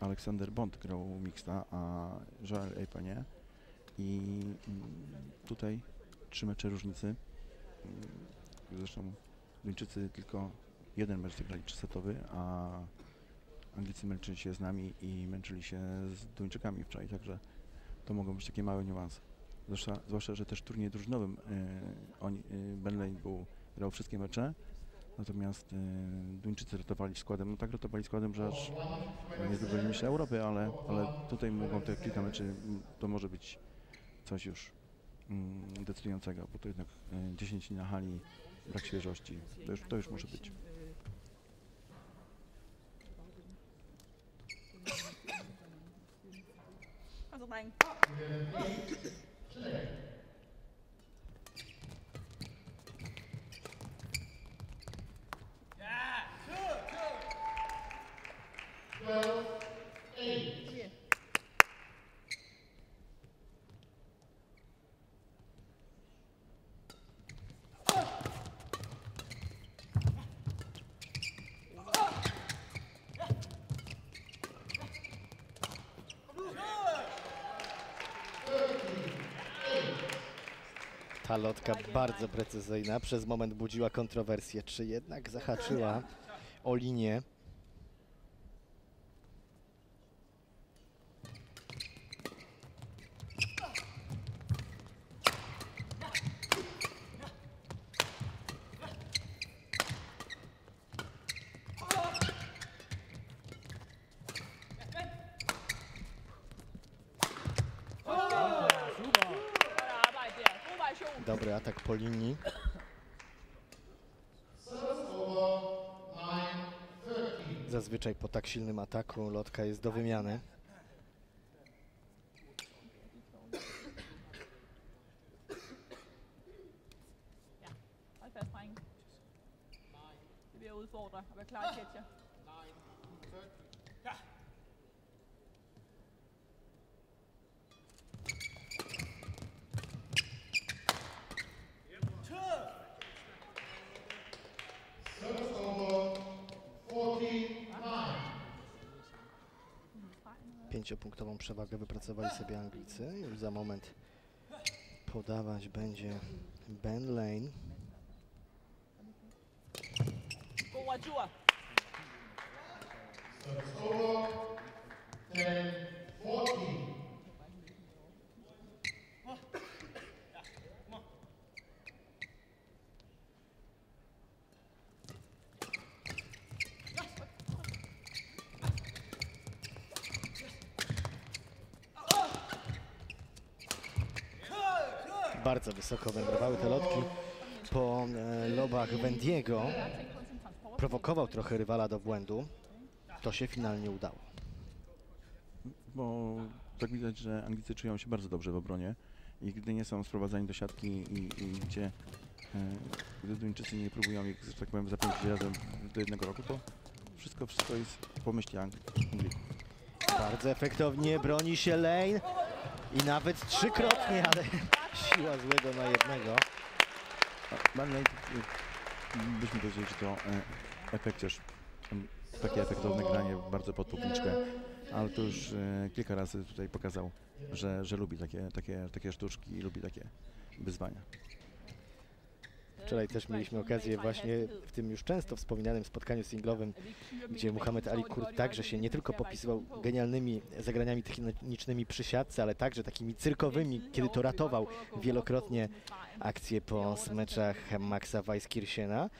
Aleksander Bond grał mixta, a Joel Epa nie. I mm, tutaj trzy mecze różnicy. Mm, Zresztą Duńczycy tylko jeden mecz zagrali trzysetowy, a Anglicy męczyli się z nami i męczyli się z Duńczykami wczoraj, także to mogą być takie małe niuanse. Zwłaszcza, zwłaszcza że też w turnieju drużynowym y, oni, y, Ben Lane był, grał wszystkie mecze, natomiast y, Duńczycy rotowali składem, no tak rotowali składem, że aż nie zdobyli mistrza Europy, ale, ale tutaj mogą te kilka meczy, to może być coś już mm, decydującego, bo to jednak y, 10 dni na hali, brak świeżości, to już, to już może być. Kom så, drenge. Yeah. Ta lotka bardzo precyzyjna, przez moment budziła kontrowersję, czy jednak zahaczyła o linię. Zazwyczaj po tak silnym ataku lotka jest do wymiany. Pięciopunktową przewagę wypracowali sobie Anglicy. Już za moment podawać będzie Ben Lane. Retur. Bardzo wysoko wędrowały te lotki po e, lobach Wendiego. Prowokował trochę rywala do błędu. To się finalnie udało. Bo tak widać, że Anglicy czują się bardzo dobrze w obronie i gdy nie są sprowadzani do siatki i, i gdzie e, gdy Duńczycy nie próbują ich, że tak powiem, zapędzić razem do jednego roku, to wszystko, wszystko jest po myśli Angli- Anglików. Bardzo efektownie broni się Lane i nawet trzykrotnie, ale (laughs) siła złego na jednego. Byśmy powiedzieli, że to e, efekciarz, em, takie efektowne granie bardzo pod publiczkę, ale to już e, kilka razy tutaj pokazał, że, że lubi takie, takie, takie sztuczki i lubi takie wyzwania. Wczoraj też mieliśmy okazję właśnie w tym już często wspominanym spotkaniu singlowym, gdzie Muhammad Ali Kurt także się nie tylko popisywał genialnymi zagraniami technicznymi przy siatce, ale także takimi cyrkowymi, kiedy to ratował wielokrotnie akcje po smeczach Maxa Weiskirsiena.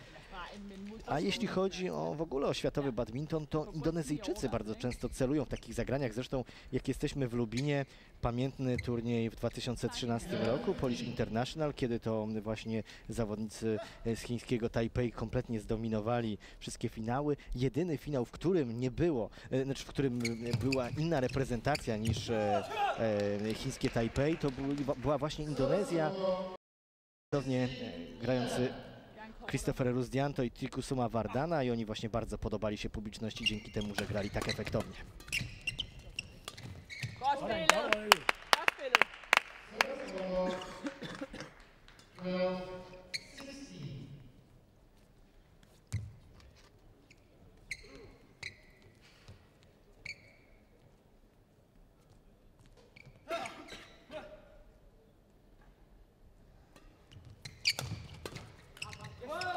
A jeśli chodzi o w ogóle o światowy badminton, to Indonezyjczycy bardzo często celują w takich zagraniach. Zresztą jak jesteśmy w Lubinie, pamiętny turniej w 2013 roku, Polish International, kiedy to właśnie zawodnicy z chińskiego Taipei kompletnie zdominowali wszystkie finały. Jedyny finał, w którym nie było, e, znaczy w którym e, była inna reprezentacja niż e, chińskie Taipei, to była właśnie Indonezja. Grający Christopher Rusdianto i Trikusuma Vardana i oni właśnie bardzo podobali się publiczności dzięki temu, że grali tak efektownie. Spillet. Godt spillet.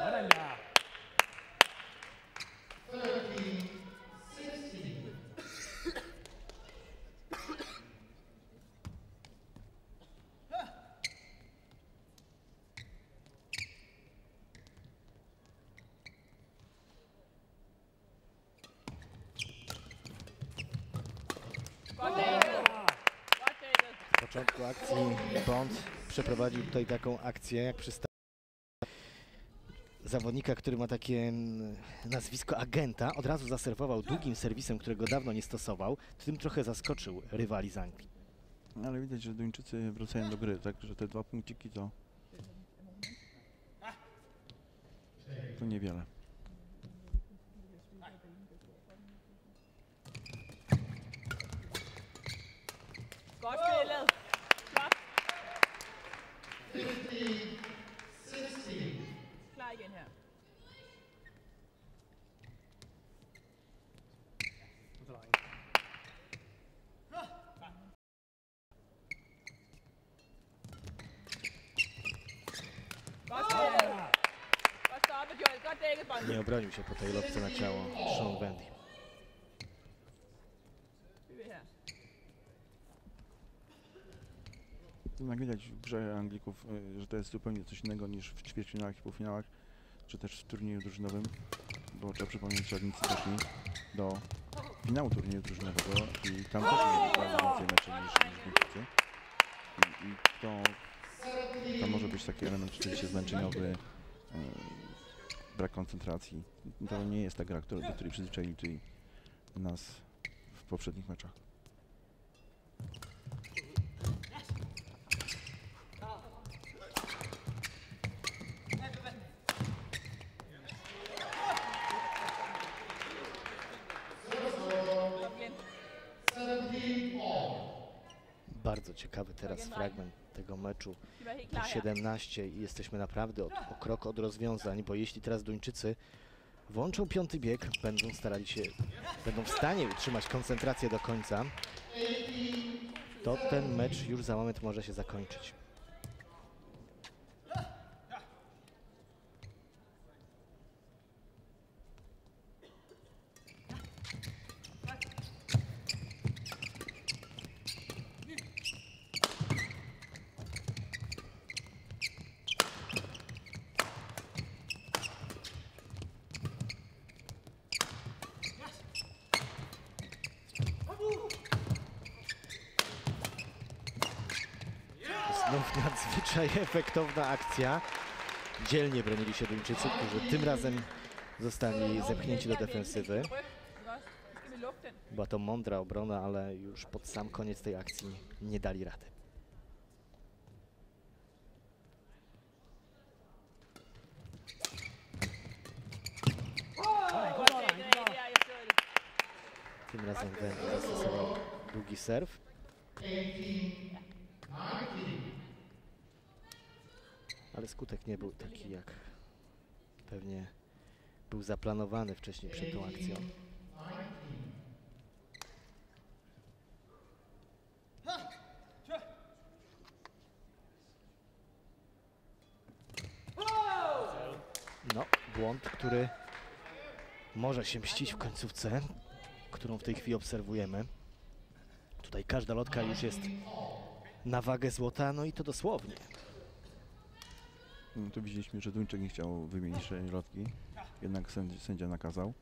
Sådan der. Godt David. Godt David. W początku akcji Bond przeprowadził tutaj taką akcję, jak przysta zawodnika, który ma takie mm, nazwisko agenta, od razu zaserwował długim serwisem, którego dawno nie stosował. Tym trochę zaskoczył rywali z Anglii. Ale widać, że Duńczycy wracają do gry, tak, że te dwa punkciki to to niewiele. Godt spillet. Nie obronił się po tej lotce na ciało Sean Wendy. Jednak widać w grze Anglików, y, że to jest zupełnie coś innego niż w ćwierćfinałach i półfinałach, czy też w turnieju drużynowym, bo trzeba przypomnieć, że Anglicy doszli do finału turnieju drużynowego i tam też mieli więcej meczy niż, niż Duńczycy. I, I to, to może być taki element rzeczywiście zmęczeniowy, e, brak koncentracji. To nie jest ta gra, do której przyzwyczaili nas w poprzednich meczach. Ciekawy teraz fragment tego meczu. Her. 17 i jesteśmy naprawdę od, o krok od rozwiązań, bo jeśli teraz Duńczycy włączą piąty bieg, będą starali się, będą w stanie utrzymać koncentrację do końca, to ten mecz już za moment może się zakończyć. Efektowna akcja. Dzielnie bronili się Duńczycy, którzy tym razem zostali zepchnięci do defensywy. Była to mądra obrona, ale już pod sam koniec tej akcji nie dali rady. Tym razem Wendy zastosował długi serw. Skutek nie był taki, jak pewnie był zaplanowany wcześniej przed tą akcją. No, błąd, który może się mścić w końcówce, którą w tej chwili obserwujemy. Tutaj każda lotka już jest na wagę złota, no i to dosłownie. No, tu widzieliśmy, że Duńczyk nie chciał wymienić środki, jednak sędzia, sędzia nakazał.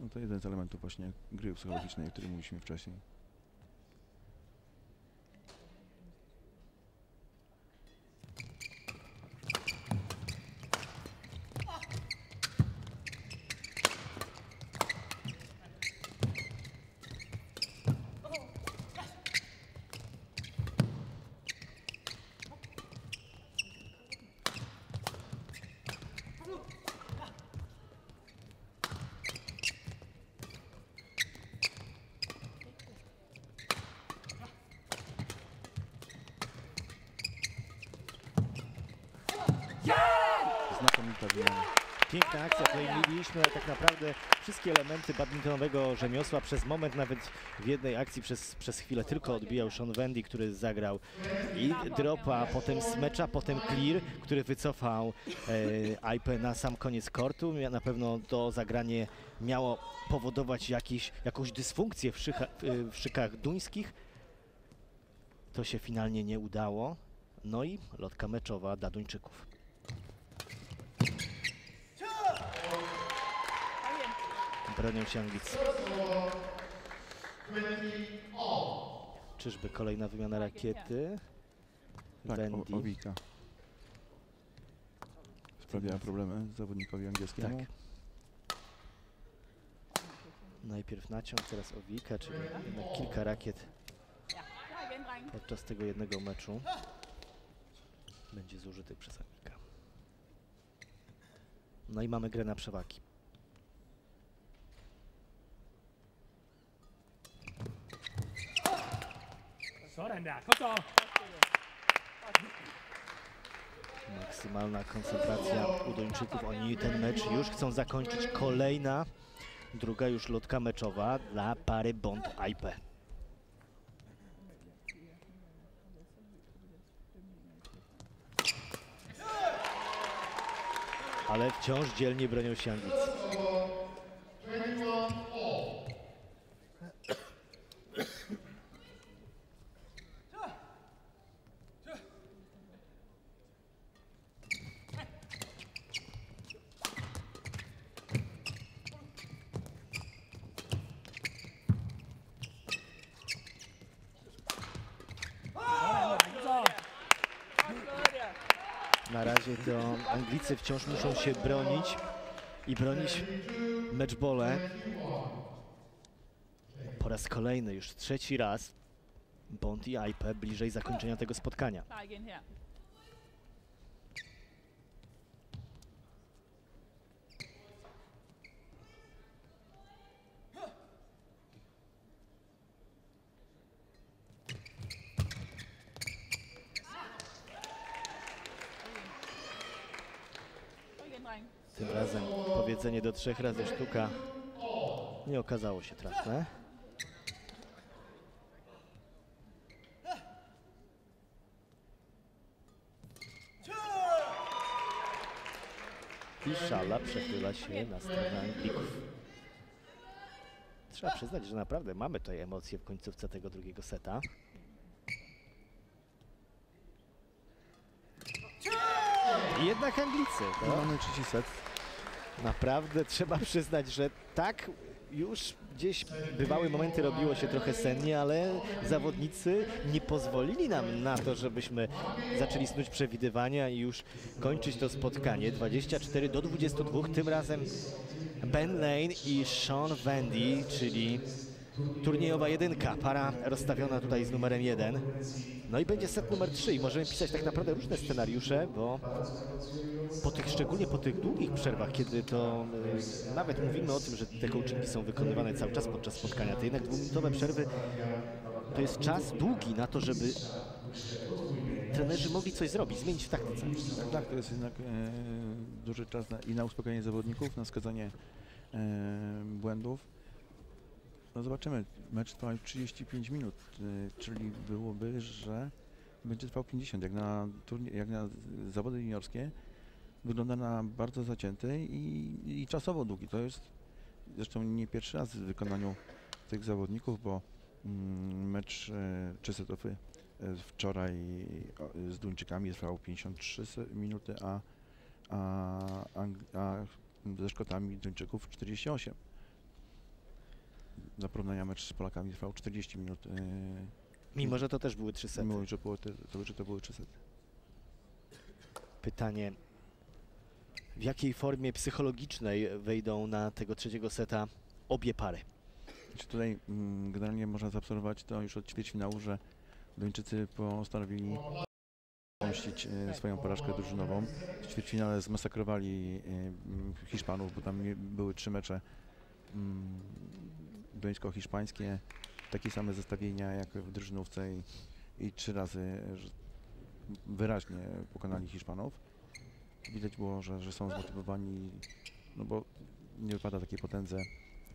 No to jeden z elementów właśnie gry psychologicznej, o której mówiliśmy wcześniej. Naprawdę wszystkie elementy badmintonowego rzemiosła. Przez moment nawet w jednej akcji przez, przez chwilę tylko odbijał Sean Wendy, który zagrał i dropa, potem smecza, potem clear, który wycofał e, IP na sam koniec kortu. Na pewno to zagranie miało powodować jakiś, jakąś dysfunkcję w, szycha, w szykach duńskich. To się finalnie nie udało. No i lotka meczowa dla Duńczyków. Bronią się Anglicy. Czyżby kolejna wymiana rakiety? Tak, Wendy. o, Owika. Sprawiała problemy zawodnikowi angielskiemu. Tak. Najpierw naciąg, teraz Owika, czyli jednak kilka rakiet podczas tego jednego meczu będzie zużytych przez Amika. No i mamy grę na przewagi. Sådan der. Maksymalna koncentracja u Duńczyków. Oni ten mecz już chcą zakończyć. Kolejna, druga już lotka meczowa dla pary Bond-Aipe. Ale wciąż dzielnie bronią się Anglicy. Wciąż muszą się bronić i bronić meczbole. Po raz kolejny, już trzeci raz Bond i Aipe bliżej zakończenia tego spotkania. Klar igen her. Kom igen, dreng. Tym razem powiedzenie do trzech razy sztuka nie okazało się trafne. I szala przechyla się na stronę Anglików. Trzeba przyznać, że naprawdę mamy tutaj emocje w końcówce tego drugiego seta. Jednak Anglicy. To mamy trzeci set. Naprawdę trzeba przyznać, że tak już gdzieś bywały momenty, robiło się trochę sennie, ale zawodnicy nie pozwolili nam na to, żebyśmy zaczęli snuć przewidywania i już kończyć to spotkanie. 24 do 22, tym razem Ben Lane i Sean Vandy, czyli turniejowa jedynka, para rozstawiona tutaj z numerem 1. No i będzie set numer 3 i możemy pisać tak naprawdę różne scenariusze, bo po tych, szczególnie po tych długich przerwach, kiedy to e, nawet mówimy o tym, że te coachingi są wykonywane cały czas podczas spotkania, to jednak dwuminutowe przerwy to jest czas długi na to, żeby trenerzy mogli coś zrobić, zmienić w taktyce. Tak, tak, to jest jednak e, duży czas na, i na uspokojenie zawodników, na wskazanie e, błędów. No zobaczymy, mecz trwa już 35 minut, e, czyli byłoby, że będzie trwał 50, jak na, turnie, jak na zawody juniorskie. Wygląda na bardzo zacięty i, i czasowo długi. To jest zresztą nie pierwszy raz w wykonaniu tych zawodników, bo mm, mecz e, trzysetowy e, wczoraj z Duńczykami trwał 53 se- minuty, a, a, Ang- a ze Szkotami Duńczyków 48. Dla porównania mecz z Polakami trwał 40 minut. e, Mimo, że to też były trzy sety. Mimo, że, było te, to, że to były 3 sety. Pytanie, w jakiej formie psychologicznej wejdą na tego trzeciego seta obie pary? Czy tutaj mm, generalnie można zaobserwować to już od ćwierćfinału, że Duńczycy postanowili pomścić e, swoją porażkę drużynową. W ćwierćfinale zmasakrowali e, Hiszpanów, bo tam były trzy mecze mm, duńsko-hiszpańskie, takie same zestawienia jak w drużynówce i, i trzy razy e, wyraźnie pokonali Hiszpanów. Widać było, że, że są zmotywowani, no bo nie wypada takiej potędze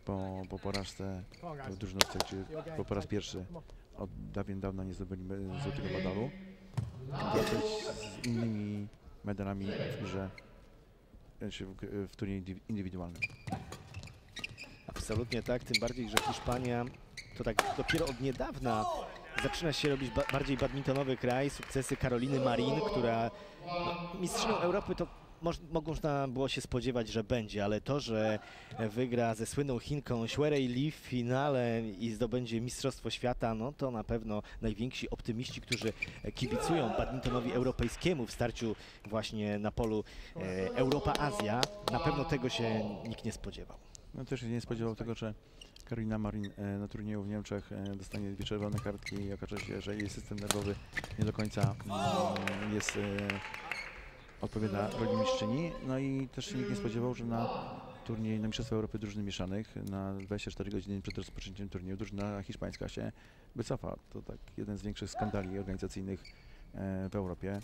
po, po porażce w drużynówce, okay. po, po raz pierwszy od dawien dawna nie zdobyli złotego medalu. Walczyć z innymi medalami w grze, znaczy w, w turnieju indywi- indywidualnym. Absolutnie tak, tym bardziej, że Hiszpania to tak dopiero od niedawna zaczyna się robić ba bardziej badmintonowy kraj. Sukcesy Karoliny Marin, która no, mistrzynią Europy to moż, można było się spodziewać, że będzie, ale to, że wygra ze słynną Chinką Xuerei Li w finale i zdobędzie Mistrzostwo Świata, no to na pewno najwięksi optymiści, którzy kibicują badmintonowi europejskiemu w starciu właśnie na polu e, Europa-Azja, na pewno tego się nikt nie spodziewał. No też się nie spodziewał tego, że Karolina Marin e, na turnieju w Niemczech e, dostanie dwie czerwone kartki i okaże się, że jej system nerwowy nie do końca mm, jest e, odpowiada roli mistrzyni. No i też się nikt nie spodziewał, że na turniej na Mistrzostwa Europy Drużyny Mieszanych na 24 godziny przed rozpoczęciem turnieju drużyna hiszpańska się wycofa. To tak jeden z większych skandali organizacyjnych w Europie.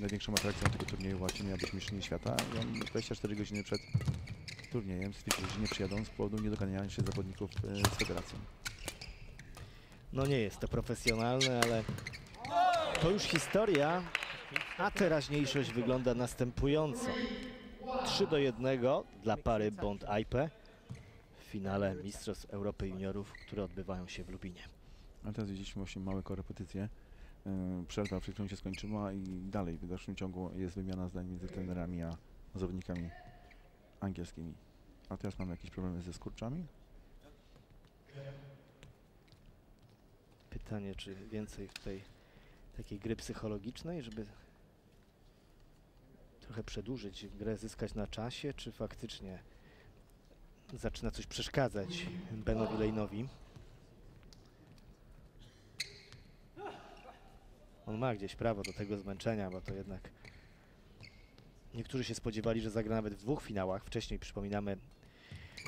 Największą atrakcją tego turnieju właśnie miała być mistrzyni świata i oni 24 godziny przed turniejem stwierdzili, że nie przyjadą z powodu niedoganiania się zawodników e, z federacją. No nie jest to profesjonalne, ale to już historia, a teraźniejszość wygląda następująco. 3 do 1 dla pary Bond-Aipe w finale Mistrzostw Europy Juniorów, które odbywają się w Lubinie. A teraz widzieliśmy właśnie małe korepetycje. E, Przerwa przed chwilą się skończyła i dalej w dalszym ciągu jest wymiana zdań między trenerami a zawodnikami angielskimi. A teraz mamy jakieś problemy ze skurczami? Pytanie, czy więcej tutaj takiej gry psychologicznej, żeby trochę przedłużyć grę, zyskać na czasie, czy faktycznie zaczyna coś przeszkadzać Benowi Lane'owi? On ma gdzieś prawo do tego zmęczenia, bo to jednak niektórzy się spodziewali, że zagra nawet w dwóch finałach. Wcześniej przypominamy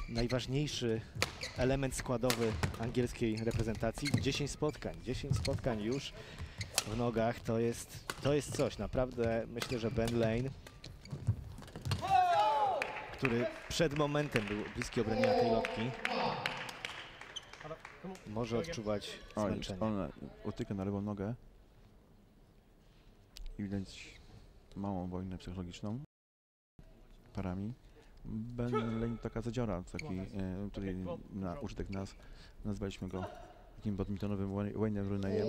najważniejszy element składowy angielskiej reprezentacji. 10 spotkań, 10 spotkań już w nogach to jest, to jest coś. Naprawdę myślę, że Ben Lane, który przed momentem był bliski obronienia tej lotki, może odczuwać zmęczenie. on utyka na lewą nogę. I widać małą wojnę psychologiczną parami. Ben Lane taka zadziora, taki, e, na użytek nas nazwaliśmy go takim badmintonowym Wayne- Wayne'em Rooneyem.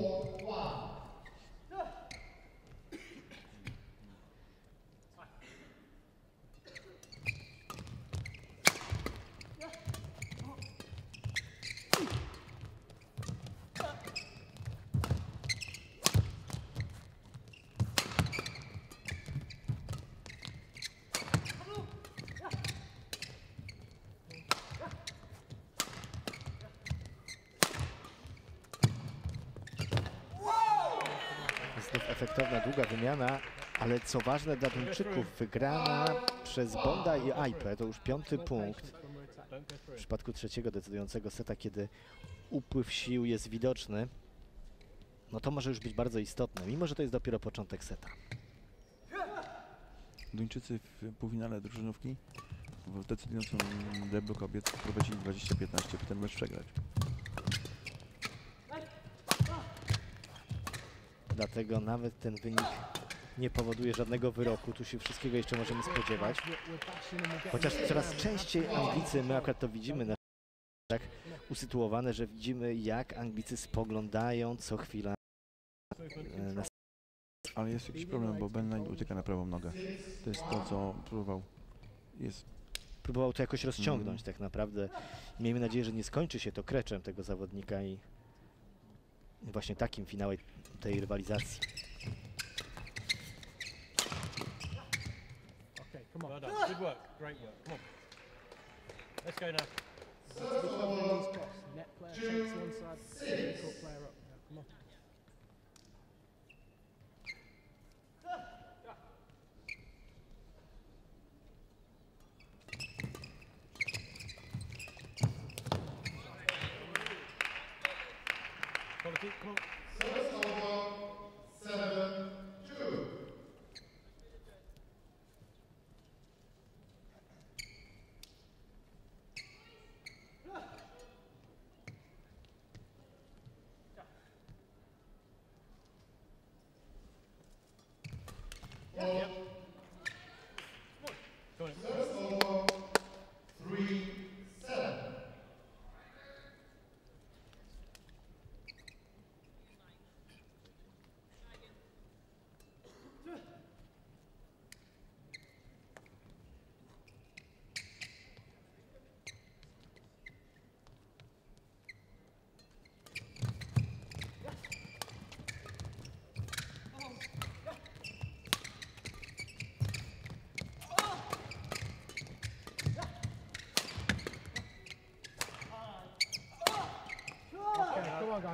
Wymiana, ale co ważne dla Duńczyków, wygrana przez Bonda i Aipe, to już piąty punkt w przypadku trzeciego decydującego seta, kiedy upływ sił jest widoczny. No to może już być bardzo istotne, mimo że to jest dopiero początek seta. Duńczycy w półfinale drużynówki w decydującym deblu kobiet prowadzili 20-15, potem mecz przegrać. Dlatego nawet ten wynik nie powoduje żadnego wyroku. Tu się wszystkiego jeszcze możemy spodziewać. Chociaż coraz częściej Anglicy, my akurat to widzimy na tak usytuowane, że widzimy jak Anglicy spoglądają co chwila e, na Ale jest jakiś problem, bo Ben Lane utyka na prawą nogę. To jest to, co próbował. Jest próbował to jakoś rozciągnąć Mm. tak naprawdę. Miejmy nadzieję, że nie skończy się to kreczem tego zawodnika i właśnie takim finałem tej rywalizacji. Come on. Well done. Good work. Great work. Come on. Let's go now. Which one of these spots? Net player takes one side, court player up. Now, come on.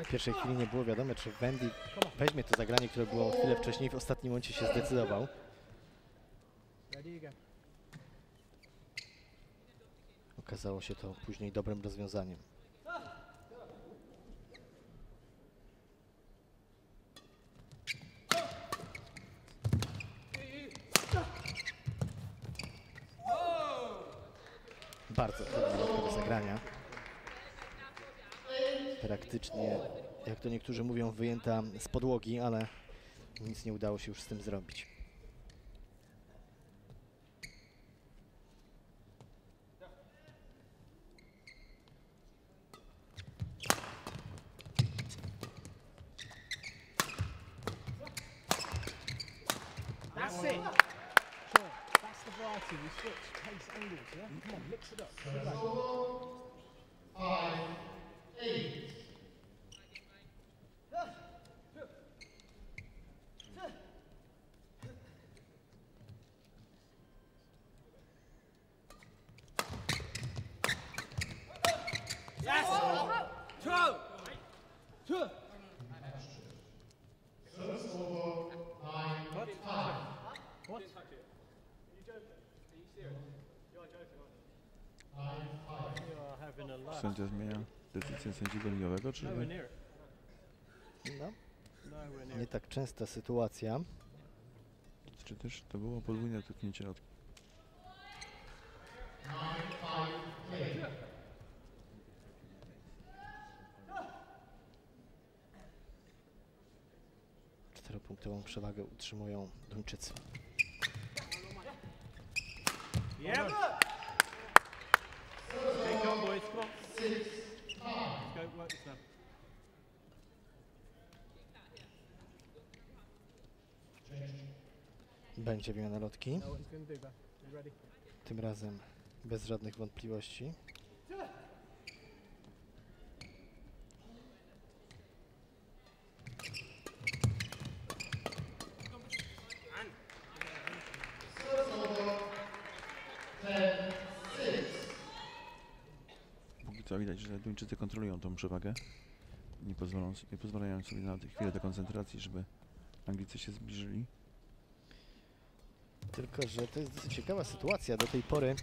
W pierwszej chwili nie było wiadomo, czy Wendy weźmie to zagranie, które było chwilę wcześniej. W ostatnim momencie się zdecydował. Okazało się to później dobrym rozwiązaniem. Bardzo trudne lotko do zagrania. Praktycznie, jak to niektórzy mówią, wyjęta z podłogi, ale nic nie udało się już z tym zrobić. That's it. Sure. That's the variety. We switch pace angles, yeah? Come on, mix it up. Good lad. You are having a laugh. Sędzia zmienia decyzję sędziego liniowego, czy Nowhere near it. No, nie tak częsta sytuacja. czy też to było podwójne dotknięcie od Czteropunktową przewagę utrzymują Duńczycy. Yeah. Okay, come on, boys. Come on. Go. Work this. Będzie. You ready? Tym razem bez żadnych wątpliwości. Że Duńczycy kontrolują tą przewagę. Nie, nie pozwalają sobie na chwilę dekoncentracji, żeby Anglicy się zbliżyli. Tylko, że to jest dosyć ciekawa sytuacja. Do tej pory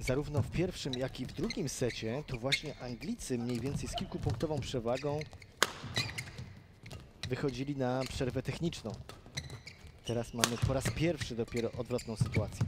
zarówno w pierwszym, jak i w drugim secie to właśnie Anglicy mniej więcej z kilkupunktową przewagą wychodzili na przerwę techniczną. Teraz mamy po raz pierwszy dopiero odwrotną sytuację.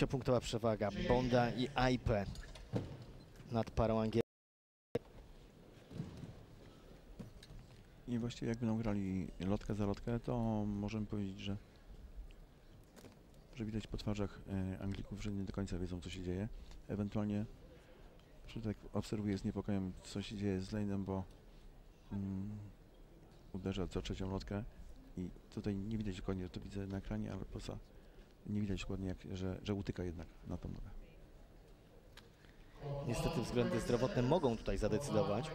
Pięciopunktowa przewaga Bonda i Aipe nad parą Angiel. I właściwie jak będą grali lotkę za lotkę, to możemy powiedzieć, że, że widać po twarzach e, Anglików, że nie do końca wiedzą, co się dzieje. Ewentualnie że tak obserwuję z niepokojem, co się dzieje z Lane'em, bo mm, uderza co trzecią lotkę i tutaj nie widać dokładnie, to widzę na ekranie, ale poza nie widać dokładnie, jak, że, że utyka jednak na tą nogę. Niestety względy zdrowotne mogą tutaj zadecydować.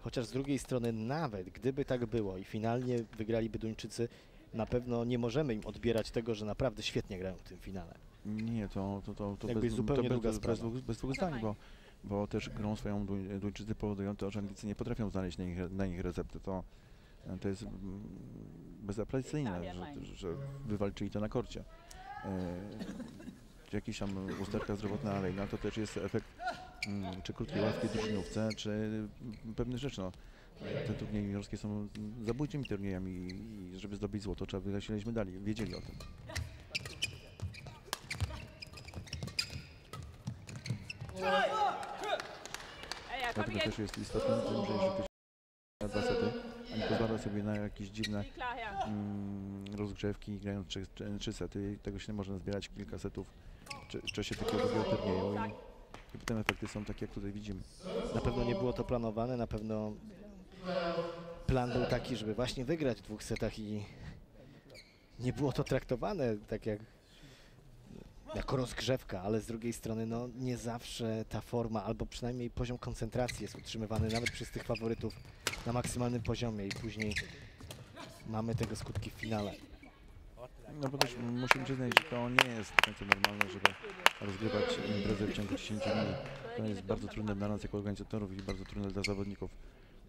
Chociaż z drugiej strony nawet gdyby tak było i finalnie wygraliby Duńczycy, na pewno nie możemy im odbierać tego, że naprawdę świetnie grają w tym finale. Nie, to, to, to, to Jakby bez, zupełnie to druga bez, bez, sprawa. dwóch, bez dwóch zdań, bo, bo też grą swoją Duń, Duńczycy powodują to, że Anglicy nie potrafią znaleźć na nich, na nich recepty. To, to jest mm, bezapelacyjne, że, że wywalczyli to na korcie. E, czy jakieś tam usterka zdrowotna Alejna, to też jest efekt mm, czy krótkiej ławki w drużynówce, czy pewnych rzeczy. No. Te turnieje juniorskie są zabójczymi turniejami i żeby zdobyć złoto trzeba wygrać ileś medali. Wiedzieli o tym. Dlatego też jest istotnym tym, że jeżeli ktoś gra dwa sety, a nie pozwala sobie na jakieś dziwne mm, rozgrzewki, grając trzy, trzy, sety, tego się można zbierać kilka setów w czasie takiego turnieju i potem efekty są takie, jak tutaj widzimy. Na pewno nie było to planowane, na pewno plan był taki, żeby właśnie wygrać w dwóch setach i nie było to traktowane tak jak jako rozgrzewka, ale z drugiej strony no nie zawsze ta forma albo przynajmniej poziom koncentracji jest utrzymywany nawet przez tych faworytów na maksymalnym poziomie i później mamy tego skutki w finale. No bo też musimy przyznać, że to nie jest normalne, żeby rozgrywać imprezę w ciągu 10 dni. To jest bardzo trudne dla nas jako organizatorów i bardzo trudne dla zawodników.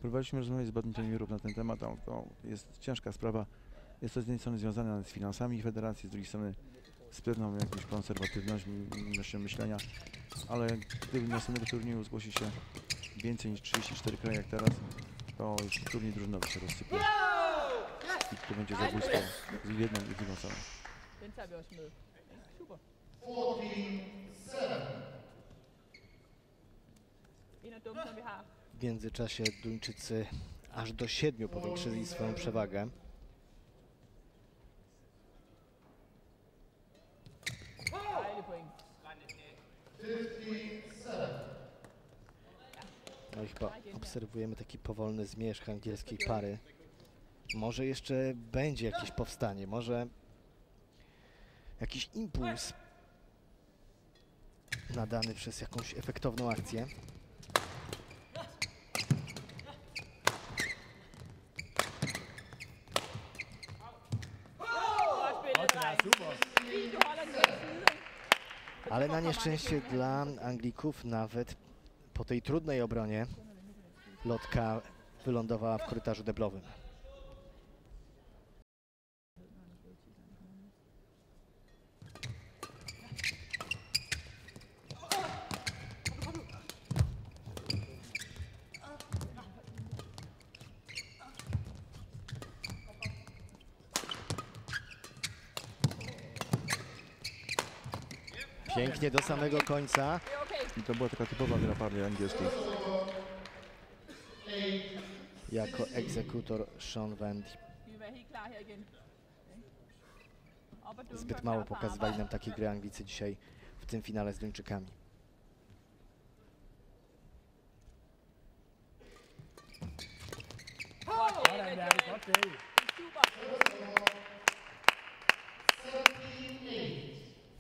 Próbowaliśmy rozmawiać z badmintonierów na ten temat, ale to jest ciężka sprawa. Jest to z jednej strony związane z finansami federacji, z drugiej strony z pewną jakąś konserwatywnością myślenia, ale gdyby następnego turnieju zgłosi się więcej niż 34 kraje jak teraz, to już turniej drużynowy się rozsypie. I to będzie zabójstwo z jedną i drugą stroną. Den. W międzyczasie Duńczycy aż do siedmiu powiększyli swoją przewagę. No i chyba obserwujemy taki powolny zmierzch angielskiej pary. Może jeszcze będzie jakieś powstanie, może jakiś impuls nadany przez jakąś efektowną akcję. Ale na nieszczęście dla Anglików nawet po tej trudnej obronie lotka wylądowała w korytarzu deblowym. Pięknie do samego końca. I to była taka typowa gra pary angielskiej. Jako egzekutor Sean Wendy. Zbyt mało pokazywali nam takiej gry Anglicy dzisiaj w tym finale z Duńczykami.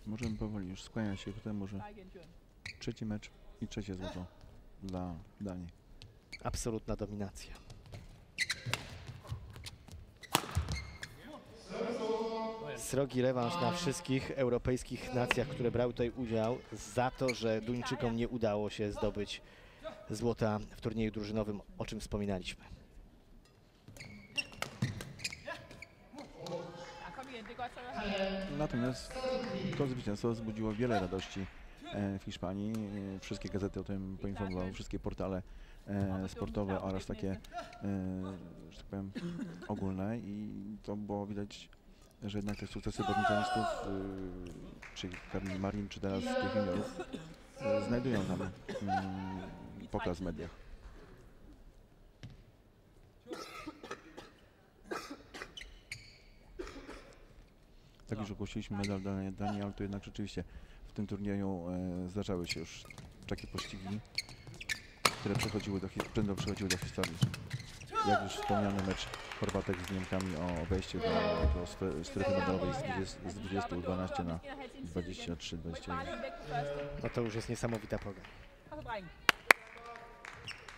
Możemy powoli już skłaniać się ku temu, że. Trzeci mecz i trzecie złoto dla Danii. Absolutna dominacja. Srogi rewanż na wszystkich europejskich nacjach, które brały tutaj udział za to, że Duńczykom nie udało się zdobyć złota w turnieju drużynowym, o czym wspominaliśmy. Natomiast to zwycięstwo wzbudziło wiele radości w Hiszpanii. E, Wszystkie gazety o tym poinformowały, wszystkie portale e, sportowe oraz takie, e, że tak powiem, ogólne i to było widać, że jednak te sukcesy badmintonistów, e, czy Karmel Marin, czy teraz tych juniorów, e, znajdują tam mm, pokaz w mediach. Tak już ogłosiliśmy medal dla Danii, ale to jednak rzeczywiście w tym turnieju e, zdarzały się już takie pościgi, które przechodziły do, będą przechodziły do historii. Jak już wspomniany mecz Chorwatek z Niemkami o wejście do, do stre- strefy medalowej z 20, z 20 12 na 23 21 bare lige væk på første. No to już jest niesamowita dreng.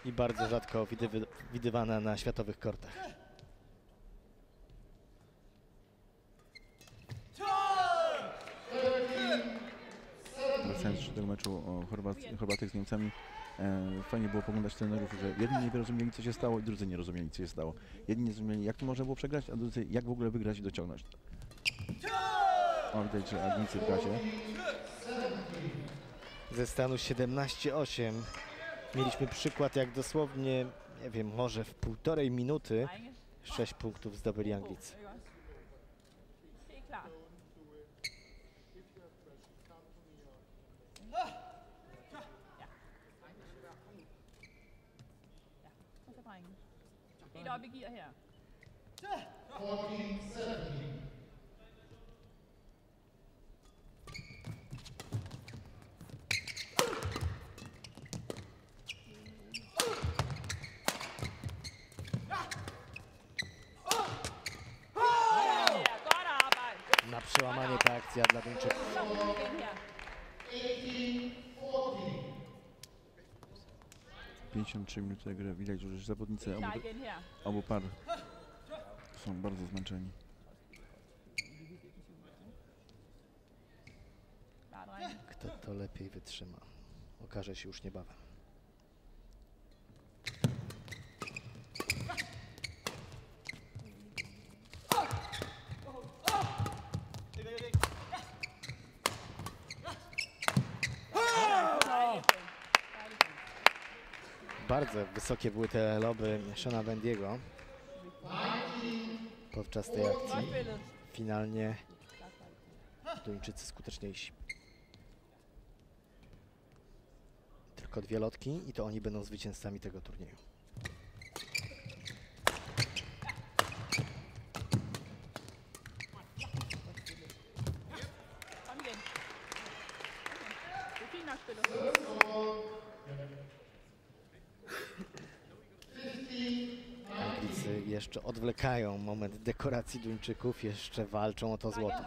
I bardzo rzadko widywana na światowych kortach. Wracając jeszcze do tego meczu o Chorwac- Chorwatek z Niemcami, e, fajnie było poglądać trenerów, że jedni nie rozumieli co się stało i drudzy nie rozumieli co się stało. Jedni nie rozumieli jak to można było przegrać, a drudzy jak w ogóle wygrać i dociągnąć. O, widać, że Anglicy w gazie. Ze stanu 17-8 mieliśmy przykład, jak dosłownie, nie wiem, może w półtorej minuty Drenge. 6 punktów zdobyli Anglicy. Ikke også? Helt klar. Ja. Ja, og så drenge. Helt op i gear her. Ja, godt arbejde. Na przełamanie ta akcja dla Duńczyków. Så igen her. 53 minuty gry. Widać, że już zawodnicy obu, obu par są bardzo zmęczeni. Kto to lepiej wytrzyma, okaże się już niebawem. Bardzo wysokie były te loby Shona Bendiego podczas tej akcji. Finalnie Duńczycy skuteczniejsi. Tylko dwie lotki i to oni będą zwycięzcami tego turnieju. Jeszcze odwlekają moment dekoracji Duńczyków, jeszcze walczą o to złoto.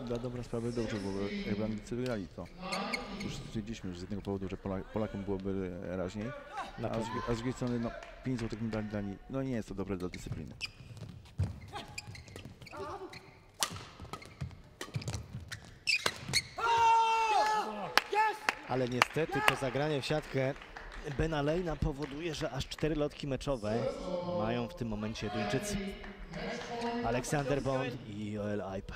Dla dobra sprawy dobrze byłoby, jakby Anglicy wygrali to. Już stwierdziliśmy już z jednego powodu, że Pola, Polakom byłoby raźniej, a z, a z drugiej strony no, 5 złotych medali Danii, no nie jest to dobre dla dyscypliny. Ale niestety to zagranie w siatkę Bena Lejna powoduje, że aż cztery lotki meczowe mają w tym momencie Duńczycy. Aleksander Bond i Joel Aipe.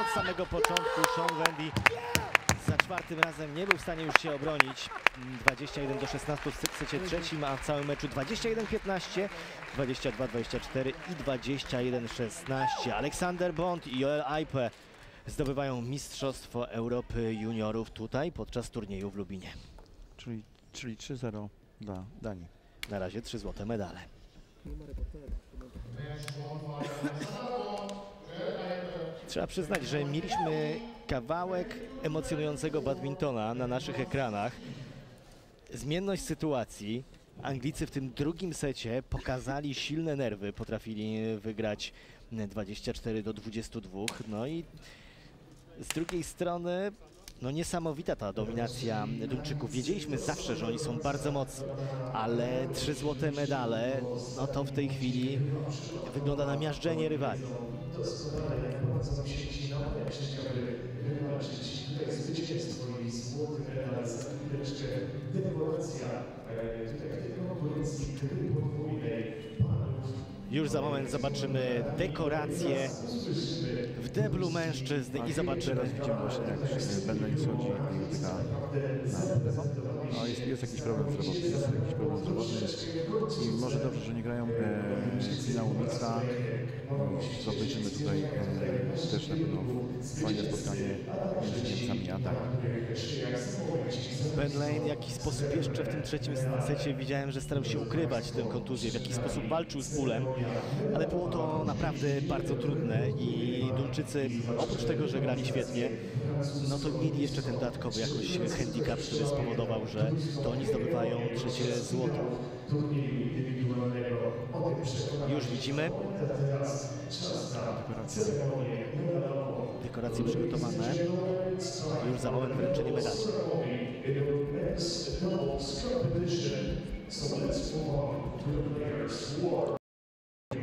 Od samego początku Sean Wendy za czwartym razem nie był w stanie już się obronić. 21 do 16 w secie trzecim, a w całym meczu 21-15, 22-24 i 21-16. Aleksander Bond i Joel Aipe zdobywają Mistrzostwo Europy Juniorów tutaj podczas turnieju w Lubinie. Czyli, czyli 3-0 dla Danii. Na razie trzy złote medale. Trzeba przyznać, że mieliśmy kawałek emocjonującego badmintona na naszych ekranach. Zmienność sytuacji. Anglicy w tym drugim secie pokazali silne nerwy, potrafili wygrać 24 do 22. No i z drugiej strony no niesamowita ta dominacja Duńczyków. Wiedzieliśmy zawsze, że oni są bardzo mocni, ale trzy złote medale, no to w tej chwili wygląda na miażdżenie rywali. Zwycięstwo i złoty medal za chwileczkę. Dekoracja e, tutaj konkurencji. Już za moment zobaczymy dekoracje w deblu mężczyzn i zobaczymy. Na. No jest, jest jakiś problem zdrowotny, jest jakiś problem zdrowotny i może dobrze, że nie grają e, finału mixta. Zobaczymy tutaj e, też na pewno fajne spotkanie między Niemcami a Danią. Ben Lane w jakiś sposób jeszcze w tym trzecim secie widziałem, że starał się ukrywać tę kontuzję, w jakiś sposób walczył z bólem, ale było to naprawdę bardzo trudne i Duńczycy oprócz tego, że grali świetnie, no to mieli jeszcze ten dodatkowy jakoś handicap, który spowodował, że to oni zdobywają trzecie złoto. Już widzimy dekoracje przygotowane. Już za moment wręczenie medali.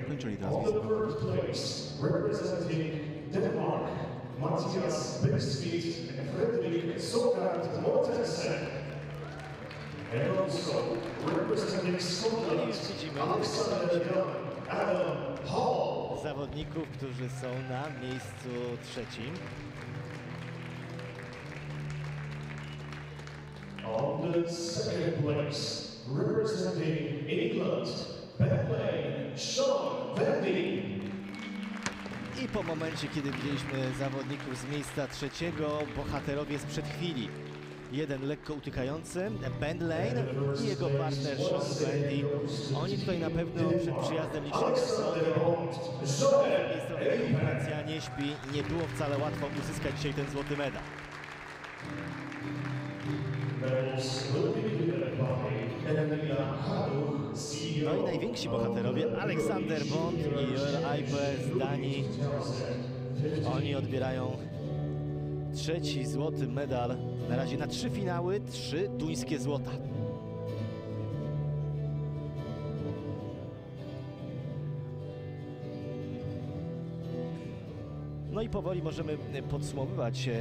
Kończyli teraz widzę. Representing Denmark, Mathias Bäckskvist Fredrik Sokard Mortensen. And also representing Scotland, Alexander Adam Hall. zawodników, którzy są na miejscu trzecim. On the second place, representing England, Bentley, Sean Vendy. I po momencie, kiedy widzieliśmy zawodników z miejsca trzeciego, bohaterowie sprzed chwili. Jeden lekko utykający, Ben Lane i jego partner Sean Wendy. Oni tutaj na pewno przed przyjazdem liczyli na strony konkurencja nie śpi. Nie było wcale łatwo uzyskać dzisiaj ten złoty medal. Medals will be given by No i najwięksi bohaterowie Aleksander Bond i Joel Aipe z Danii. Oni odbierają trzeci złoty medal. Na razie na trzy finały, trzy duńskie złota. No i powoli możemy podsumowywać e,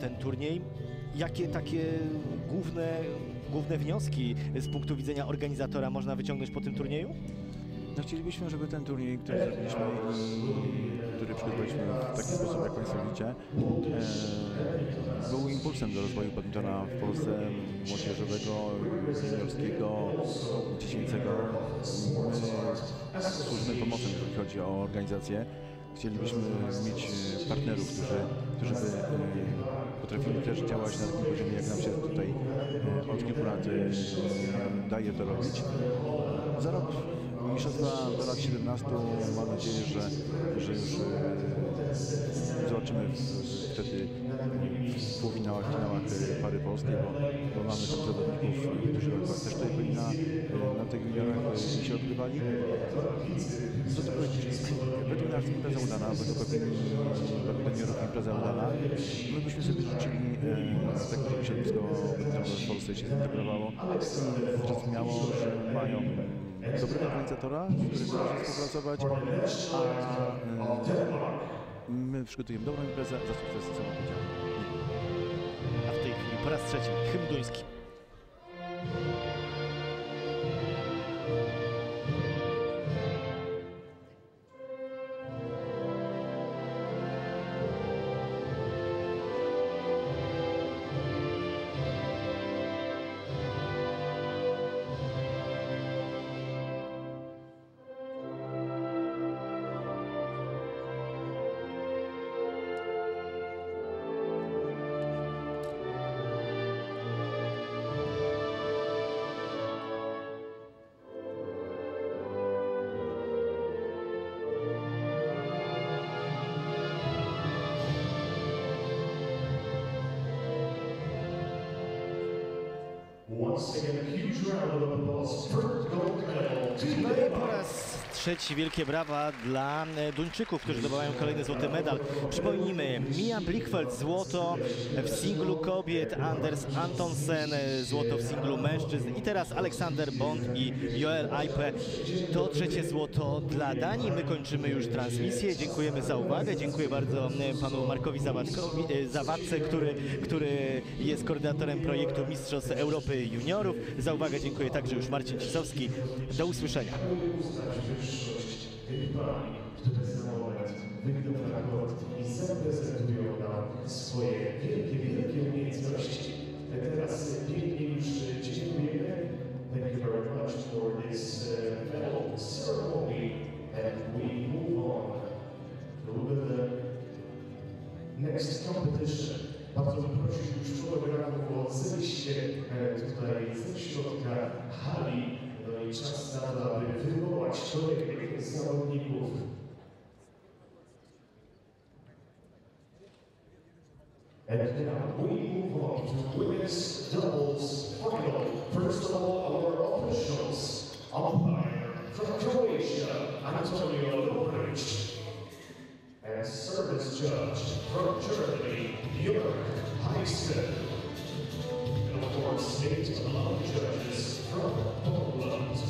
ten turniej. Jakie takie główne, główne wnioski z punktu widzenia organizatora można wyciągnąć po tym turnieju? No chcielibyśmy, żeby ten turniej, który zrobiliśmy i który przygotowaliśmy w taki sposób, jak Państwo widzicie, e, był impulsem do rozwoju badmintona w Polsce młodzieżowego, juniorskiego, dziecięcego. My służymy pomocą, jeżeli chodzi o organizację. Chcielibyśmy mieć e, partnerów, którzy, którzy by e, potrafili też działać na takim poziomie, jak nam się tutaj e, od kilku lat daje to robić. Za rok mistrzostwa do lat 17 mam nadzieję, że, że już zobaczymy wtedy półfinałach, finałach e, pary polskiej, bo, bo mamy tam zawodników, którzy też tutaj byli na, e, na tych juniorach e, się odgrywali. Co to powiedzieć? Według nas impreza udana, według opinii impreza udana. My byśmy sobie życzyli e, żeby środowisko badmintonowe w Polsce się zintegrowało i zrozumiało, że mają dobrego organizatora, z którym może współpracować, a e, my przygotujemy dobrą imprezę, za sukces są raz trzeci hymn duński. Once again, a huge round of applause. Trzeci wielkie brawa dla e, Duńczyków, którzy zdobywają kolejny złoty medal. Przypomnijmy, Mia Blichfeld złoto w singlu kobiet, Anders Antonsen e, złoto w singlu mężczyzn i teraz Aleksander Bond i Joel Aipe. To trzecie złoto dla Danii. My kończymy już transmisję. Dziękujemy za uwagę. Dziękuję bardzo e, panu Markowi Zawadce, który, który jest koordynatorem projektu Mistrzostw Europy Juniorów. Za uwagę dziękuję także już Marcin Cisowski. Do usłyszenia. Pań, które moment wyjdą na kort i zaprezentują nam swoje wielkie women's doubles final. First of all, our officials. Umpire from Croatia, Antonio Lovrich. And service judge from Germany, Jörg Heisen. And of course, state alum judges from Poland.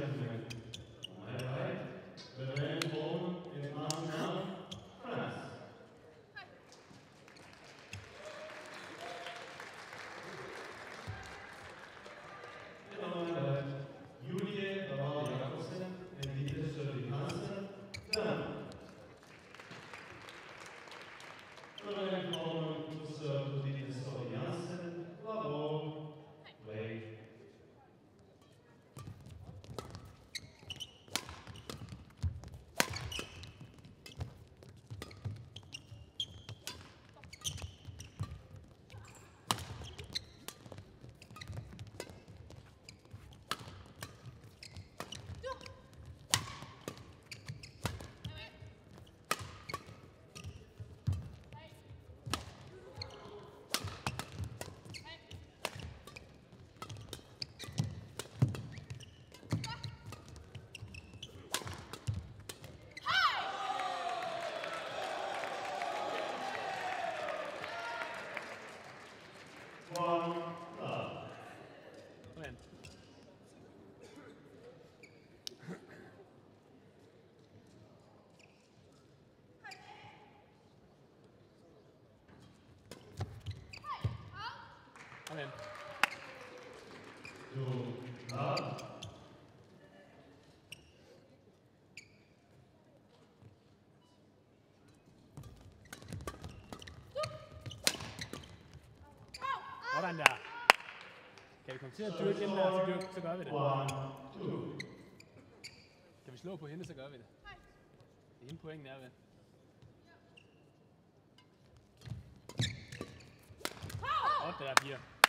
Amen. igen. Sådan der. Kan vi komme til at dyrke hende der, så, dyrke, så gør vi det. Kan vi slå på hende, så gør vi det. Det er hende pointen er ved. Godt, det der piger.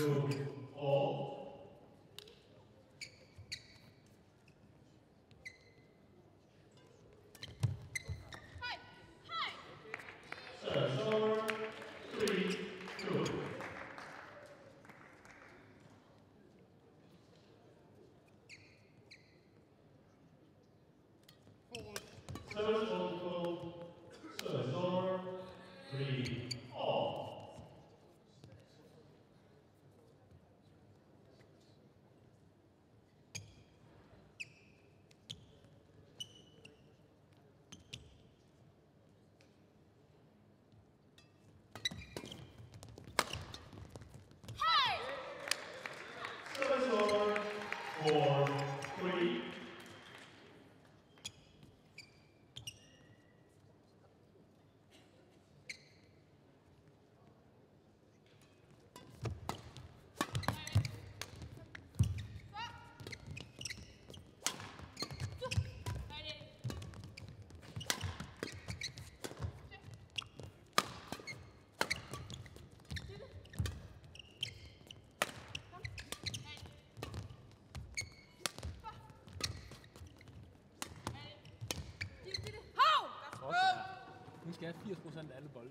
Two, skal have 80% af alle bolde.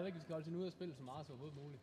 Stadigvæk, vi skal holde sin nu ud og spille så meget som overhovedet muligt.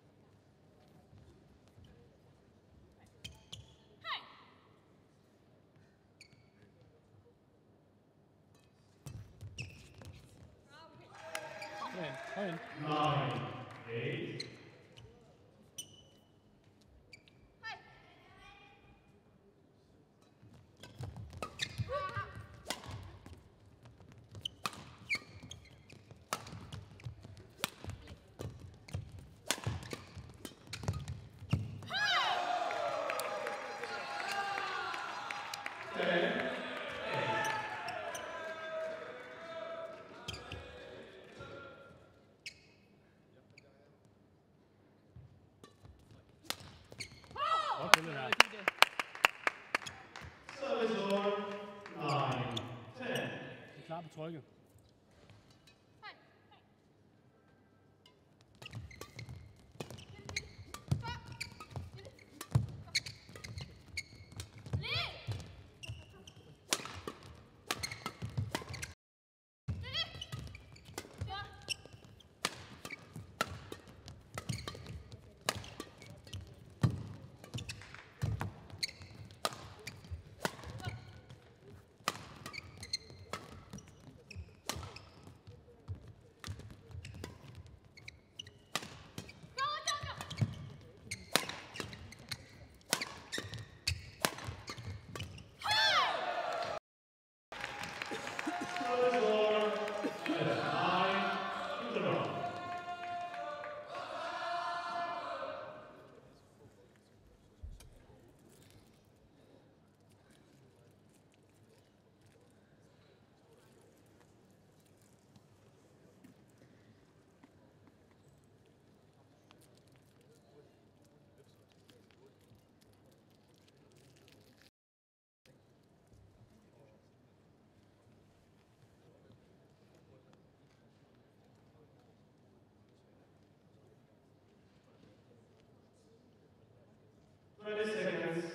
30 seconds.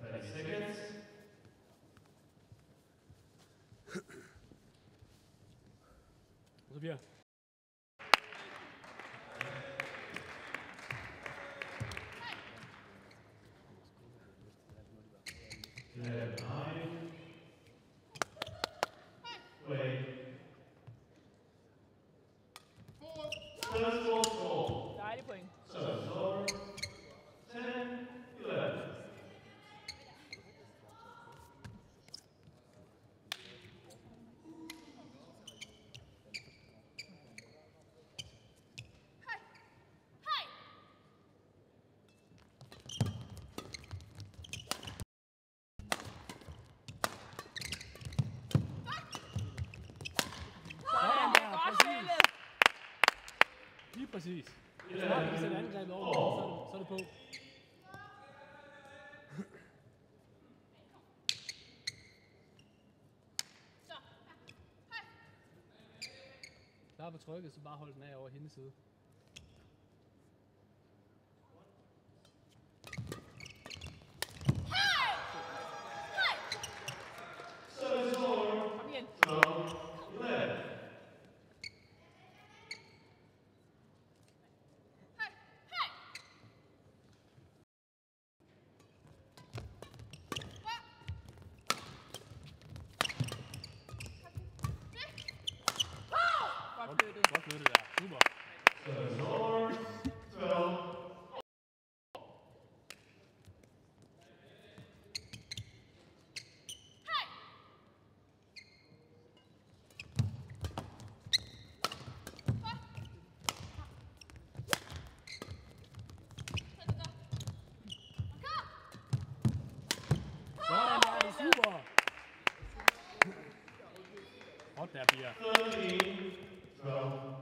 30 seconds. Très bien. Wait. Four. First ball. præcis. Så når vi sætter angrebet over, så er det, så er det på. Klar på trykket, så bare hold den af over hendes side. that be a...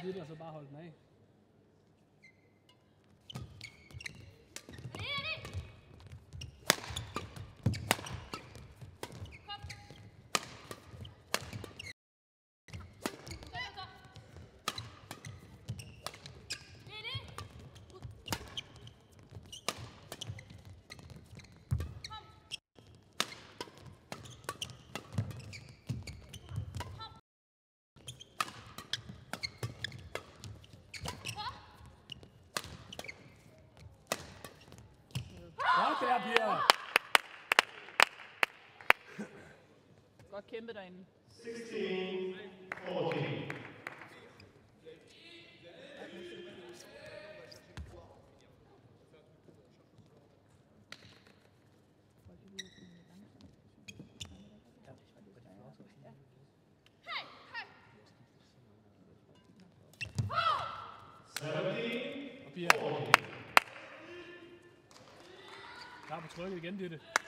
givet det, og så bare holde den af. jeg bliver. Godt kæmpe derinde. 16. trykket igen, det er.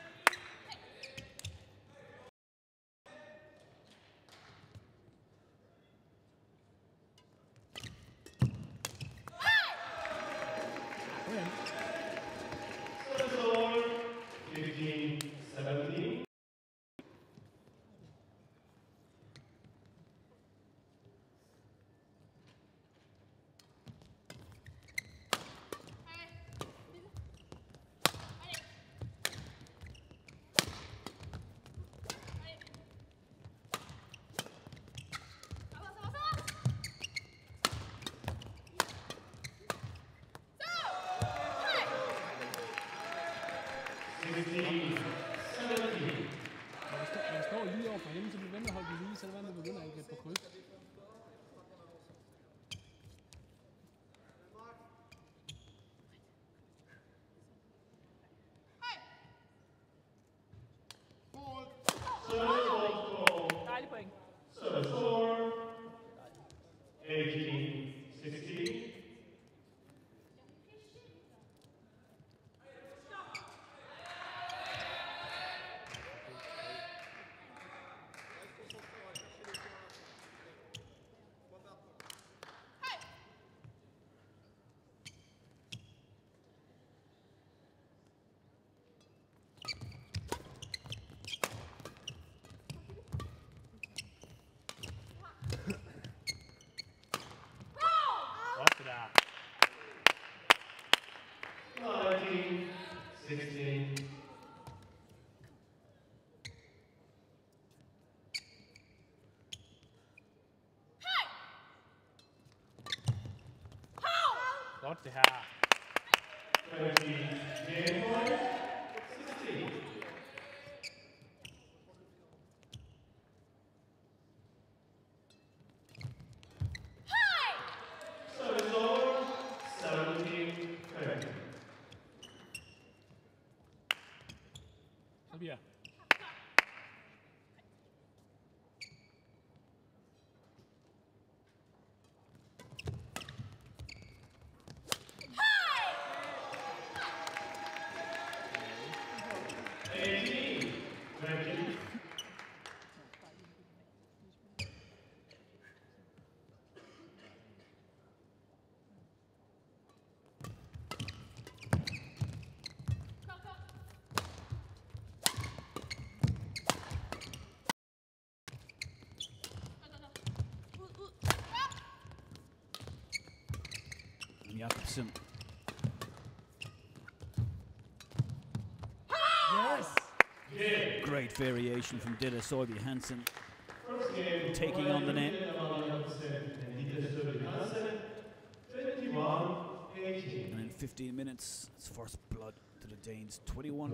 Her. Tobias. Jakobsen. Great variation from Dilla Soiby Hansen. Taking on the net. And in 15 minutes, it's first blood to the Danes. 21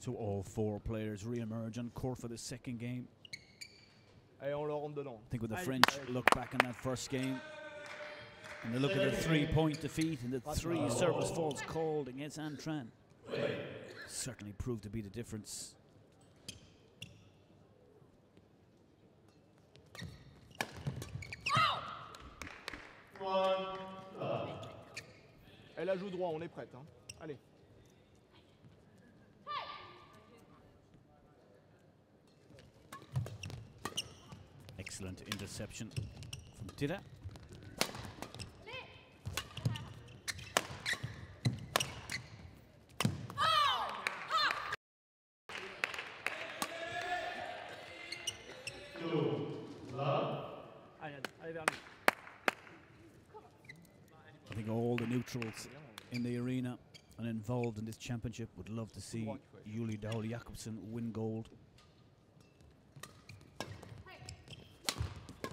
So all four players re-emerge on court for the second game. Allez, on le rentre dedans. I think with the French look back on that first game and they look at the three-point defeat and the three service faults called against Antran, certainly proved to be the difference. Elle a joue droit, on est prête. hein. Allez. Excellent interception from. In the arena and involved in this championship would love to see Julie Dahl Jakobsen win gold.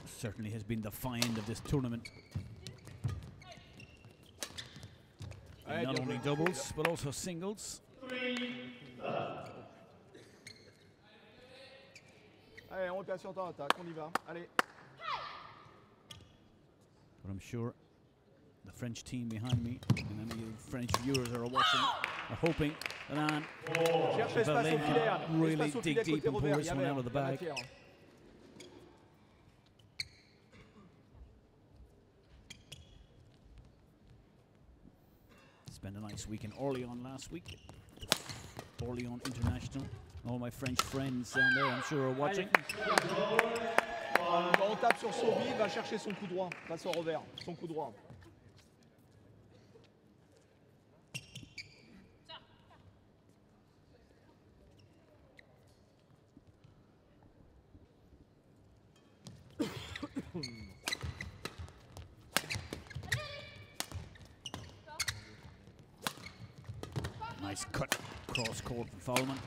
Certainly has been the find of this tournament. Allez, not only doubles but also singles. Allez, on est patient en attaque, on y va. Allez. But I'm sure French team behind me and any French viewers that are watching are hoping that Anne Berlin can really dig deep and pull this Il y a one out of the il y a bag. Spent a nice week in Orléans last week. Orléans International. All my French friends down there, I'm sure, are watching. On tape sur vide, va chercher son coup droit, pas son revers, son coup droit. Foleman.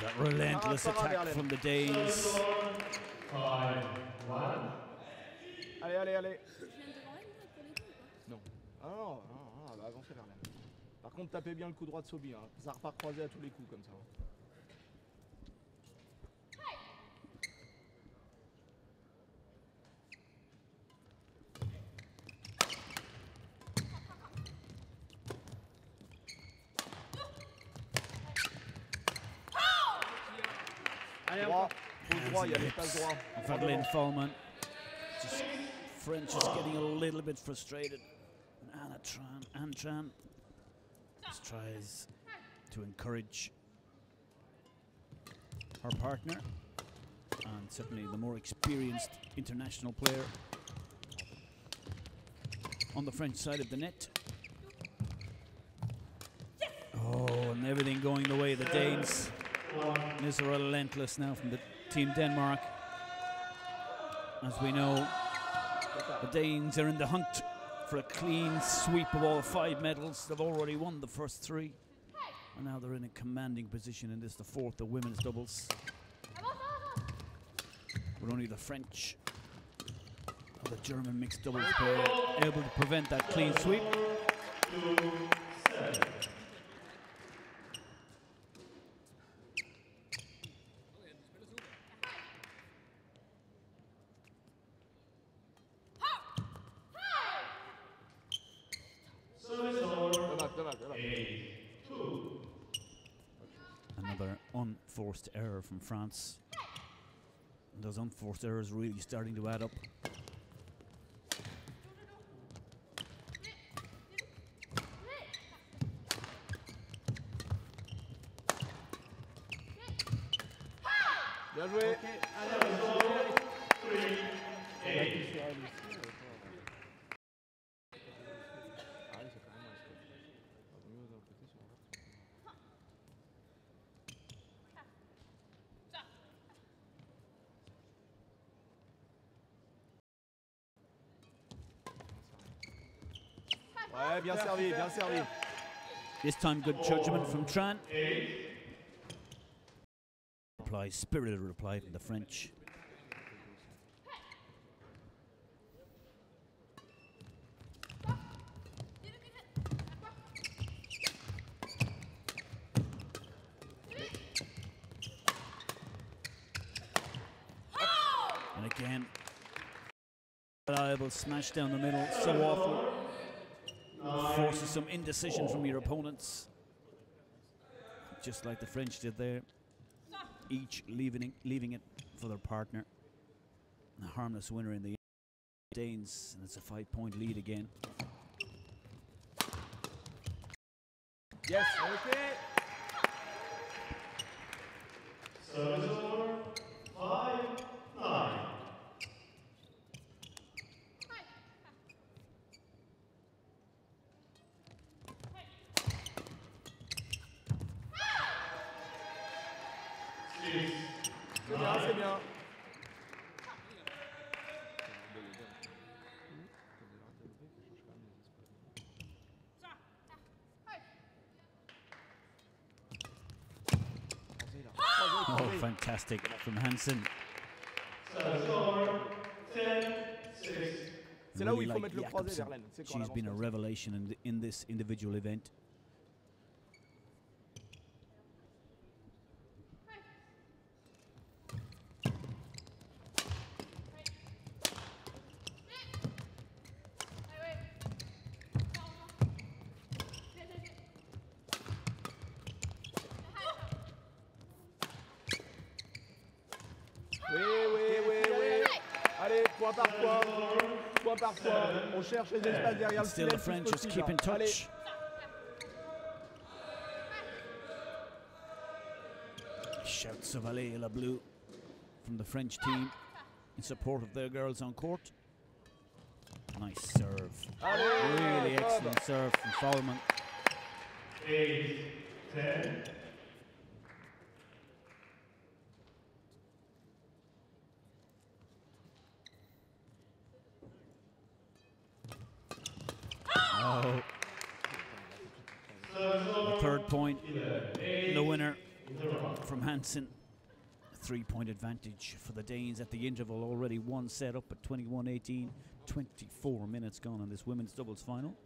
That relentless ah, attack from the Danes. Five, one. Allez, allez, allez. Contre, tapez bien le coup droit de Sobi. Hein. Ça repart croisé à tous les coups comme ça. Allez, Droit, droit, il y a Fowlman. Just French is getting a little bit frustrated. And Anna Tran, Antran tries to encourage her partner and certainly the more experienced international player on the French side of the net. Oh, and everything going the way of the Danes. Is relentless now from the team Denmark. As we know, the Danes are in the hunt for a clean sweep of all five medals. They've already won the first three. And now they're in a commanding position in this, the fourth, the women's doubles. But only the French or the German mixed doubles pair able to prevent that clean sweep. Dommage, dommage, dommage. Another unforced error from France. Those unforced errors really starting to add up. Bien joué. Ok, allez, allez, allez. Ah oui, c'est quand même nice, quoi. Vaut mieux d'un côté sur l'autre. Ouais, bien servi, bien servi. This time, good judgment from Tran. Oh, reply, spirited reply from the French. And again, reliable smash down the middle so often forces some indecision from your opponents. Just like the French did there. Each leaving it, leaving it for their partner. And a harmless winner in the Danes, and it's a five point lead again. Yes. Ok. C'est Fantastic from Hanson. Really like the she's been a revelation in, the, in this individual event. Cherche les espaces derrière le Still filet the French just keep in Allez. touch. Shouts of Allez la Bleu from the French team in support of their girls on court. Nice serve. Allez, Really excellent serve from Fowlman. eight, ten. Three point advantage for the Danes at the interval, already one set up at 21 18. 24 minutes gone in this women's doubles final.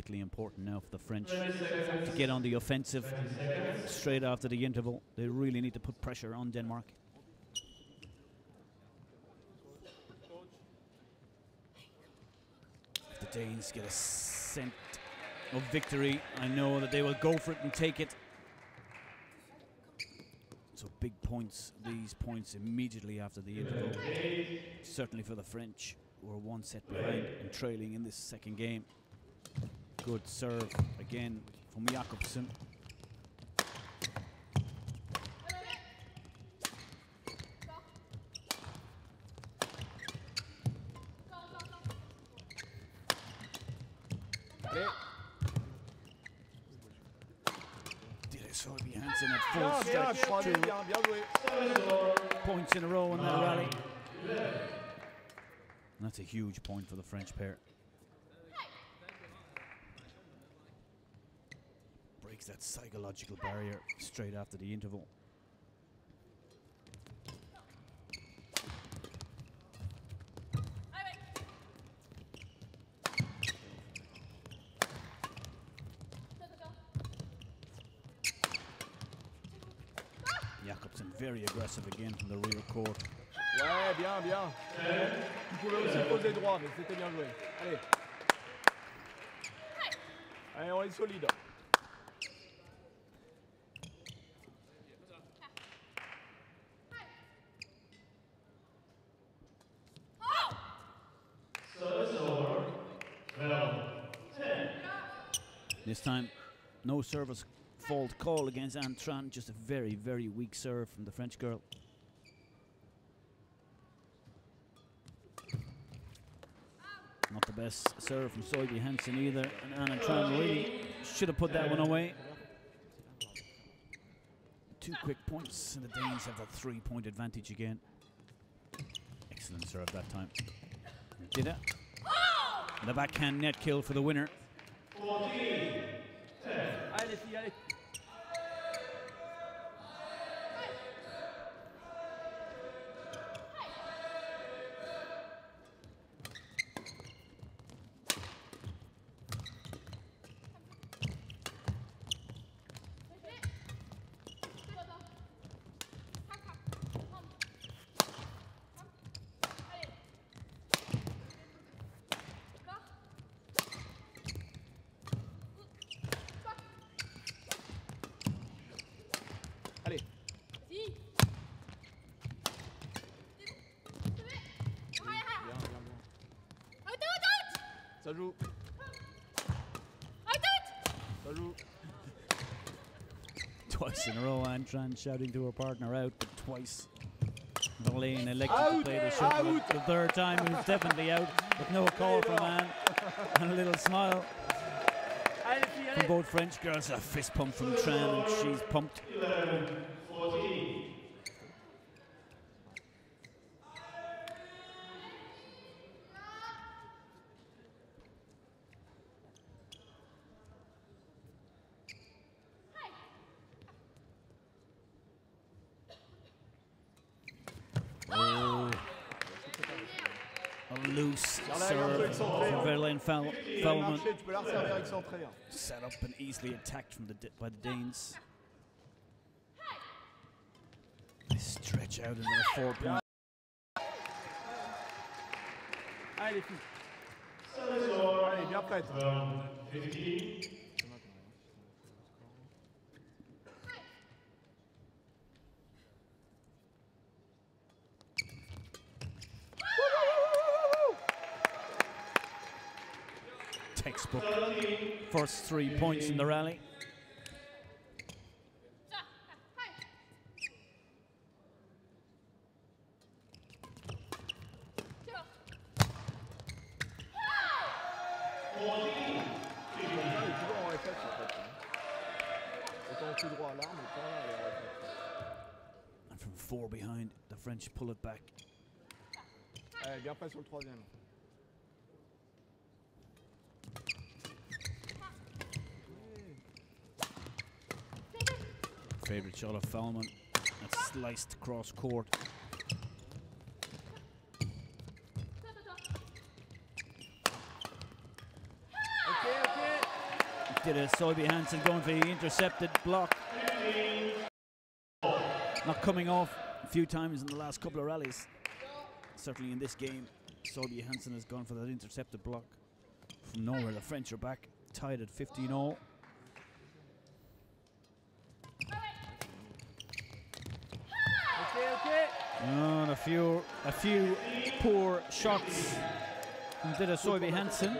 Vitally important now for the French to get on the offensive straight after the interval. They really need to put pressure on Denmark. If the Danes get a scent of victory, I know that they will go for it and take it. So big points, these points immediately after the interval. Certainly for the French, who are one set behind and trailing in this second game. Good serve again from Jakobsen. Did it so be Hansen at full Bien, bien, Two bien, bien joué. points in a row in that ah. rally. And that's a huge point for the French pair. Breaks that psychological barrier straight after the interval. Jakobsen very aggressive again from the rear court. Ouais, bien, bien. Tu pouvais aussi poser droit, mais c'était bien joué. Allez. Allez, on est solide. This time, no service fault call against Antran, just a very, very weak serve from the French girl. Not the best serve from Soibi Hansen either, and Antran really should have put that one away. Two quick points, and the Danes have that three-point advantage again. Excellent serve that time. Did it? The backhand net kill for the winner. Allez, les filles, allez. Allez. In a row, Antran shouting to her partner out, but twice. Verlaine elected to play the shuttle. The third time, he was definitely out, but no call from Anne. And a little smile Allez, les filles, from both French girls. A fist pump from Tran, and she's pumped. 14. Oh. A loose Garde-la, serve garde-la excentrée, from hein. Verlaine Fel- Il a Fellman. marché, tu peux la resservir excentrée. hein. Set up and easily attacked from the D- by the Danes. They stretch out into the four point. Allez, les filles. Allez, bien prête. Euh, First three points in the rally. And from four behind, the French pull it back. favorite shot of Fellman. That's sliced cross court. Okay, okay. Did a Soby Hansen going for the intercepted block. Not coming off a few times in the last couple of rallies. Certainly in this game, Soby Hansen has gone for that intercepted block. From nowhere, the French are back, tied at 15 0. And a few, a few poor shots from Dida Soiby Hansen.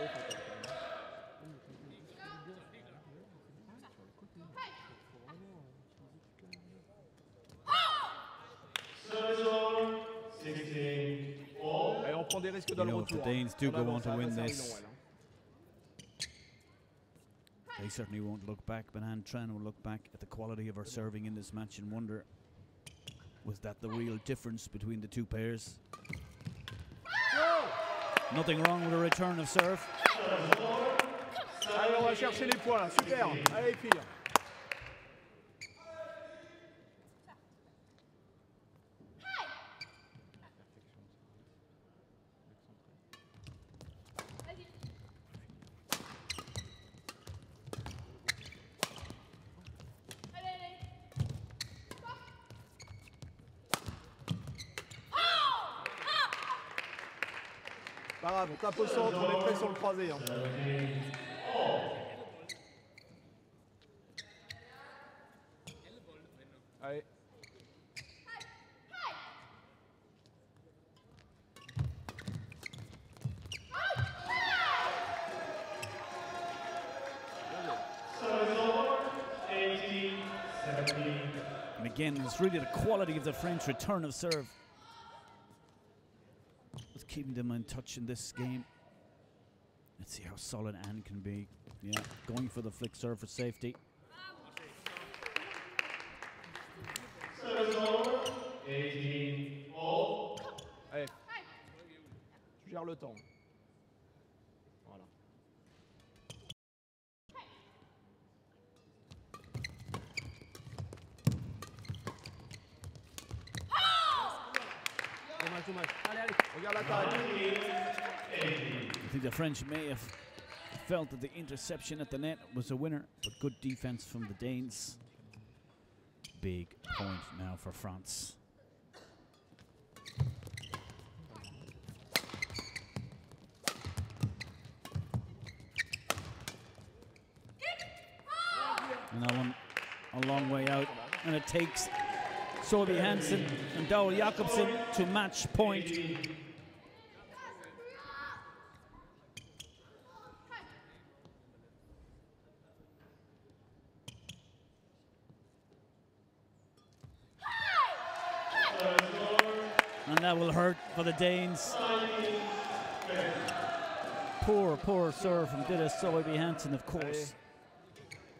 You know, if the Danes do go on to win this. They certainly won't look back. Benan Tran will look back at the quality of her serving in this match and wonder was that the real difference between the two pairs? Nothing wrong with a return of serve. Allez, on va chercher les points là, super. Allez les tape au centre, on est prêt sur le croisé. hein. Allez. And again, it's really the quality of the French return of serve. What's keeping them in touch in this game. Let's see how solid Anne can be. Yeah, going for the flick serve for safety. Allez. Tu gères le temps. The French may have felt that the interception at the net was a winner, but good defense from the Danes. Big point now for France. And that one a long way out, and it takes Sobi Hansen and Dowell Jakobsen to match point. And that will hurt for the Danes. Poor, poor serve from Dida Soiby Hansen, of course.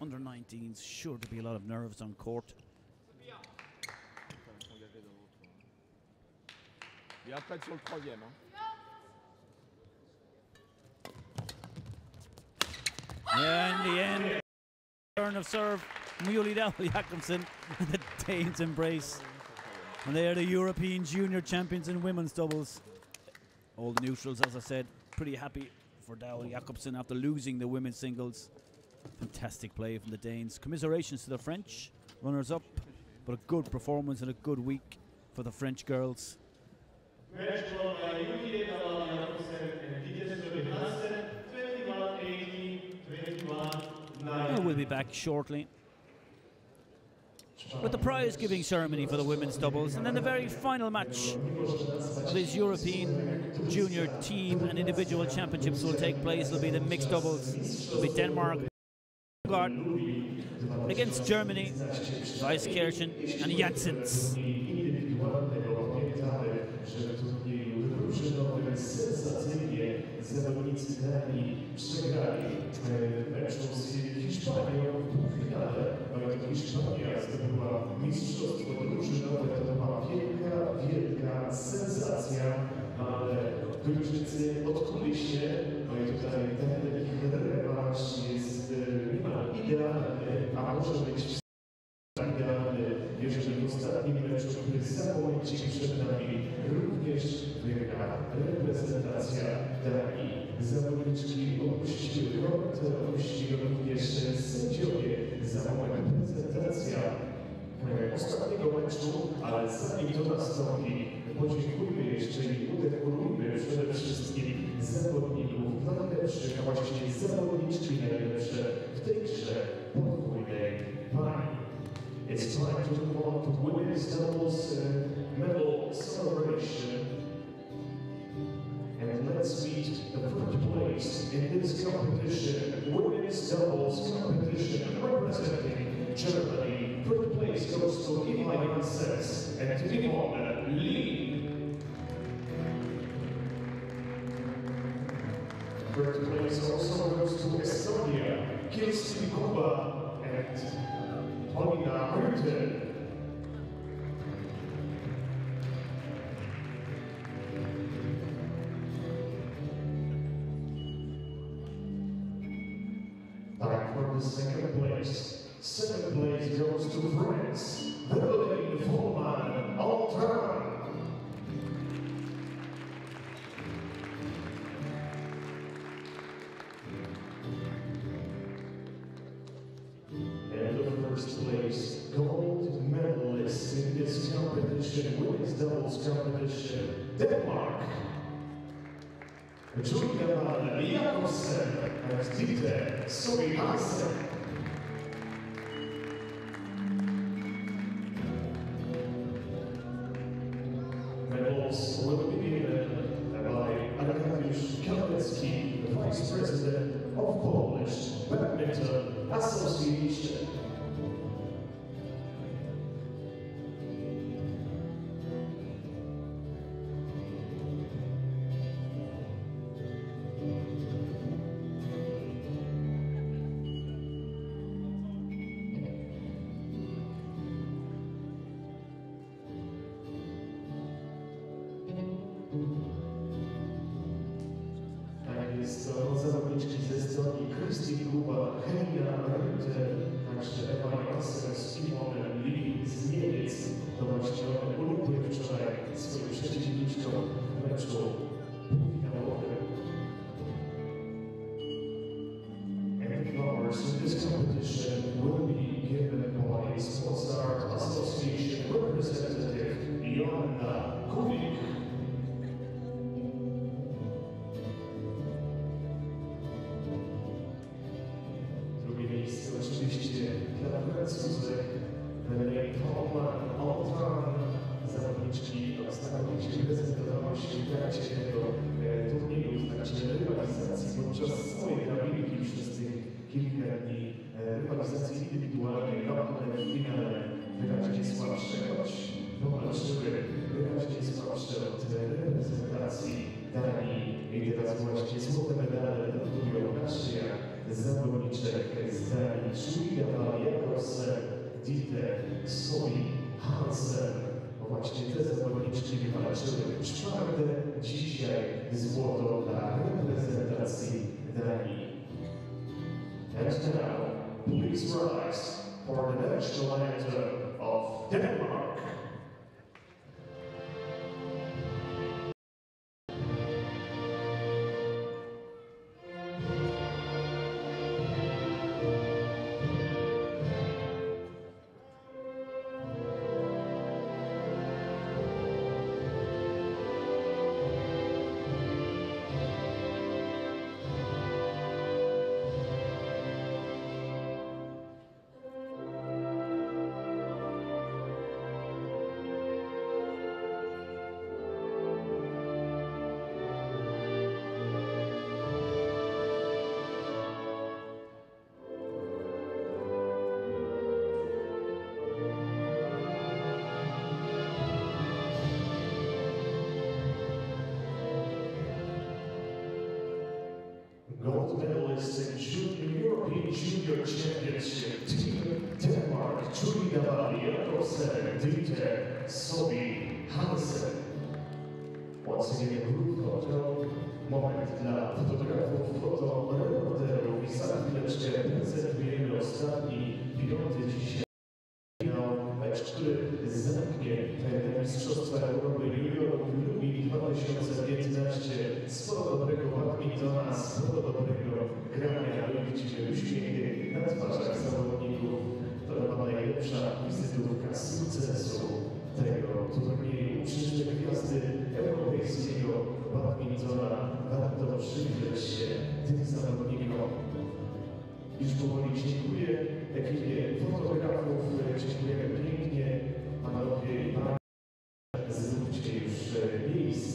Under 19s, sure to be a lot of nerves on court. Bien prête sur le troisième. Yeah, in the end, turn of serve, Muley Dowell Jakobsen, and (laughs) the Danes embrace. And they are the European junior champions in women's doubles. All the neutrals, as I said, pretty happy for Dowell Jakobsen after losing the women's singles. Fantastic play from the Danes. Commiserations to the French runners up, but a good performance and a good week for the French girls. Match won by Yuki Dewala Jakobsen and Didier Sobe Hansen, 21-18, 21-9. Well, we'll be back shortly. With the prize giving ceremony for the women's doubles, and then the very final match of this European junior team and individual championships will take place. It'll be the mixed doubles. It'll be Denmark against Germany, Weiskirchen and Janssens. sensacyjnie Danii przegrali z Hiszpanią w półfinale. Hiszpania mistrzostwo drużynowe. To była wielka, wielka sensacja, ale Duńczycy odkuli się. No i tutaj ten ich rewanż jest niemal idealny, a może być idealny, jeżeli w ostatnim meczu, który zapomnicie przed nami, również wygra reprezentacja Danii. Zawodniczki opuściły kort, opuścili również sędziowie. Za moment prezentacja ale podziękujmy jeszcze i przede wszystkim zawodników a właściwie zawodniczki najlepsze w tej grze podwójnej pani. It's time to move on to women's doubles uh, medal celebration. And let's meet the first place in this competition, women's doubles competition representing Germany. First place goes to Eva Janssens and to Yvonne uh, Lee. Third place also goes to Estonia, Kirsti Kuba and Paulina Hürten. Second place goes to France. Verlaine Volman Altran. And the first place gold medalist in this competition, women's doubles competition, Denmark. Julia Jakobsen and Dieter Sophie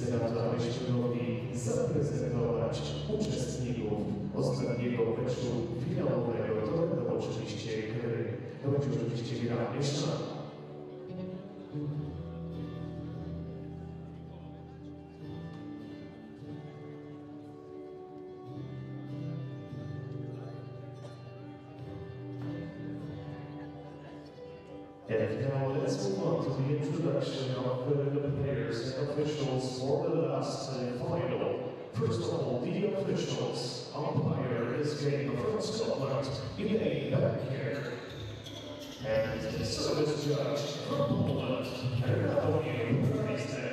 senatora zaprezentować uczestników ostatniego meczu finałowego. To będą oczywiście gry, to będzie oczywiście gra mieszana. officials. Umpire is getting first element in back here. And service judge, Crumplement, and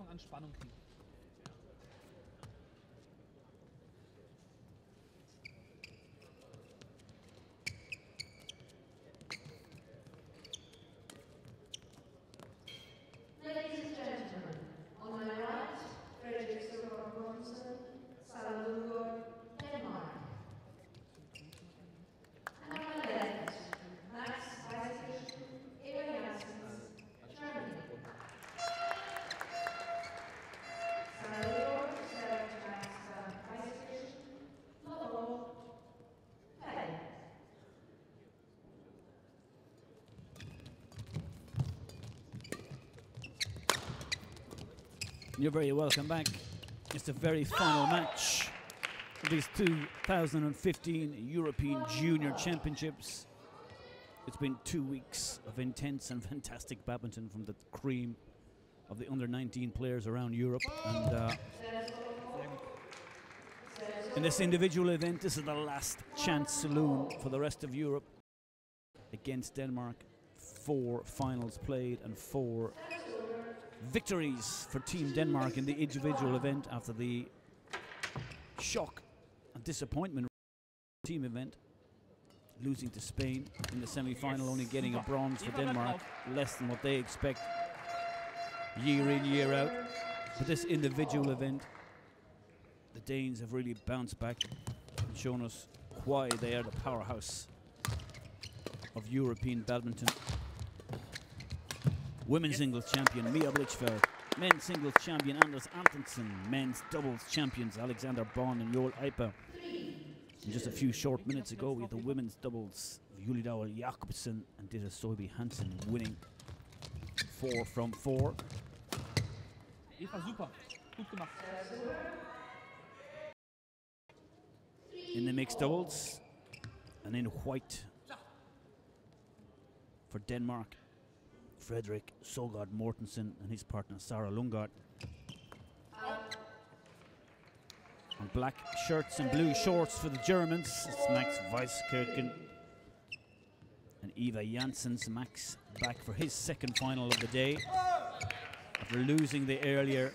Anfang an Spannung kriegen. You're very welcome back. It's the very final match of these 2015 European Junior Championships. It's been two weeks of intense and (laughs) fantastic badminton from the cream of the under 19 players around Europe. And uh, in this individual event, this is the last chance saloon for the rest of Europe against Denmark. Four finals played and four victories for Team Denmark in the individual event after the shock and disappointment team event, losing to Spain in the semi-final, only getting a bronze for Denmark, less than what they expect year in, year out. But this individual event, the Danes have really bounced back and shown us why they are the powerhouse of European badminton. Women's singles champion Mia Blichfeld. Men's singles champion Anders Antonsen. Men's doubles champions Alexander Bonn and Joel Eiper. And just a few short minutes ago, we had the women's doubles Dowell Jakobsen and Dita Soiby Hansen winning four from four. Eva, super. Gut gemacht. in the mixed doubles. And in white for Denmark, Frederick Sogard Mortensen and his partner Sarah Lungard. On black shirts and blue shorts for the Germans, it's Max Weiskirchen and Eva Janssens. Max back for his second final of the day after losing the earlier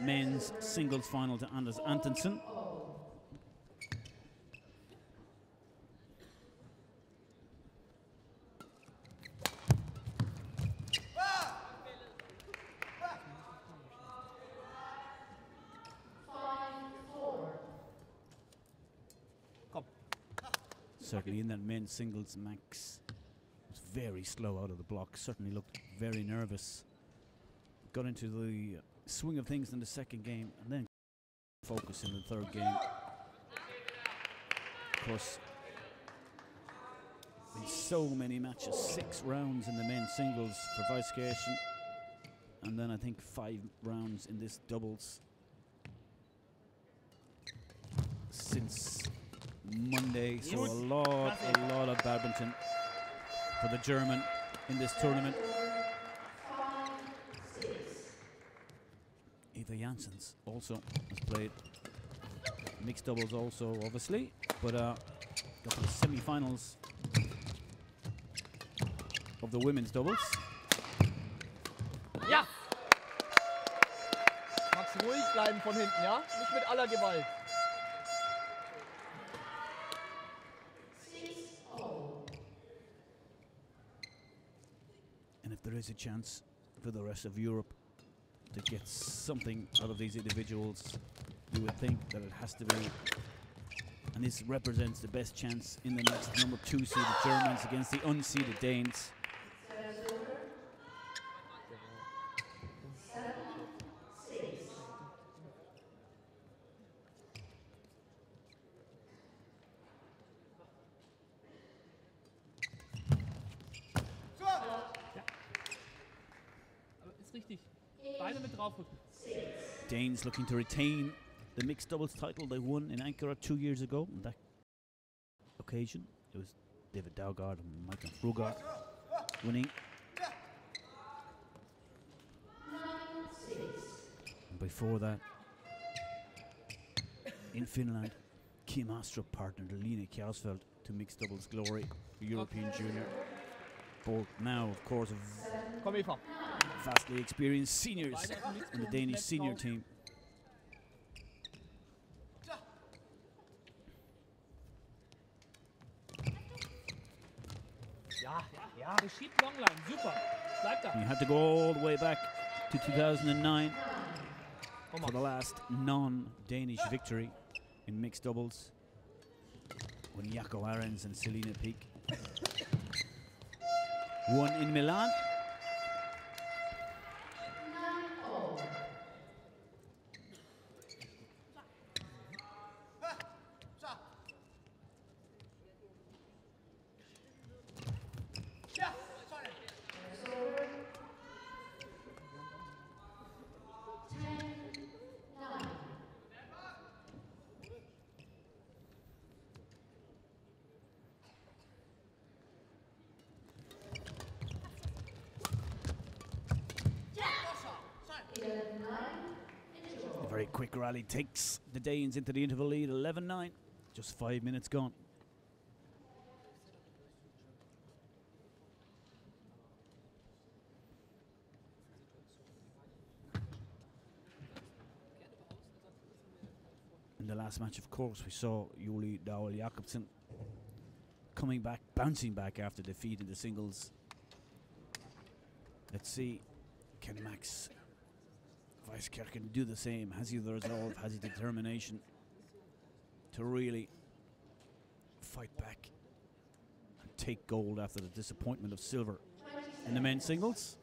men's singles final to Anders Antonsen. Certainly in singles, Max was very slow out of the block. Certainly looked very nervous. Got into the swing of things in the second game, and then focus in the third game. Of course, in so many matches, six rounds in the men's singles for Weiskirchen, and then I think five rounds in this doubles since Monday. So a lot, a lot of badminton for the German in this tournament. Eva Janssens also has played mixed doubles also obviously, but uh, got to the semi-finals of the women's doubles. Ja! Max, ruhig bleiben von hinten, ja? Nicht mit aller Gewalt. And if there is a chance for the rest of Europe to get something out of these individuals, you would think that it has to be. And this represents the best chance in the next number two seeded Germans against the unseeded Danes. Looking to retain the mixed doubles title they won in Ankara two years ago. On that occasion, it was David Daugard and Michael Frugard winning. And before that, in Finland, Kim Astrup partnered Lina Kjausfeld to mixed doubles glory for European Junior. support now, of course, of Komm, Eva. vastly experienced seniors in the Danish senior team. Ah, ja, ja, geschieht Longline. Super. Bleib da. You had to go all the way back to 2009 for the last non-Danish ah. victory in mixed doubles when Jaco Arens and Selina Peak won in Milan. Rally takes the Danes into the interval lead 11 9. Just five minutes gone. In the last match, of course, we saw Yuli Dowell Jakobsen coming back, bouncing back after defeat in the singles. Let's see, can Max Weiskerken do the same? Has he the resolve? Has he determination to really fight back and take gold after the disappointment of silver in the men's singles?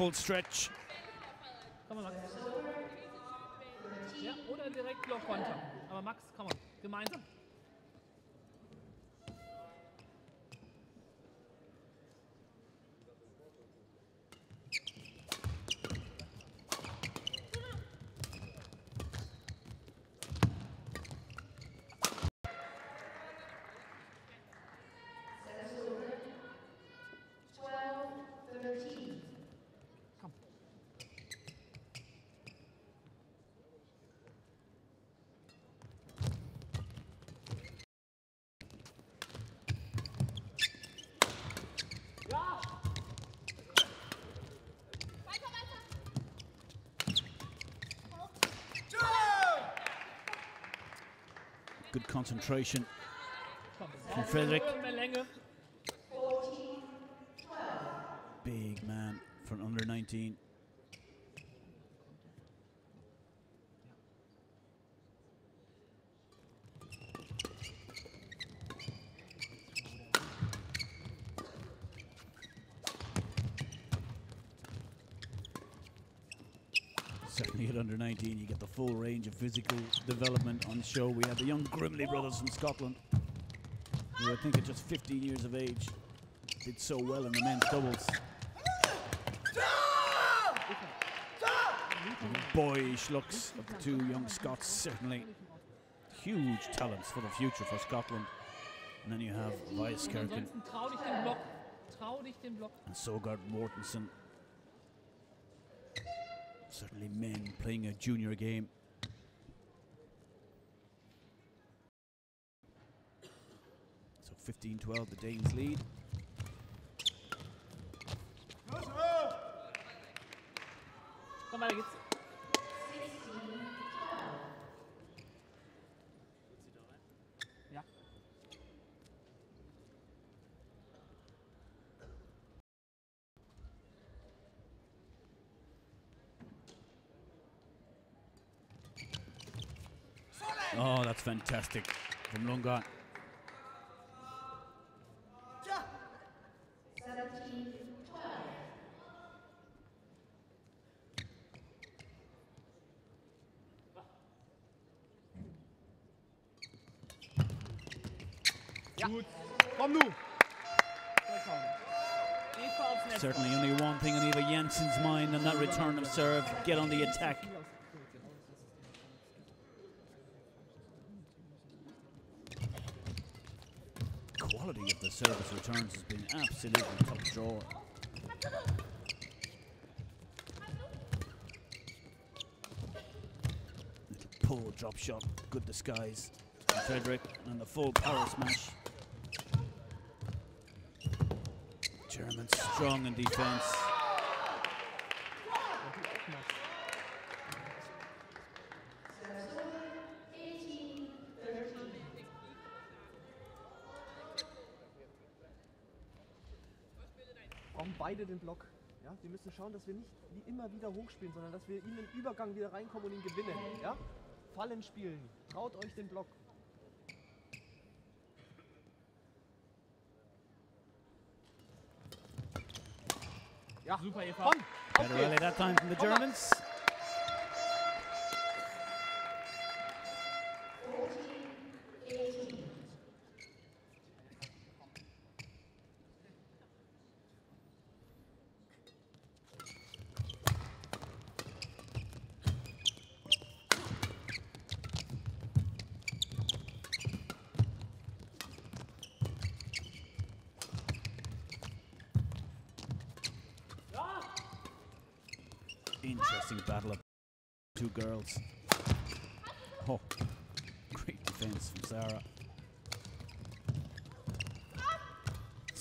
Full stretch. Concentration from Frederick. Big man from under 19. Full range of physical development on show. We have the young Grimley brothers from Scotland, who I think at just 15 years of age did so well in the men's doubles. Boyish looks of the two young Scots, certainly huge talents for the future for Scotland. And then you have Weiskerken Ansonsten trau dich den Block. Trau dich den Block. and Sogard Mortensen. Certainly men playing a junior game. So 15-12, the Danes lead. Fantastic from Lungard. 17, 12. Gut. Komm nu! Eva aufs Netz. Certainly only one thing on Eva Jensen's mind on that return of serve. Get on the attack. Service returns has been absolutely top drawer. Little drop shot, good disguise. from Frederick and the full power smash. Germans strong in defense. Wir müssen schauen, dass wir nicht wie immer wieder hochspielen, sondern dass wir in den Übergang wieder reinkommen und ihn gewinnen. Ja? Fallen spielen. Traut euch den Block. Ja, Super, Eva. komm! Auf Better that time from the. Germans.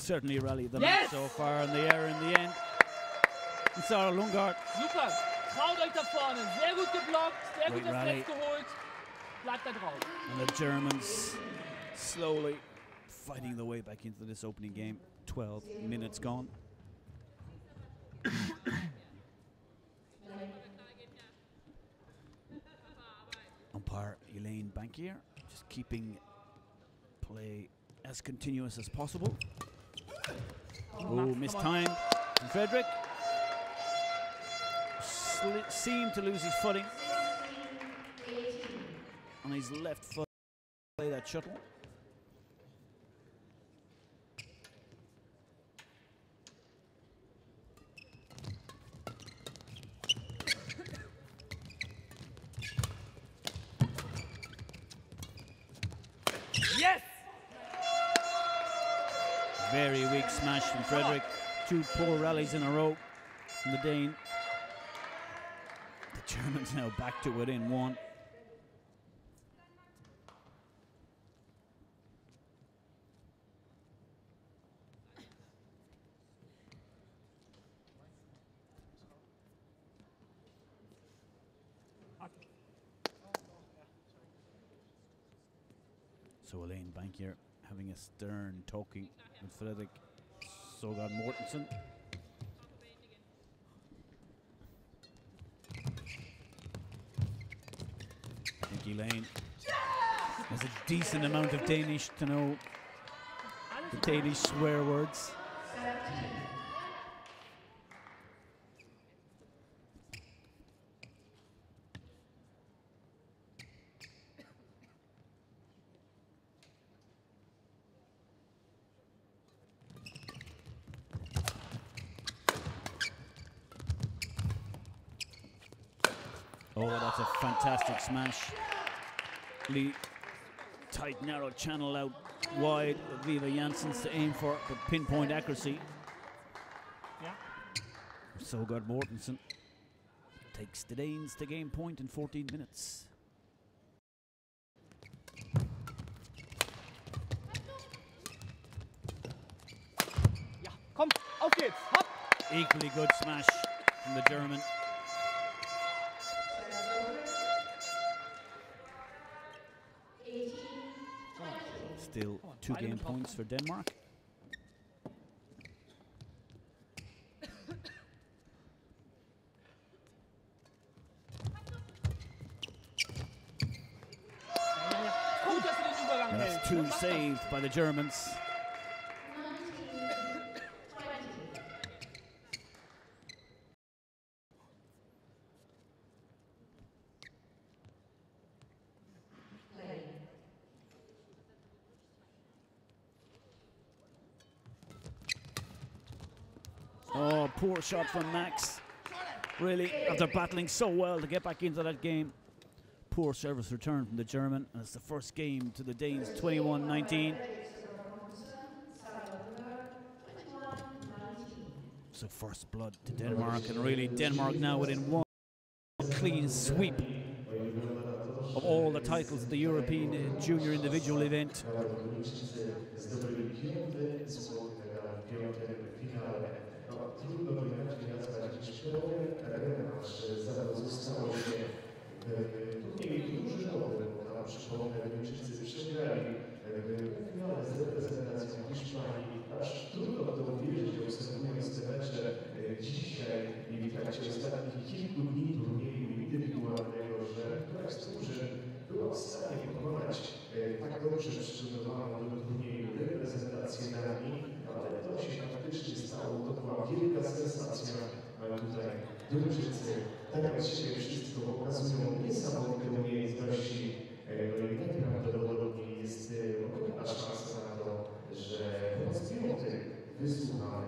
Certainly rallied them Yes! so far in the air in the end. And Sarah Lungard Super. Traut euch da vorne. Sehr gut geblockt. Sehr gut Great das rally. Netz geholt. Bleibt da drauf. and the Germans slowly fighting their way back into this opening game. 12 minutes gone. (coughs) Umpire Elaine Bankier just keeping play as continuous as possible. Oh, missed time from Frederick. Sli- seemed to lose his footing on his left foot. Play that shuttle. Frederick. Two poor rallies in a row from the Dane. The Germans now back to within one. So Elaine Bankier having a stern talking with Fredrik Sogard Mortensen. I think Elaine has a decent amount of Danish to know the Danish swear words. Oh, that's a smash. Really tight, narrow channel out wide. Viva Janssens to aim for, but pinpoint accuracy. Yeah. good, Mortensen takes the Danes to game point in 14 minutes. Ja, komm, auf geht's. Hopp. Equally good smash from the German. Two game points for Denmark. And that's two saved by the Germans. Oh, poor shot from Max. Really, after battling so well to get back into that game. Poor service return from the German, and it's the first game to the Danes 21 19. So, first blood to Denmark, and really, Denmark now within one clean sweep of all the titles of the European Junior Individual event. Trudno by inaczej nazwać niż pełen rewanż za pozostałość w turnieju drużynowym. Tam przypomnę, Niemczycy przegrali finale z reprezentacją Hiszpanii. Aż trudno w to uwierzyć, obserwując te mecze dzisiaj i w trakcie ostatnich kilku dni turnieju indywidualnego, że któraś z drużyn była w stanie pokonać tak dobrze przygotowaną do turnieju reprezentację to się była wielka sensacja, ale tutaj Duńczycy teraz się wszystko pokazują niesamowite umiejętności. E, najprawdopodobniej jest e, ogromna szansa na to, że piąty wysłuchamy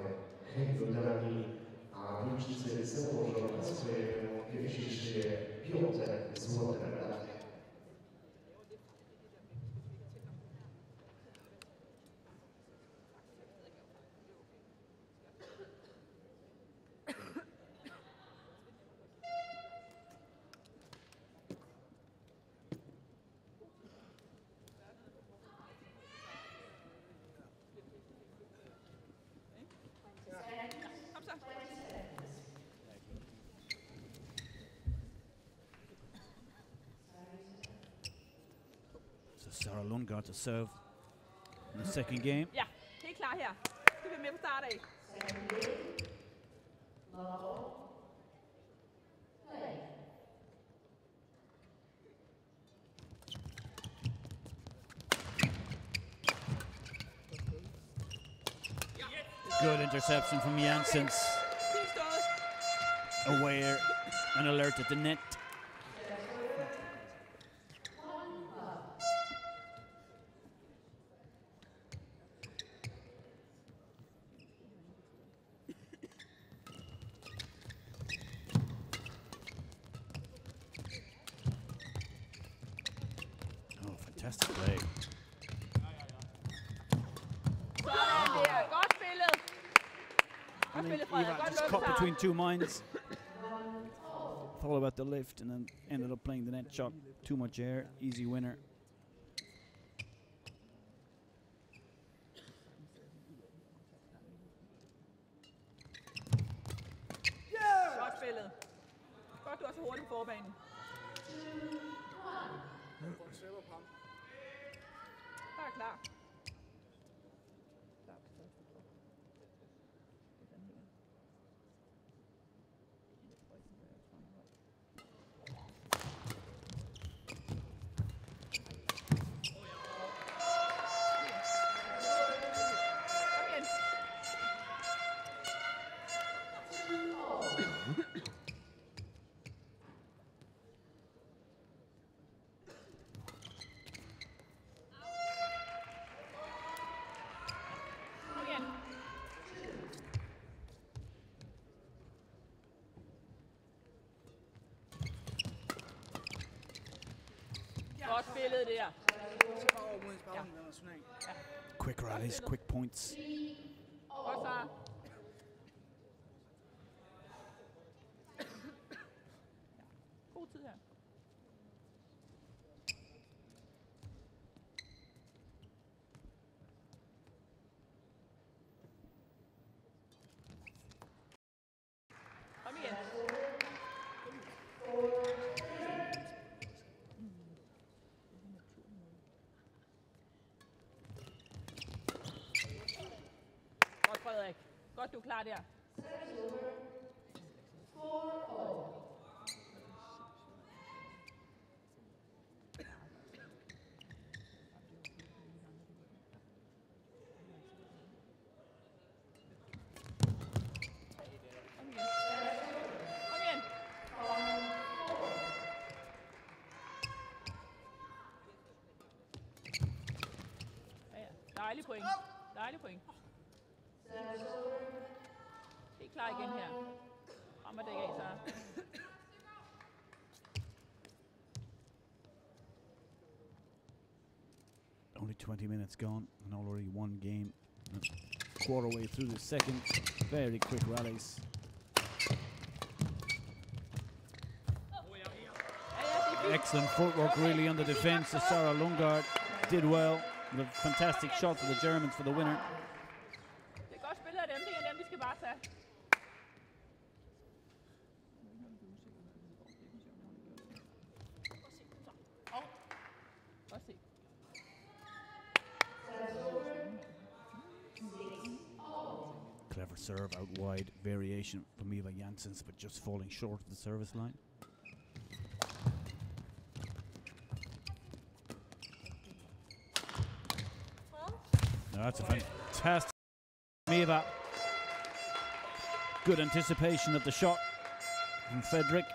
hymnu Danii, a Duńczycy założą na swoje dzisiejsze piąte złote Sarah Lundgaard to serve in the second game. Ja, helt klar her. Det vil med på start af. Good interception from Janssens. Aware and alert at the net. Two minds. Thought about the lift and then ended up playing the net shot. Too much air. Easy winner. these quick points. du klar der? 6 over. 4 over. Dejlig point. Dejlig point. Helt klar igen her. Frem og dæk af, Sara. Only 20 minutes gone and already one game. Quarter way through the second. Very quick rallies. Excellent footwork really on the defence. Sarah Lungard did well. The fantastic shot for the Germans for the winner. Variation from Eva Janssens, but just falling short of the service line. Now that's a fantastic Eva. Good anticipation of the shot from Frederick.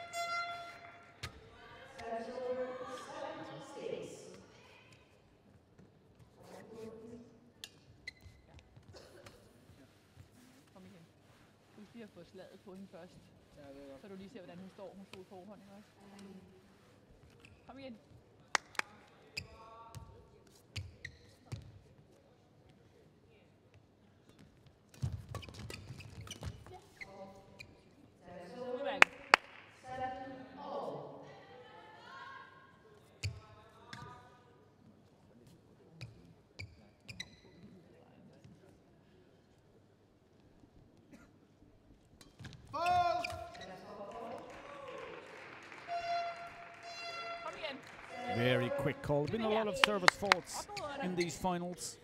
Call. Been a lot of service faults in these finals.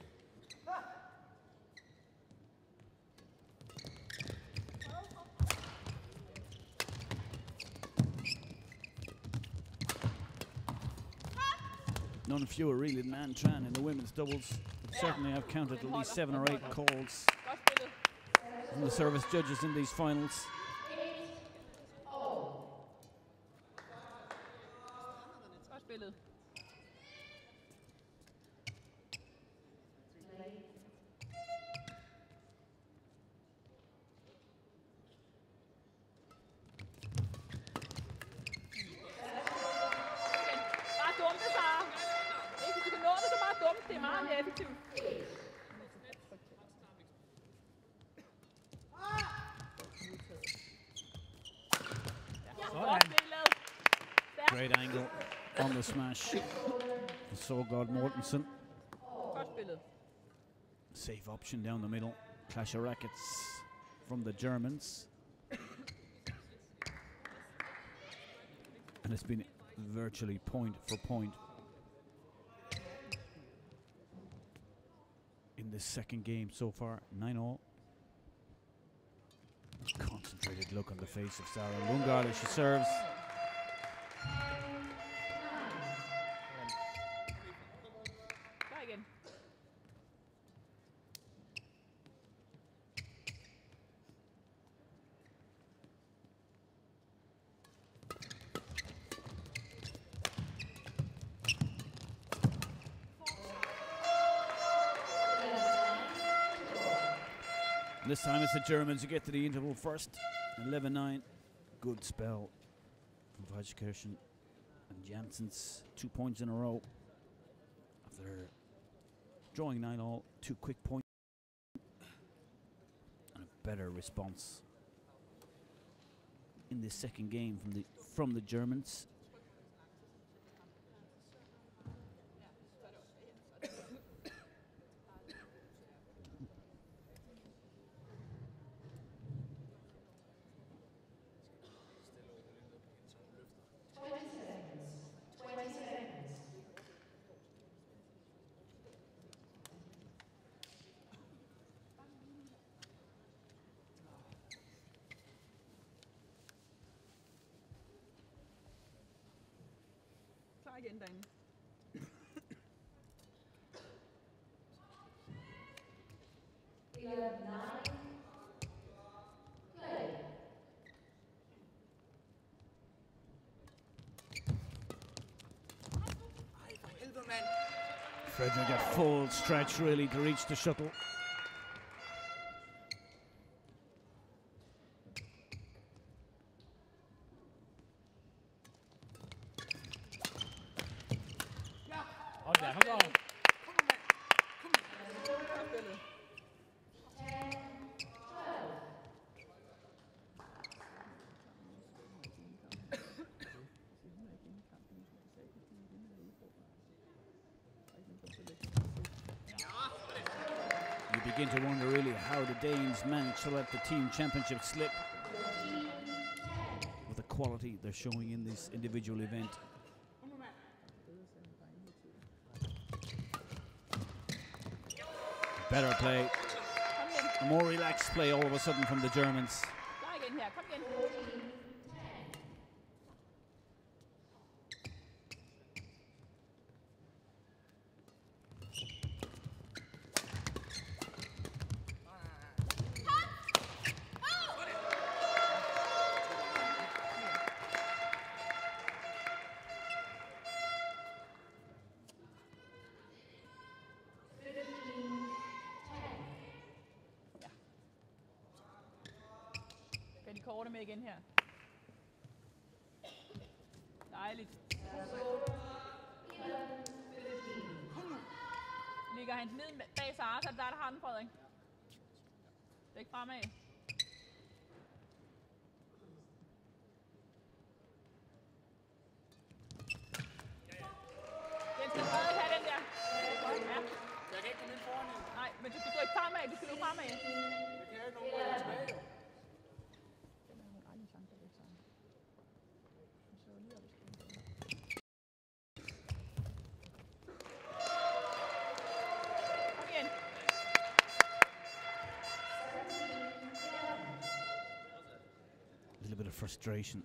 None fewer really than Tran in the women's doubles. Certainly I've counted at least seven or eight calls from the service judges in these finals. Smash. Sorgard Mortensen. Safe option down the middle. Clash of rackets from the Germans. And it's been virtually point for point in this second game so far. 9 all. Concentrated look on the face of Sarah Lungard as she serves. The Germans who get to the interval first. 11 9. Good spell from Weizkirchen and Janssens. Two points in a row. After drawing 9 all, two quick points. And a better response in this second game from the from the Germans. Frederick at full stretch really to reach the shuttle. Managed to let the team championship slip with the quality they're showing in this individual event. Better play, a more relaxed play all of a sudden from the Germans. A little bit of frustration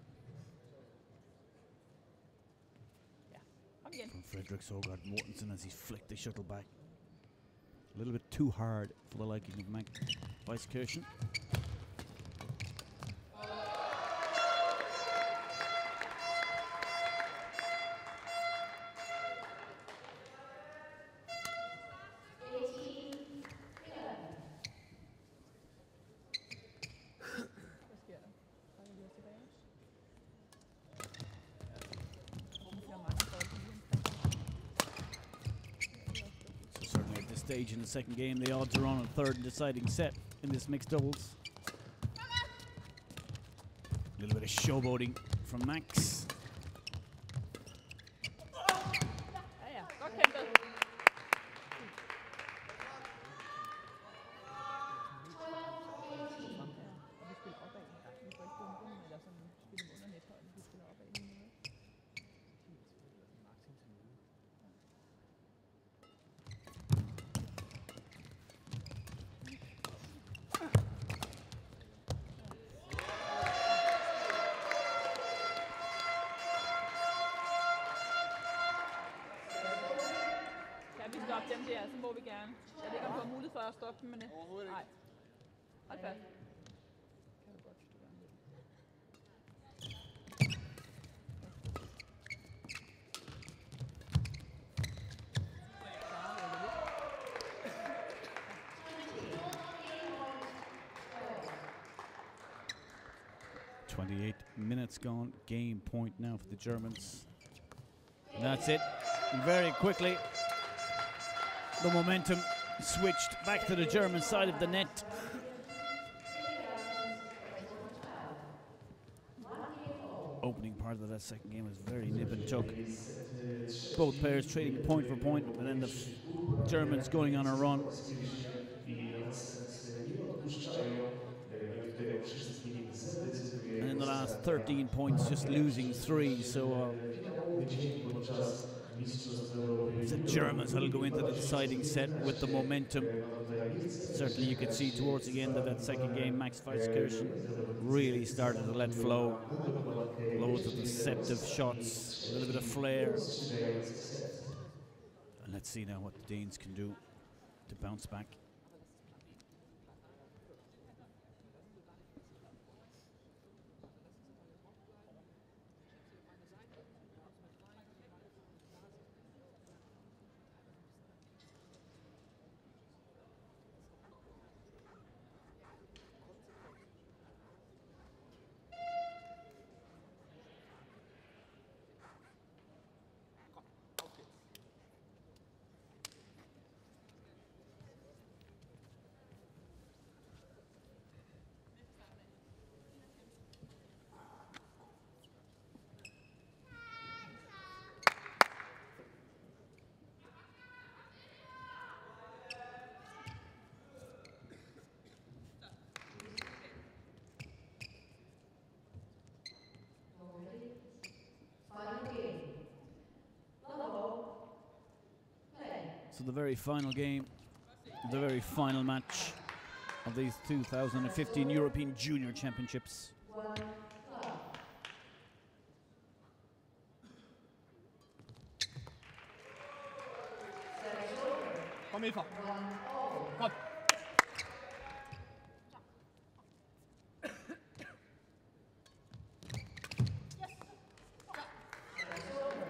from Frederick Sogard Mortensen as he flicked the shuttle back. A little bit too hard for the liking of Mike Vice Kirschen. In the second game, the odds are on a third and deciding set in this mixed doubles. A little bit of showboating from Max. Minutes gone. Game point now for the Germans. And that's it. And very quickly, the momentum switched back to the German side of the net. Opening part of that second game was very nip and tuck. Both players trading point for point, and then the Germans going on a run. And in the last 13 points, just losing three. So uh, The Germans will go into the deciding set with the momentum. Certainly, you could see towards the end of that second game, Max Weiskirchen really started to let flow. Loads of deceptive shots, a little bit of flair. And let's see now what the Danes can do to bounce back. So the very final game, the very final match of these 2015 European Junior Championships. One love. Service over. Komm, Eva. One all. Komm.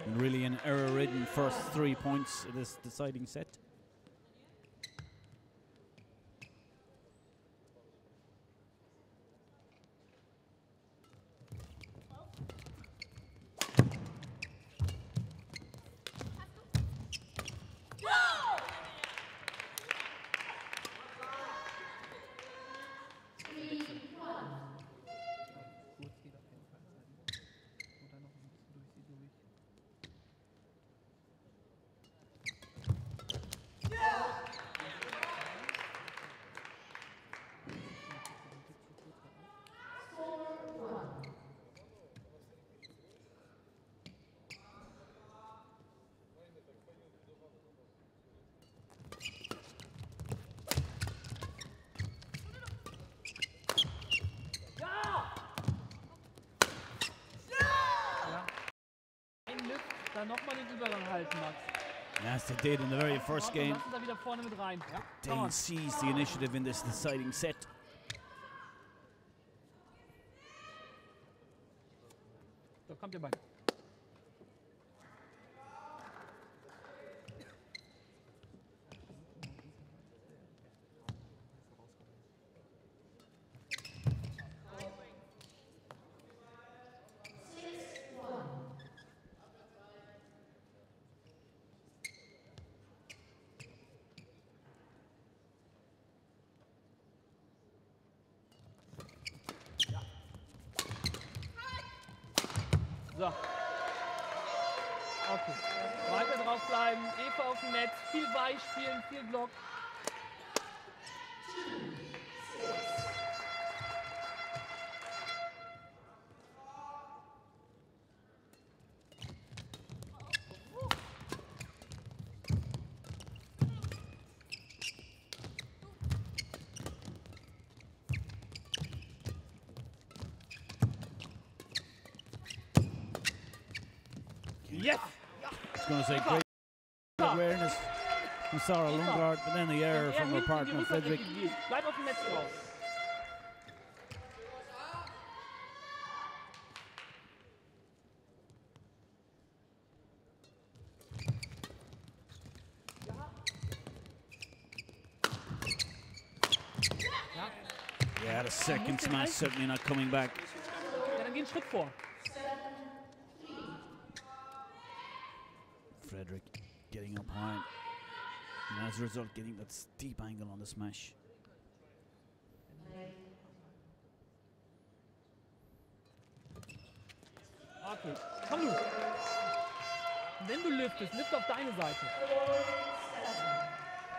And really an error-ridden first three points of this deciding set. in the very first game. Dane seized the initiative in this deciding set. was a great awareness from Sarah Lundgaard, but then the error from her partner Frederick. Yeah, the second smash certainly not coming back. Getting up high. And as a result, getting that steep angle on the smash. Okay, komm du. Wenn du liftest, lift auf deine Seite.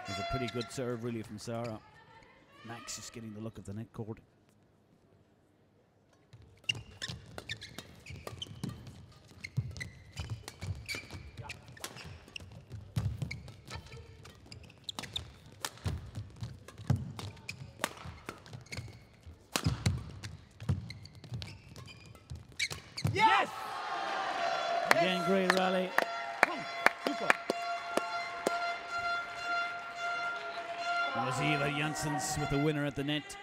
It was a pretty good serve, really, from Sarah. Max is getting the look of the net cord. The winner at the net.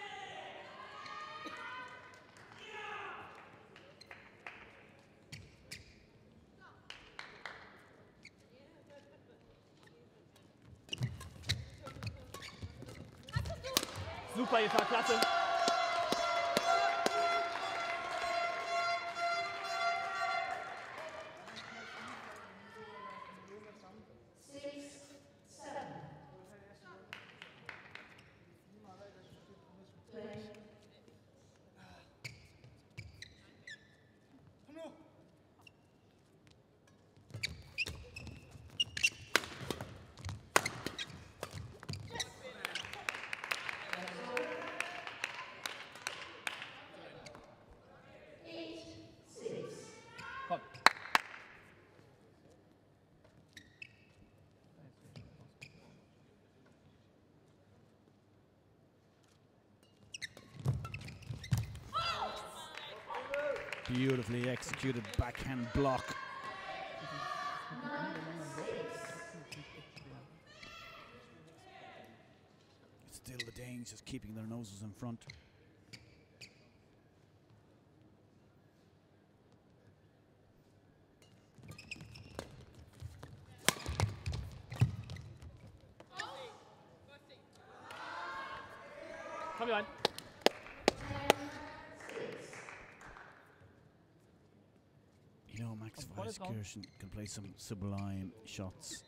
Super, Eva, klasse. Beautifully executed backhand block. Still the Danes just keeping their noses in front. Kom igjen. You know, Max What is can play some sublime shots.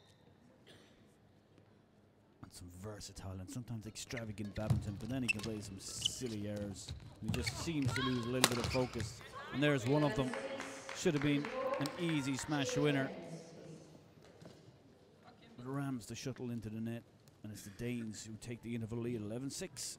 And some versatile and sometimes extravagant badminton, but then he can play some silly errors. He just seems to lose a little bit of focus. And there's one of them. Should have been an easy smash winner. But rams the shuttle into the net, and it's the Danes who take the interval lead 11 6.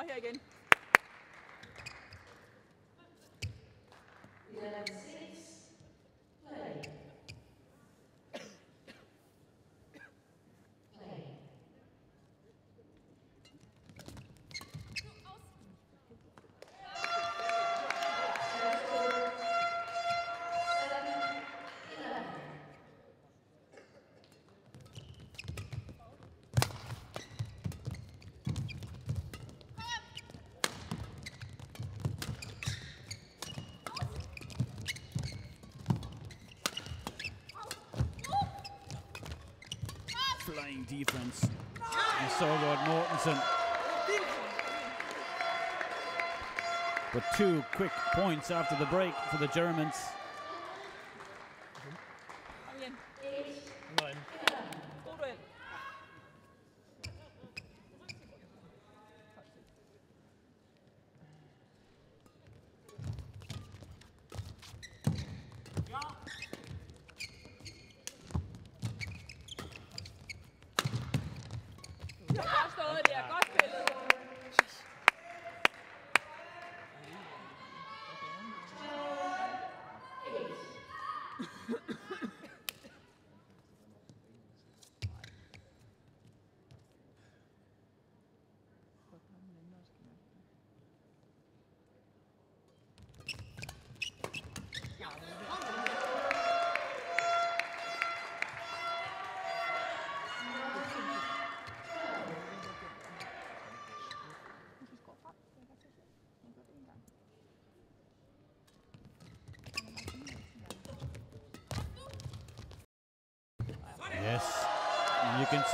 Klar på, defense. And Sorgard Mortensen. But two quick points after the break for the Germans.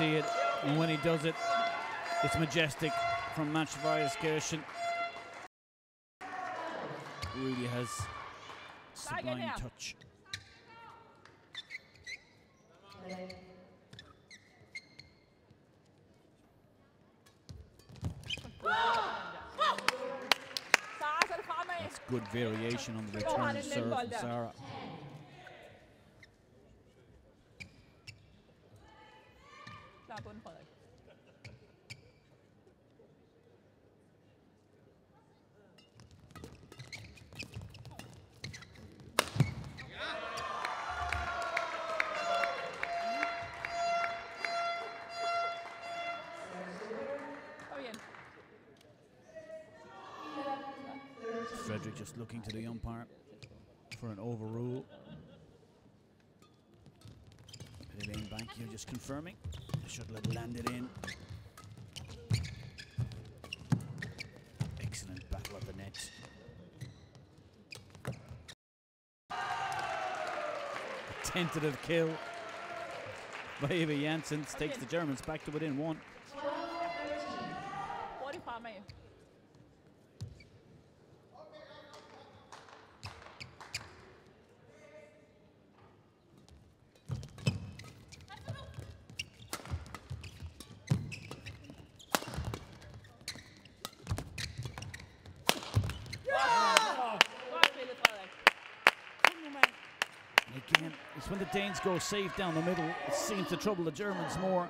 see it. And when he does it, it's majestic from match via Gershon. Really has sublime touch. That's good variation on the return serve from Sarah. The umpire for an overrule. Put back here, just confirming. The shuttle had landed in. Excellent battle at the net. A tentative kill by Eva Janssens takes the Germans back to within one. Go safe down the middle, it seems to trouble the Germans more.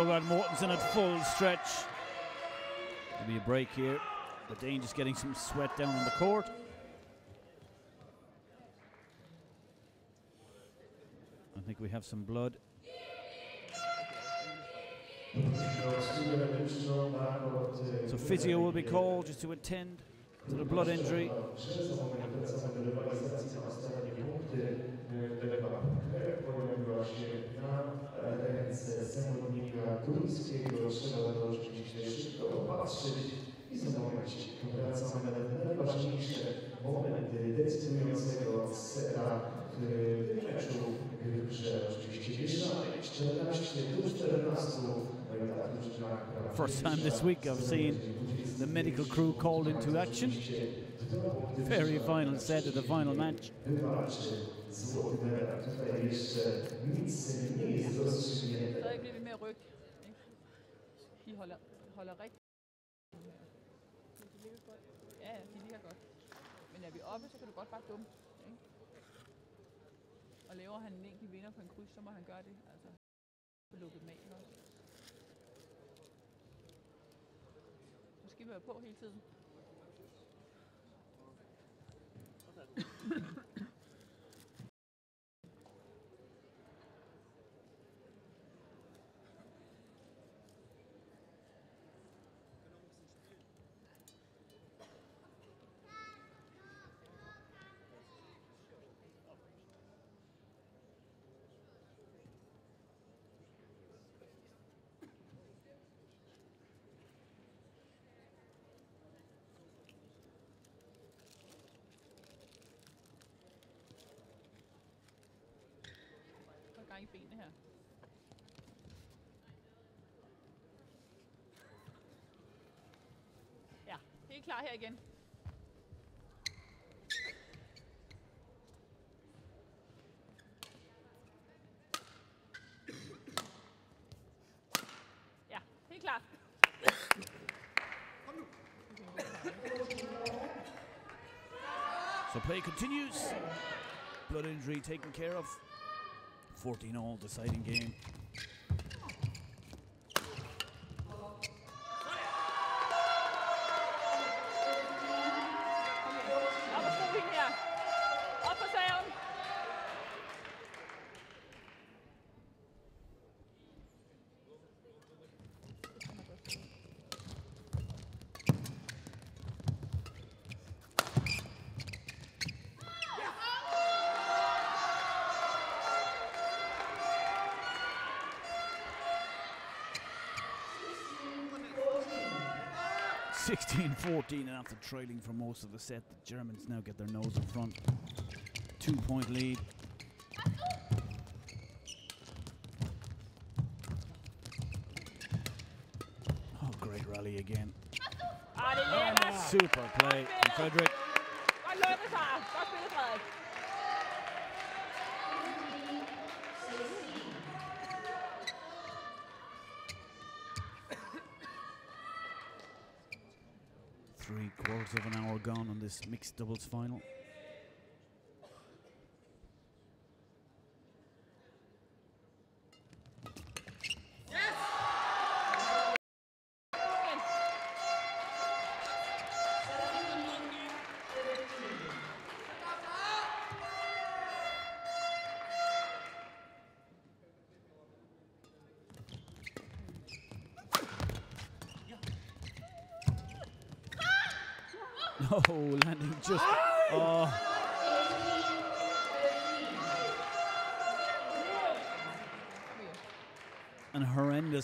Sogard Mortensen at full stretch. There'll be a break here. The Dane just getting some sweat down on the court. I think we have some blood. So physio will be called just to attend to the blood injury. Zawodnika turyńskiego. Trzeba rzeczywiście szybko opatrzyć i zawołać. Wracamy na najważniejsze momenty decydującego seta w tym meczu w grze. Oczywiście mieszamy 14 do 14. No i ta drużyna, która First time this week I've seen the medical crew called into action. Very final set of the final match. wywalczy złoty medal. Tutaj jeszcze nic nie jest rozstrzygnięte. Holder, holder rigtig. Ja, ja, de ligger godt. Men er vi oppe, så kan du godt bare dumme. Ikke? Og laver han en enkelt vinder på en kryds, så må han gøre det. Altså, få lukket dem også. Så skal vi være på hele tiden. Helt klar her igen. Ja, helt klart. So play continues. Blood injury taken care of. 14 all deciding game. 16-14 and after trailing for most of the set, the Germans now get their nose in front. Two-point lead. Oh, great rally again. Ah. Super play from Frederick. Of an hour gone on this mixed doubles final.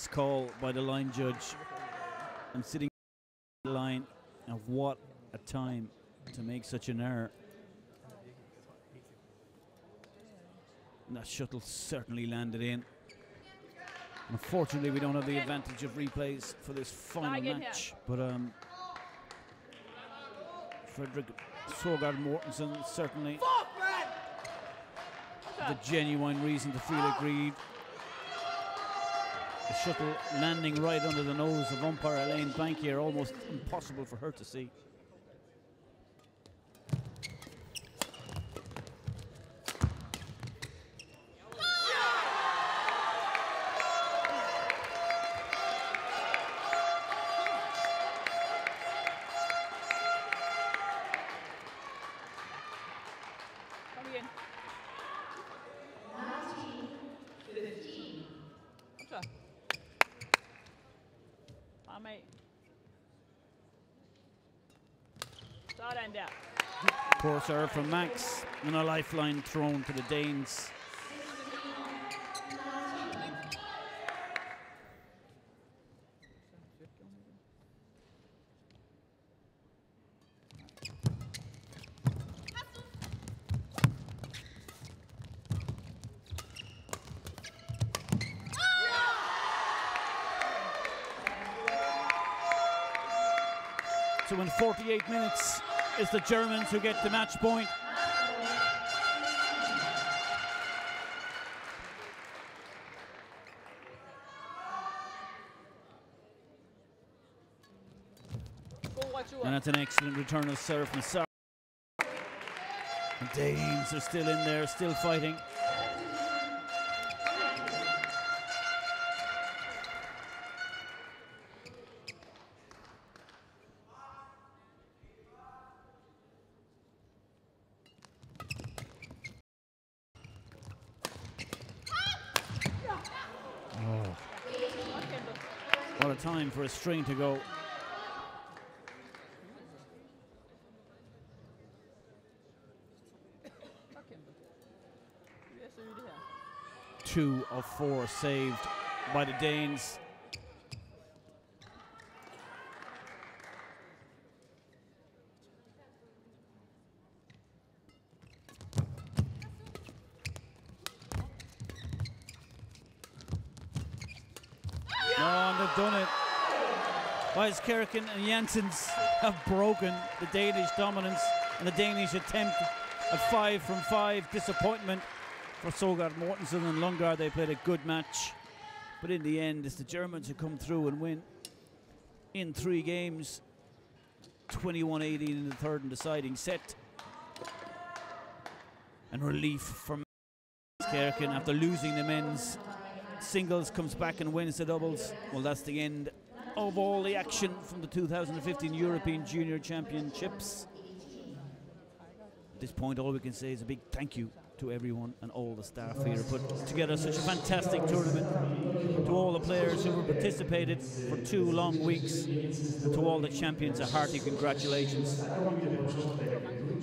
Call by the line judge. I'm sitting the line, and what a time to make such an error. And that shuttle certainly landed in. Unfortunately, we don't have the advantage of replays for this final match, but um, Frederick Sogard Mortensen certainly the genuine reason to feel aggrieved. Shuttle landing right under the nose of umpire Elaine Bankier, almost impossible for her to see. Serve from Max, and a lifeline thrown to the Danes. Germans who get the match point. And that's an excellent return of serve from Sar. The Danes are still in there, still fighting. String to go. Godt kæmpet. Vi er ved at søge det her. Two of four saved by the Danes. Kerrigan and Janssens have broken the Danish dominance and the Danish attempt at five from five. Disappointment for Sogard Mortensen and Lundgaard. They played a good match. But in the end, it's the Germans who come through and win in three games 21 18 in the third and deciding set. And relief from Kerkin after losing the men's singles comes back and wins the doubles. Well, that's the end of all the action from the 2015 European Junior Championships. At this point, all we can say is a big thank you to everyone and all the staff here put together such a fantastic tournament. To all the players who have participated for two long weeks, and to all the champions, a hearty congratulations.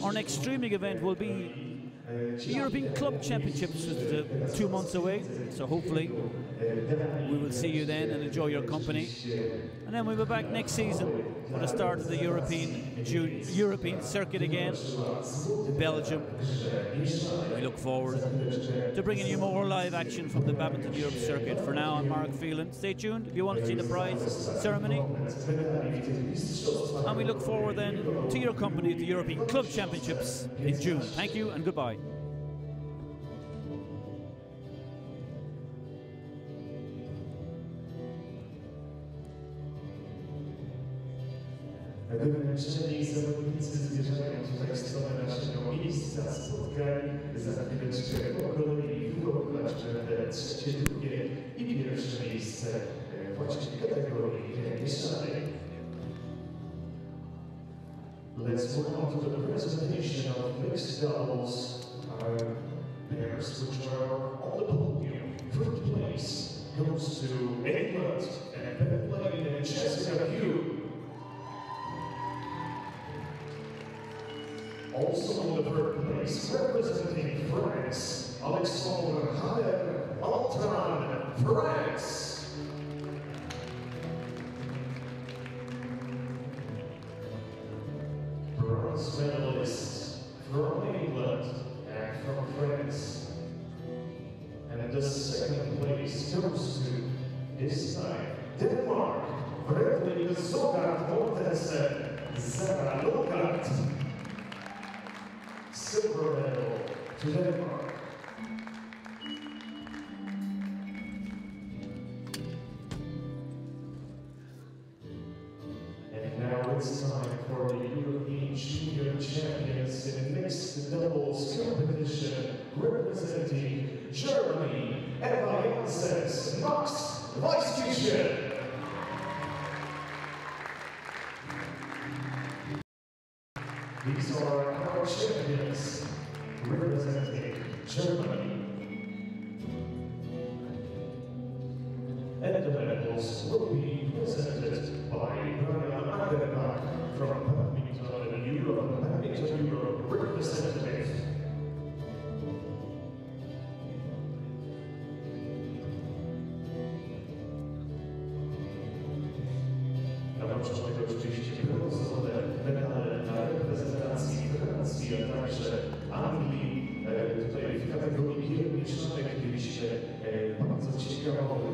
Our next streaming event will be the European Club Championships, which is uh, two months away. So hopefully we will see you then and enjoy your company. And then we'll be back next season for the start of the European European circuit again in Belgium. We look forward to bringing you more live action from the Badminton Europe circuit. For now, I'm Mark Phelan. Stay tuned if you want to see the prize ceremony. And we look forward then to your company at the European Club Championships in June. Thank you and goodbye. Zawodnicy w stronę naszego miejsca spotkań. Za chwileczkę trzecie, drugie i pierwsze miejsce właśnie kategorii mieszanej. Let's move on to the presentation of mixed doubles pairs which are on the podium. First place goes to England and Lane and Jessica Hugh. Also in the third place, representing France, Alexandre Haller Altran, France. Bronze medalists from England and from France. And the second place goes to this time, Denmark, Fredrik Zogart Mortensen, Zara Logart. Silver medal to Denmark. And now it's time for the European Junior Champions in the mixed doubles competition representing Germany, representing Germany. And the medals will be presented by Brian Agerbach from Badminton Europe, Badminton Europe representative. Kierowniczej mieliśmy e,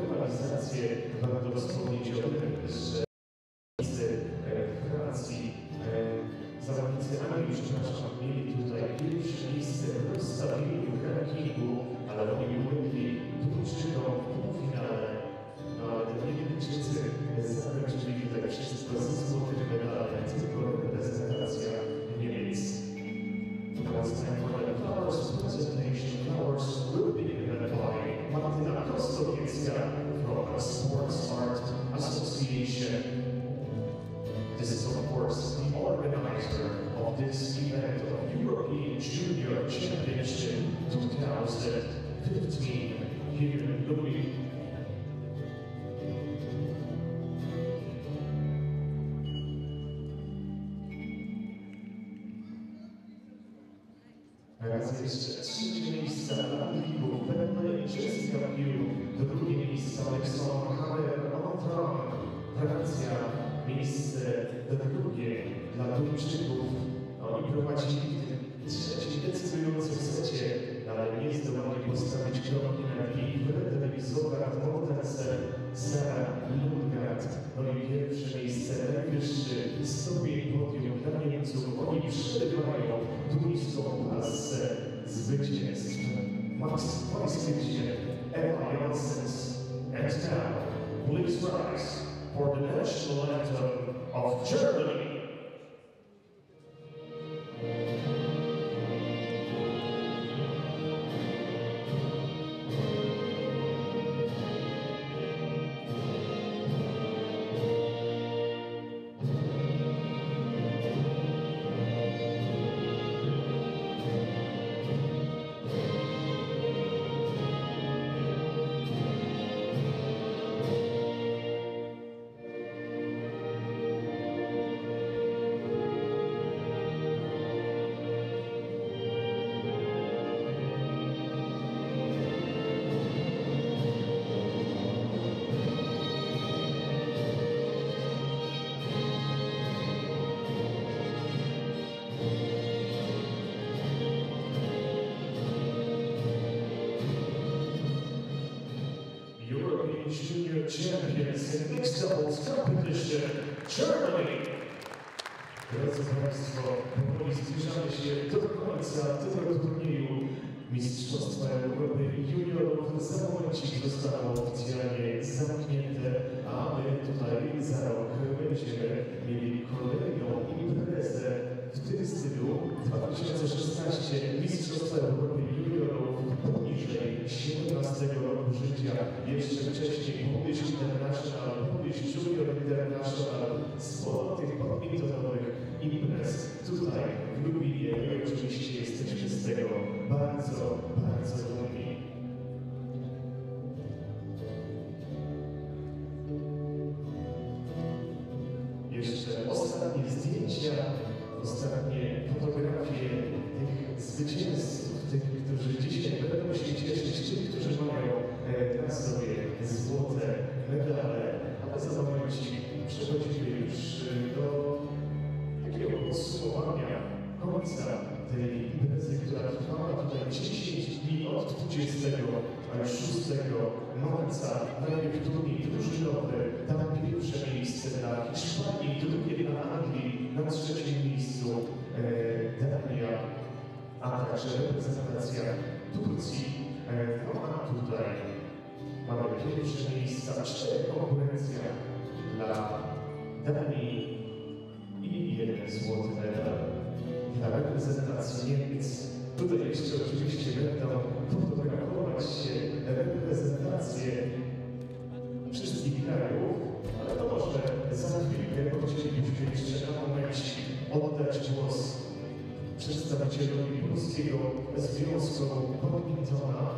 Polskiego Związku Badmintona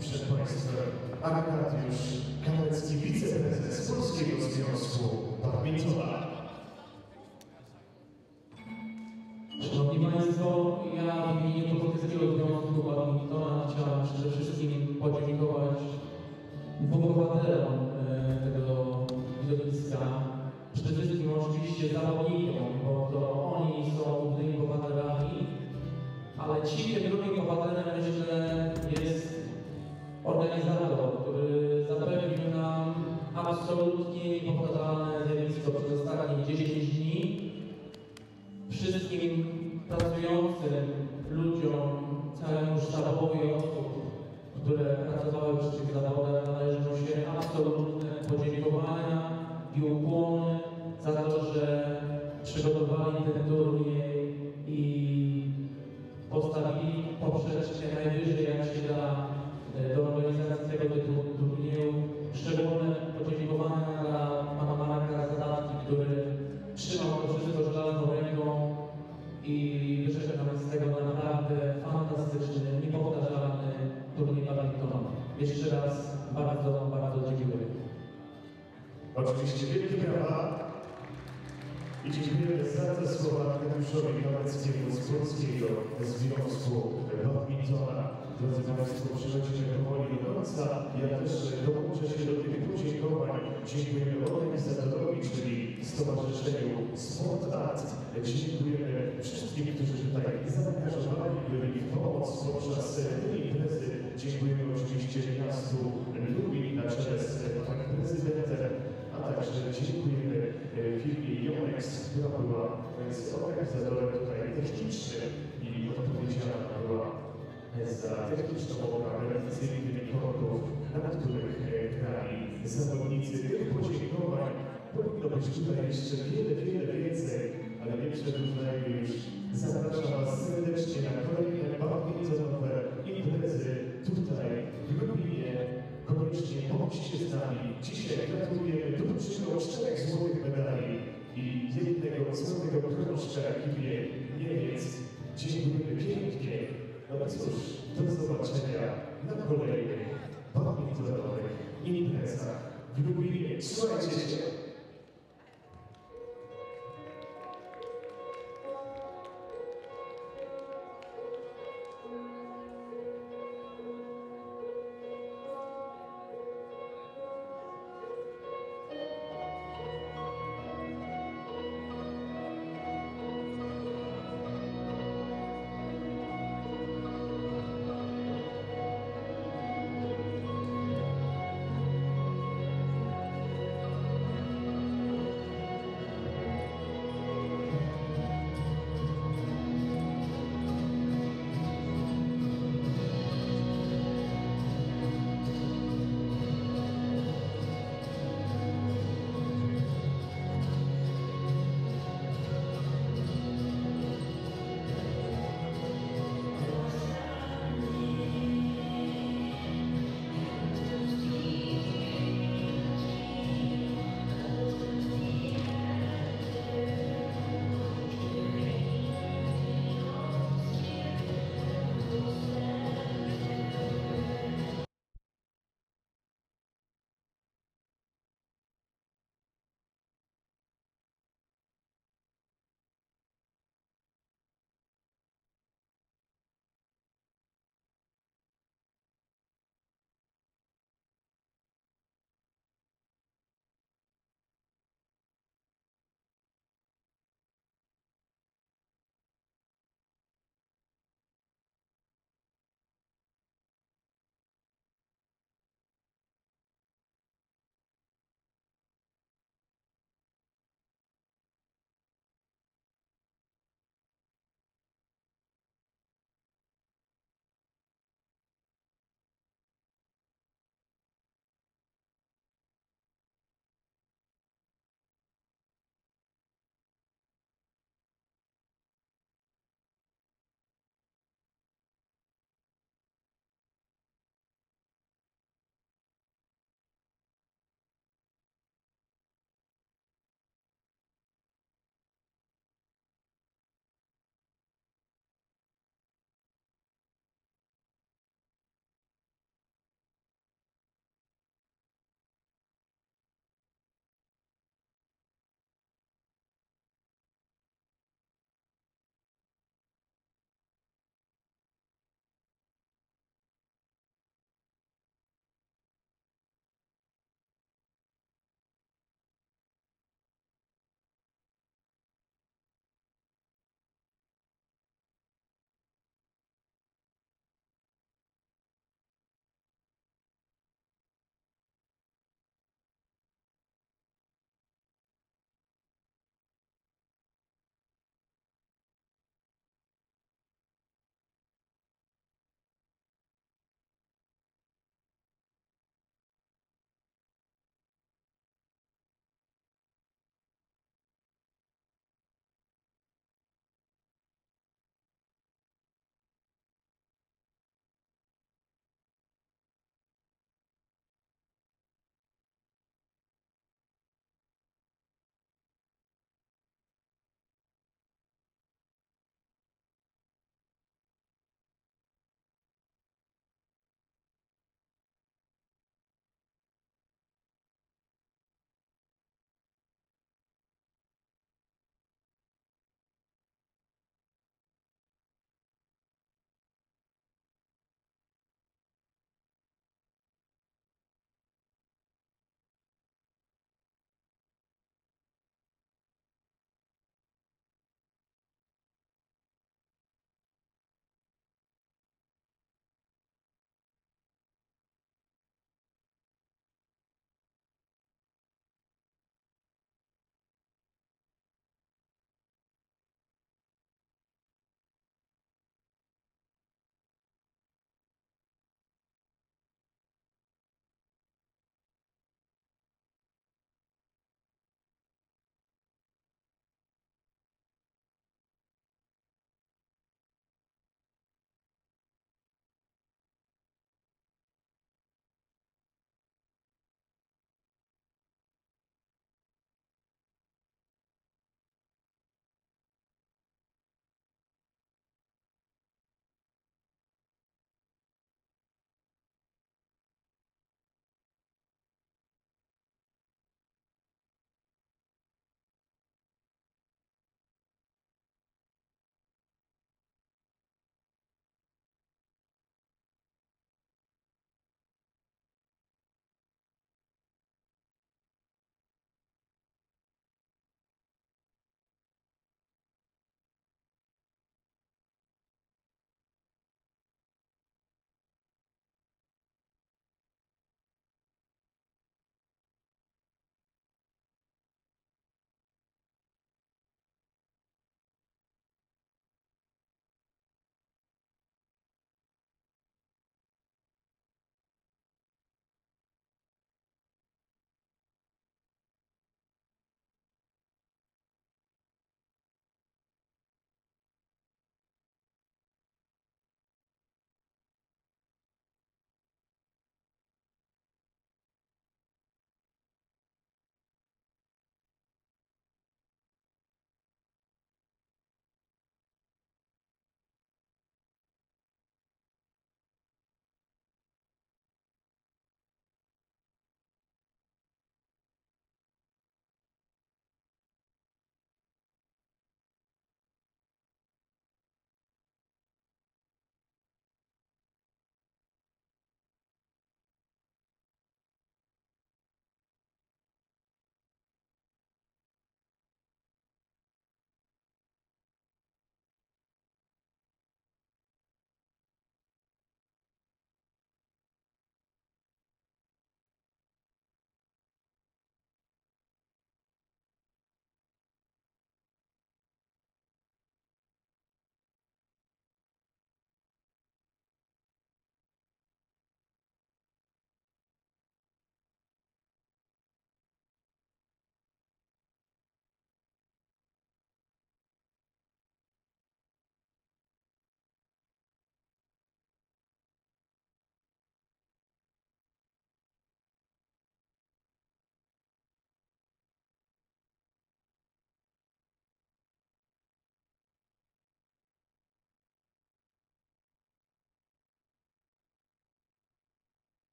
przed Państwem Arkadiusz Kalecki, wiceprezes Polskiego Związku Badmintona. Szanowni Państwo, ja w imieniu Polskiego Związku Badmintona chciałem przede wszystkim podziękować dwóm obywatelom e, tego widowiska, przede wszystkim oczywiście zawodnikom, bo to oni 七个月就能够给我